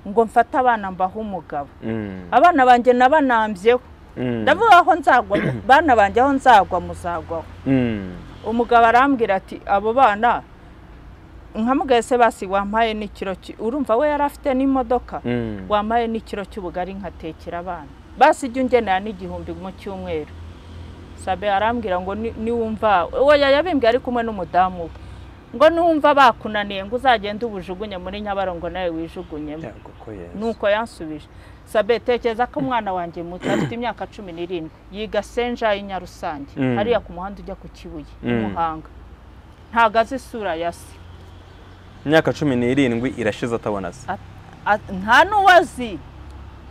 Ngo mfate abana mbahe umugabo. Mm, abana banjye nabanambyeho mm, ndavuga aho nzagwa bana banjye aho nzagwa muzagwaho. Mm, umugabo arambwira ati abo bana nkamugaye se basi wampaye n'ikiro ki- urumva we yari afite n'imodoka? Wampaye n'ikiro cy'ubugari nkatekera abana. Basi ijya ungenera n'igihumbi mu cyumweru. Sabe arambwira ngo ni- niwumva oya yabimbwiye ari kumwe n'umudamu we. Ngo niwumva bakunaniye ngo uzagende ubujugunye muri nyabarongo nawe wijugunyemo nuko yansubije. Sabe tekereza ko umwana wanjye muto afite imyaka cumi n'irindwi. Yiga senja y'inyarusange Mm. hariya ku muhanda ujya ku kibuye i Mm. muhanga. Ntabwo azi isura ya se. Imyaka cumi n'irindwi irashize atabona se. Nta n'uwo azi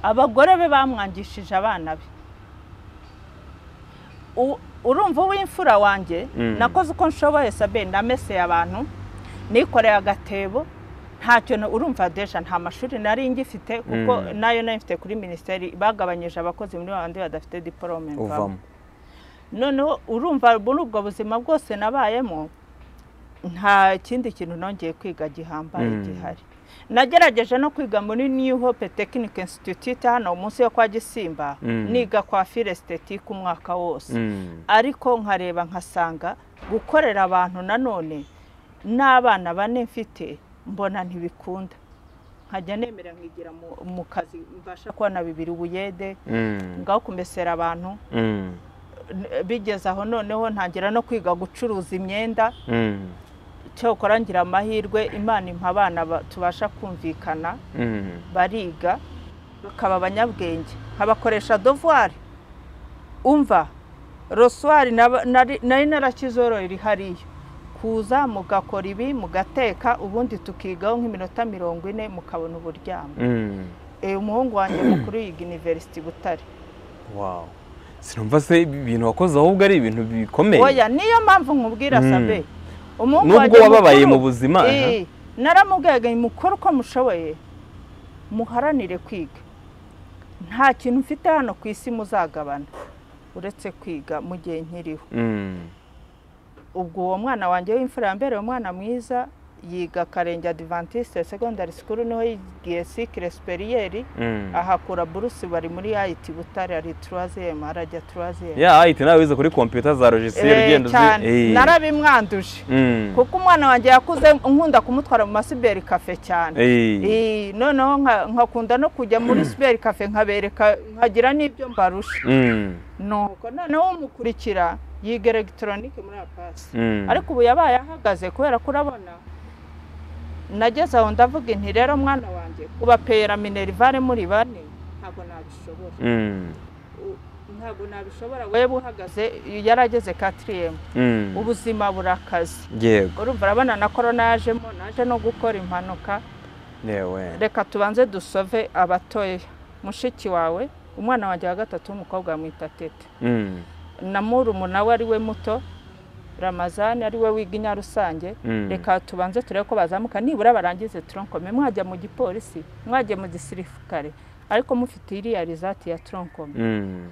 abagore be bamwangishije abana be. Urumva uw'imfura wanjye Mm. nakoze uko nshoboye sabe ndameseye abantu nikoreye agatebo ntacyo na- urumva deja nta mashuri nari ngifite kuko Mm. na yo nari mfite kuri minisiteri bagabanyije abakozi muri babandi badafite diporome mvamo noneho urumva muri ubwo buzima bwose nabayemo nta kindi kintu nongeye kwiga gihambaye Mm. gihari nagerageje no kwiga muri new hope technic institute hano munsi yo kwa gisimba Mm. niga kwa fire esthetique umwaka wose. Mm, ariko nkareba nkasanga gukorera abantu nanone n'abana bane mfite mbona ntibikunda. Nkajya nemera nkigira mu- kazi mbasha kubona bibiri ubuyede mm, ngaho kumesera abantu. Bigeze aho noneho ntangira no kwiga gucuruza imyenda. Cyokora ngira amahirwe imana impa abana ba- tubasha kumvikana mm. bariga bakaba abanyabwenge. Nkabakoresha dovuwari umva roswari nari narakizororera hariya kuza mugakora ibi mugateka ubundi tukigaho nk'iminota mirongo ine mukabona uburyamo. Mm. Eh, umuhungu wanjye mukuru yiga iniverisiti butare. Sinumva se ibintu wakoze ahubwo ari ibintu bikomeye. Oya niyo mpamvu nkubwira Mm. sabe. Umuhungu nubwo wababaye mu buzima Eh, naramubwiye mukore uko mushoboye muharanire kwiga. Nta kintu mfite hano ku isi muzagabana. Uretse kwiga mu gihe nkiriho. Mm. ubwo uwo mwana wanjye w'imfura yambereye umwana mwiza yiga karenge adventiste secondary school ni ho yigiye sikire superiyeri Mm. ahakura burusi bari muri ayiti butare ari turaziyemu arajya turaziyemu ya ahita nawe wize kuri kompiyuta za logiciel ugenda uzi cyane Eh. narabimwanduje Mm. kuko umwana wanjye yakuze nkunda kumutwara mu masiberi kafe cyane Eh. Eh, noneho nka- nkakunda no kujya muri siberi kafe nkabereka nkagira n'ibyo mbarusha Mm. nuko noneho umukurikira yiga elegitoronike muri apasi Mm. ariko ubu yabaye ahagaze kubera ko urabona nageze aho ndavuga inti rero mwana wanjye kubapera minerivare muri bane ntabwo nabishobora. Mm. Ntabwo nabishobora. Wewe uhagaze yarageze katiriyemu Mm. ubuzima burakaze yego. Urumva urabona na korona yajemo naje no gukora impanuka. Yewe. Reka tubanze dusove abatoya mushiki wawe umwana wanjye wa gatatu w'umukobwa bamwita tete. Mm. na murumuna we ari we muto. Ramazani ari we wiga i nyarusange Mm. reka tubanze turebe ko bazamuka. Nibura barangize toronkome mwajya mu gipolisi mwajya mu gisirikare. Ariko mufite iriya rizati ya toronkome Mm.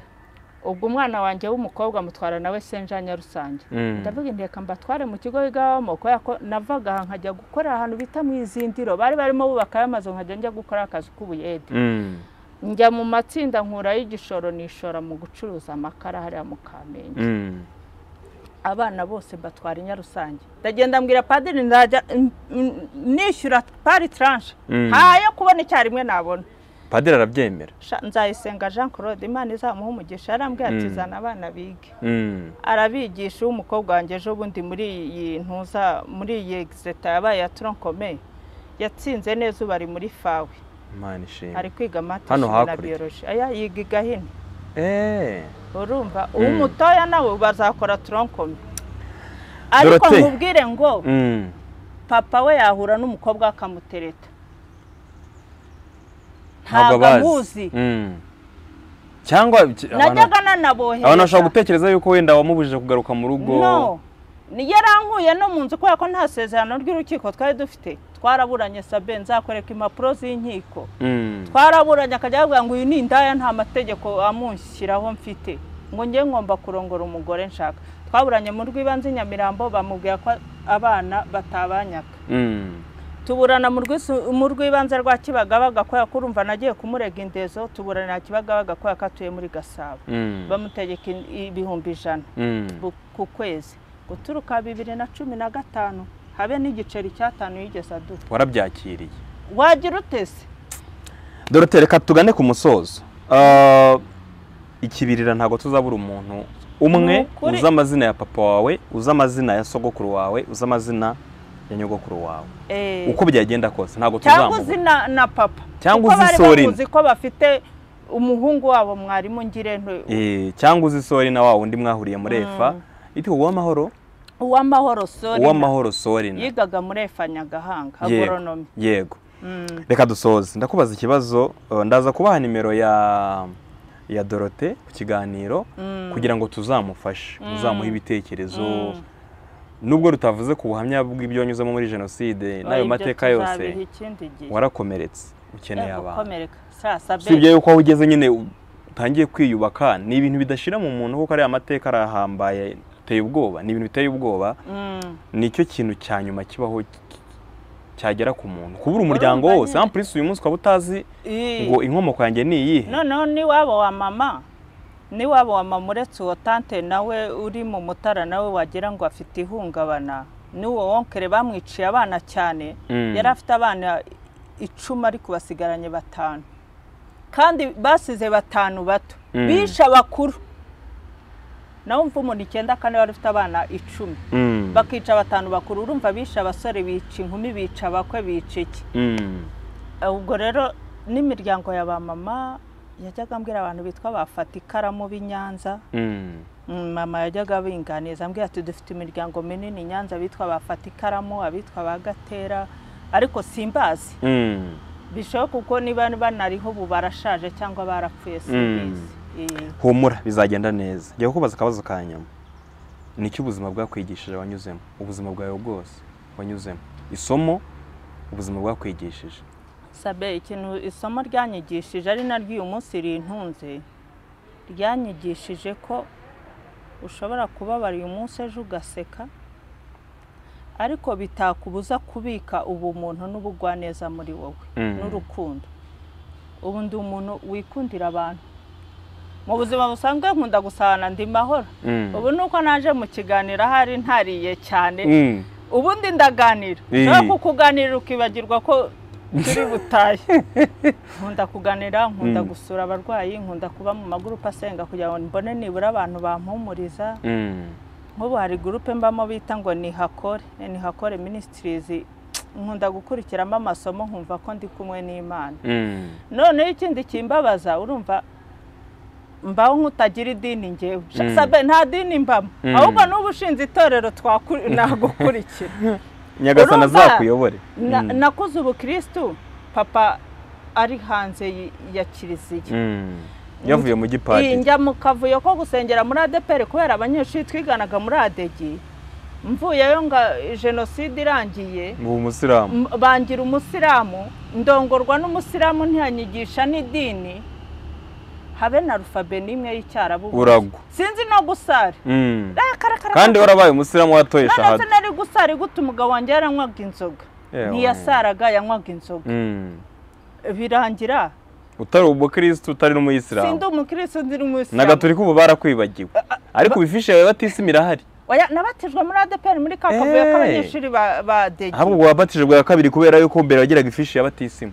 ubwo umwana wanjye w'umukobwa mutwara nawe senja nyarusange Mm. ndavuga inteka mbatware mu kigo wigamo kubera ko navaga aha nkajya gukorera ahantu bita mu izindiro. Bari barimo bubakayo amazu nkajya njya gukora akazi k'ubuyede. Njya mu matsinda nkurayo igishoro nishora mu gucuruza amakara hariya mu kamenge. Abana bose mbatwara i nyarusange ndagenda mbwira padiri ndajya n- n- nishyura pari taranshe Mm. ntayo kubona icyarimwe nabona. Padiri arabyemera. Nzayisenga jean claude imana izamuha umugisha. Yarambwiye ati Mm. zana abana bige. Mm. arabigisha uw'umukobwa wanjye ejo bundi muri iyi ntuza muri iyi egisita yabaye ya toronkome yatsinze neza ubu ari muri fawe. Ari kwiga Hano na biyoroji aya yiga igahini Urumva uw'umutoya nawe bazakora toronkome ariko nkubwire ngo Mm. papa we yahura n'umukobwa akamutereta. Ntabwo amuzi Mm. cyangwa najyaga nanabohereza abantu bashobora gutekereza yuko wenda wamubujije kugaruka mu rugo. No. Yarankuye no mu nzu kubera ko nta sezerano ry'urukiko twari dufite. Twaraburanye sabe nzakwereka impapuro z'inkiko. Mm. twaraburanye akajya avuga ngo uyu ni indaya nta mategeko amushyiraho mfite. Ngo njye ngomba kurongora umugore nshaka. Twaburanye mu rw'ibanze nyamirambo bamubwira ko abana batabanyaga Mm. tuburana mu rw'ibanze rwa kibagabaga kubera ko urumva nagiye kumurega indezo tuburanira kibagabaga kubera ko atuye muri gasabo. Mm. bamutegeka ibihumbi ijana. Ku kwezi. Guturuka bibiri na cumi na gatanu. Habe n'igiceri cy'atanu yigeze aduha warabyakiriye. Wagira utese dorote reka tugane ku musozo. Ah, ikibirira ntabwo tuzabura umuntu. Umwe uzi amazina ya papa wawe uzi amazina ya sogokuru wawe uzi amazina ya nyogokuru wawe. Eh, uko byagenda kose ntabwo cyangwa uzi tuzamubura na, papa. Cyangwa uzi Sorina. bamuzi ko bafite umuhungu wabo mwarimu ngirente Eh, cyangwa uzi sori na wa wundi mwahuriye muri Mm. efa iti uw'amahoro uwamahoro sorina uw'amahoro sori yigaga muri efa nyagahanga Yego. agoronomi yego Mm. reka dusoze ndakubaza ikibazo uh, ndaza kubaha nimero ya ya dorote ku kiganiro Mm. kugira ngo tuzamufashe Mm. uzamuhe ibitekerezo nubwo rutavuze ku buhamya bw'ibyo wanyuzemo muri jenoside n'ayo Ibyo mateka yose warakomeretse ukeneye abantu sabe. usibye yuko aho ugeze nyine utangiye kwiyubaka ni ibintu bidashira mu muntu kuko ariya mateka arahambaye ateye ubwoba. Ni ibintu biteye ubwoba. Mm. ni cyo kintu cya nyuma kibaho ki- cyagera ku muntu. Kubura umuryango wose. Ampurisi uyu munsi ukaba utazi ngo inkomoko yanjye ni iyihe? Noneho n'iwabo wa mama n'iwabo wa mama uretse uwo tante nawe uri mu mutara nawe wagira ngo afite ihungabana. N'uwo wonkere bamwiciye abana cyane. Mm. yari afite abana icumi ariko basigaranye batanu. Kandi basize batanu bato. Mm. bishe abakuru. Nawe umva umuntu icyenda kane wari ufite abana icumi. Mm. bakica batanu bakuru urumva bishe abasore bica inkumi bica abakwe bica iki? Mm. ubwo rero n'imiryango ya ba mama yajyaga ambwira abantu bitwa bafata ikaramu b'i Nyanza Mm. Mama yajyaga abinganiza ambwira ati dufite imiryango minini Nyanza abitwa bafata ikaramu abitwa ba gatera. Ariko simbazi. Bishoboka kuko niba banariho ubu barashaje cyangwa barapfuye simbizi. Humura bizagenda neza. Njya kukubaza akabazo ka nyuma. Ni iki ubuzima bwakwigishije wanyuzemo? Ubuzima bwawe bwose wanyuzemo. Isomo ubuzima bwakwigishije. Sabe ikintu isomo ryanyigishije ari naryo uyu munsi rintunze. Ryanyigishije ko ushobora kubabara uyu munsi ejo ugaseka ariko bitakubuza kubika ubumuntu n'ubugwaneza muri wowe Mm. n'urukundo. Ubu ndi umuntu wikundira abantu. Mu buzima busanzwe nkunda gusabana ndi mahoro Mm. ubu ni uko naje mu kiganiro ahari ntariye cyane Mm. ubundi ndaganira Eh. ushobora kukuganirira ukibagirwa ko turi butahe nkunda kuganira nkunda Mm. gusura abarwayi nkunda kuba mu magurupe asenga kugira ngo mbone nibura abantu bampumuriza Mm. nk'ubu hari gurupe mbamo bita ngo ni hakore ni hakore minisitirizi nkunda gukurikiramo amasomo nkumva ko ndi kumwe n'imana Mm. noneho ikindi kimbabaza urumva mbaho nk'utagira idini ngewe Mm. sabe nta dini mbamo. Mm. ahubwo n'uba ushinze itorero nagukurikira. Nyagasana azakuyobore. Mm. nakuze ubukirisitu papa ari hanze ya kiliziya. Yavuye mu gipadiri. njya mu kavuyo ko gusengera muri adeperi kubera abanyeshuri twiganaga muri adegi mvuyeyo nga jenoside irangiye. Bangira umusilamu ndongorwa n'umusilamu ntiyanyigisha n'idini. Habe na rufabe n'imwe y'icyarabu uragwa sinzi no gusara Mm. Kandi warabaye umusilamu watoye shahada. nari gusara gute umugabo wanjye yaranywaga inzoga? Ntiyasaraga yanywaga inzoga. Mm. birangira. Utari umukirisitu utari n'umuyisilamu sindi umukirisitu ndi na n'umuyisilamu gatolika ubu barakwibagiwe. Ariko ibifishi yawe batisimu irahari. Nabatijwe muri adeperi muri ka kavuyo k'abanyeshuri ba degi ahubwo ubwo wabatije bwa kabiri kubera yuko mbere wagiraga ifishi ya batisimu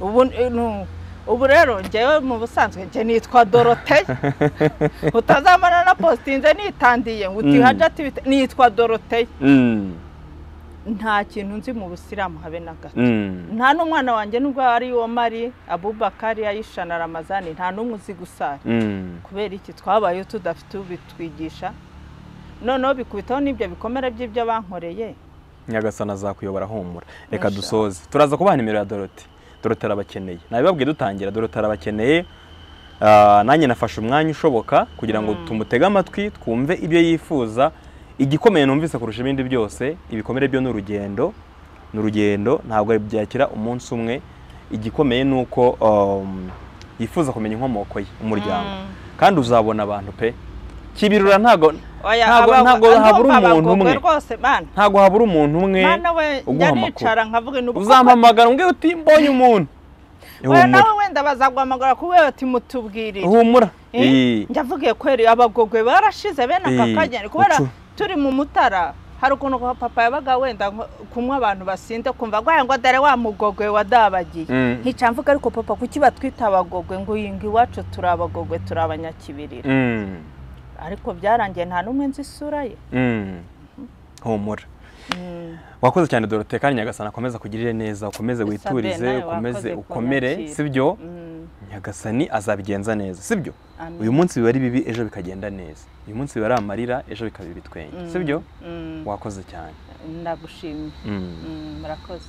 ubu eh, ubu rero njyewe mu busanzwe njye nitwa dorote utazamana na positinze nitandiye ngo uti Mm. nitwa dorote Mm. nta kintu nzi mu busilamu habe na gato. Mm. nta n'umwana wanjye nubwo ari uwo mari abubakari ayisha na ramazani nta n'umwe uzi gusara. Kubera iki? Twabayeho tudafite ubitwigisha. Noneho bikubitaho n'ibyo bikomere by'ibyo bankoreye. Nyagasana azakuyobora humura reka dusoze. Turaza kubaha nimero ya dorote dorote arabakeneye nabibabwiye dutangira dorote arabakeneye Ah, nanjye nafashe umwanya ushoboka kugira ngo tumutege amatwi twumve ibyo yifuza. Igikomeye numvise kurusha ibindi byose. Ibikomere byo ni urugendo. Ni urugendo ntabwo byakira umunsi umwe. Igikomeye ni uko um, yifuza kumenya inkomoko ye umuryango. Mm. kandi uzabona abantu pe. Kibirura ntago ndumva habura umuntu umwe. ntago habura umuntu umwe uguha amakuru. uzampamagara umbwire uti mbonye umuntu. Nawe wenda bazaguhamagara kubera ati mutubwirire humura Eh, ndavugiye kweri abagogwe barashize bene aka kageni kubera turi mu mutara hari ukuntu papa yabaga wenda kumwe abantu basinde kumva ngo "Aya ngo dore wa mugogwe wadabagiye. Mm. nkica mvuga ariko papa kuki batwita abagogwe? Ngo ngo iwacu turi abagogwe turi abanyakibirira. Mm, ariko byarangiye nta n'umwe nzi isura ye. Mm. humura Mm. wakoze cyane dorote kandi nyagasani akomeza kugirire neza ukomeze witurize ukomeze ukomere sibyo? Mm. nyagasani azabigenza neza sibyo? Uyu munsi biba ari bibi ejo bikagenda neza. Uyu munsi biba ari amarira ejo bikaba ibitwenge sibyo? Wakoze cyane. Ndagushimye. Murakoze.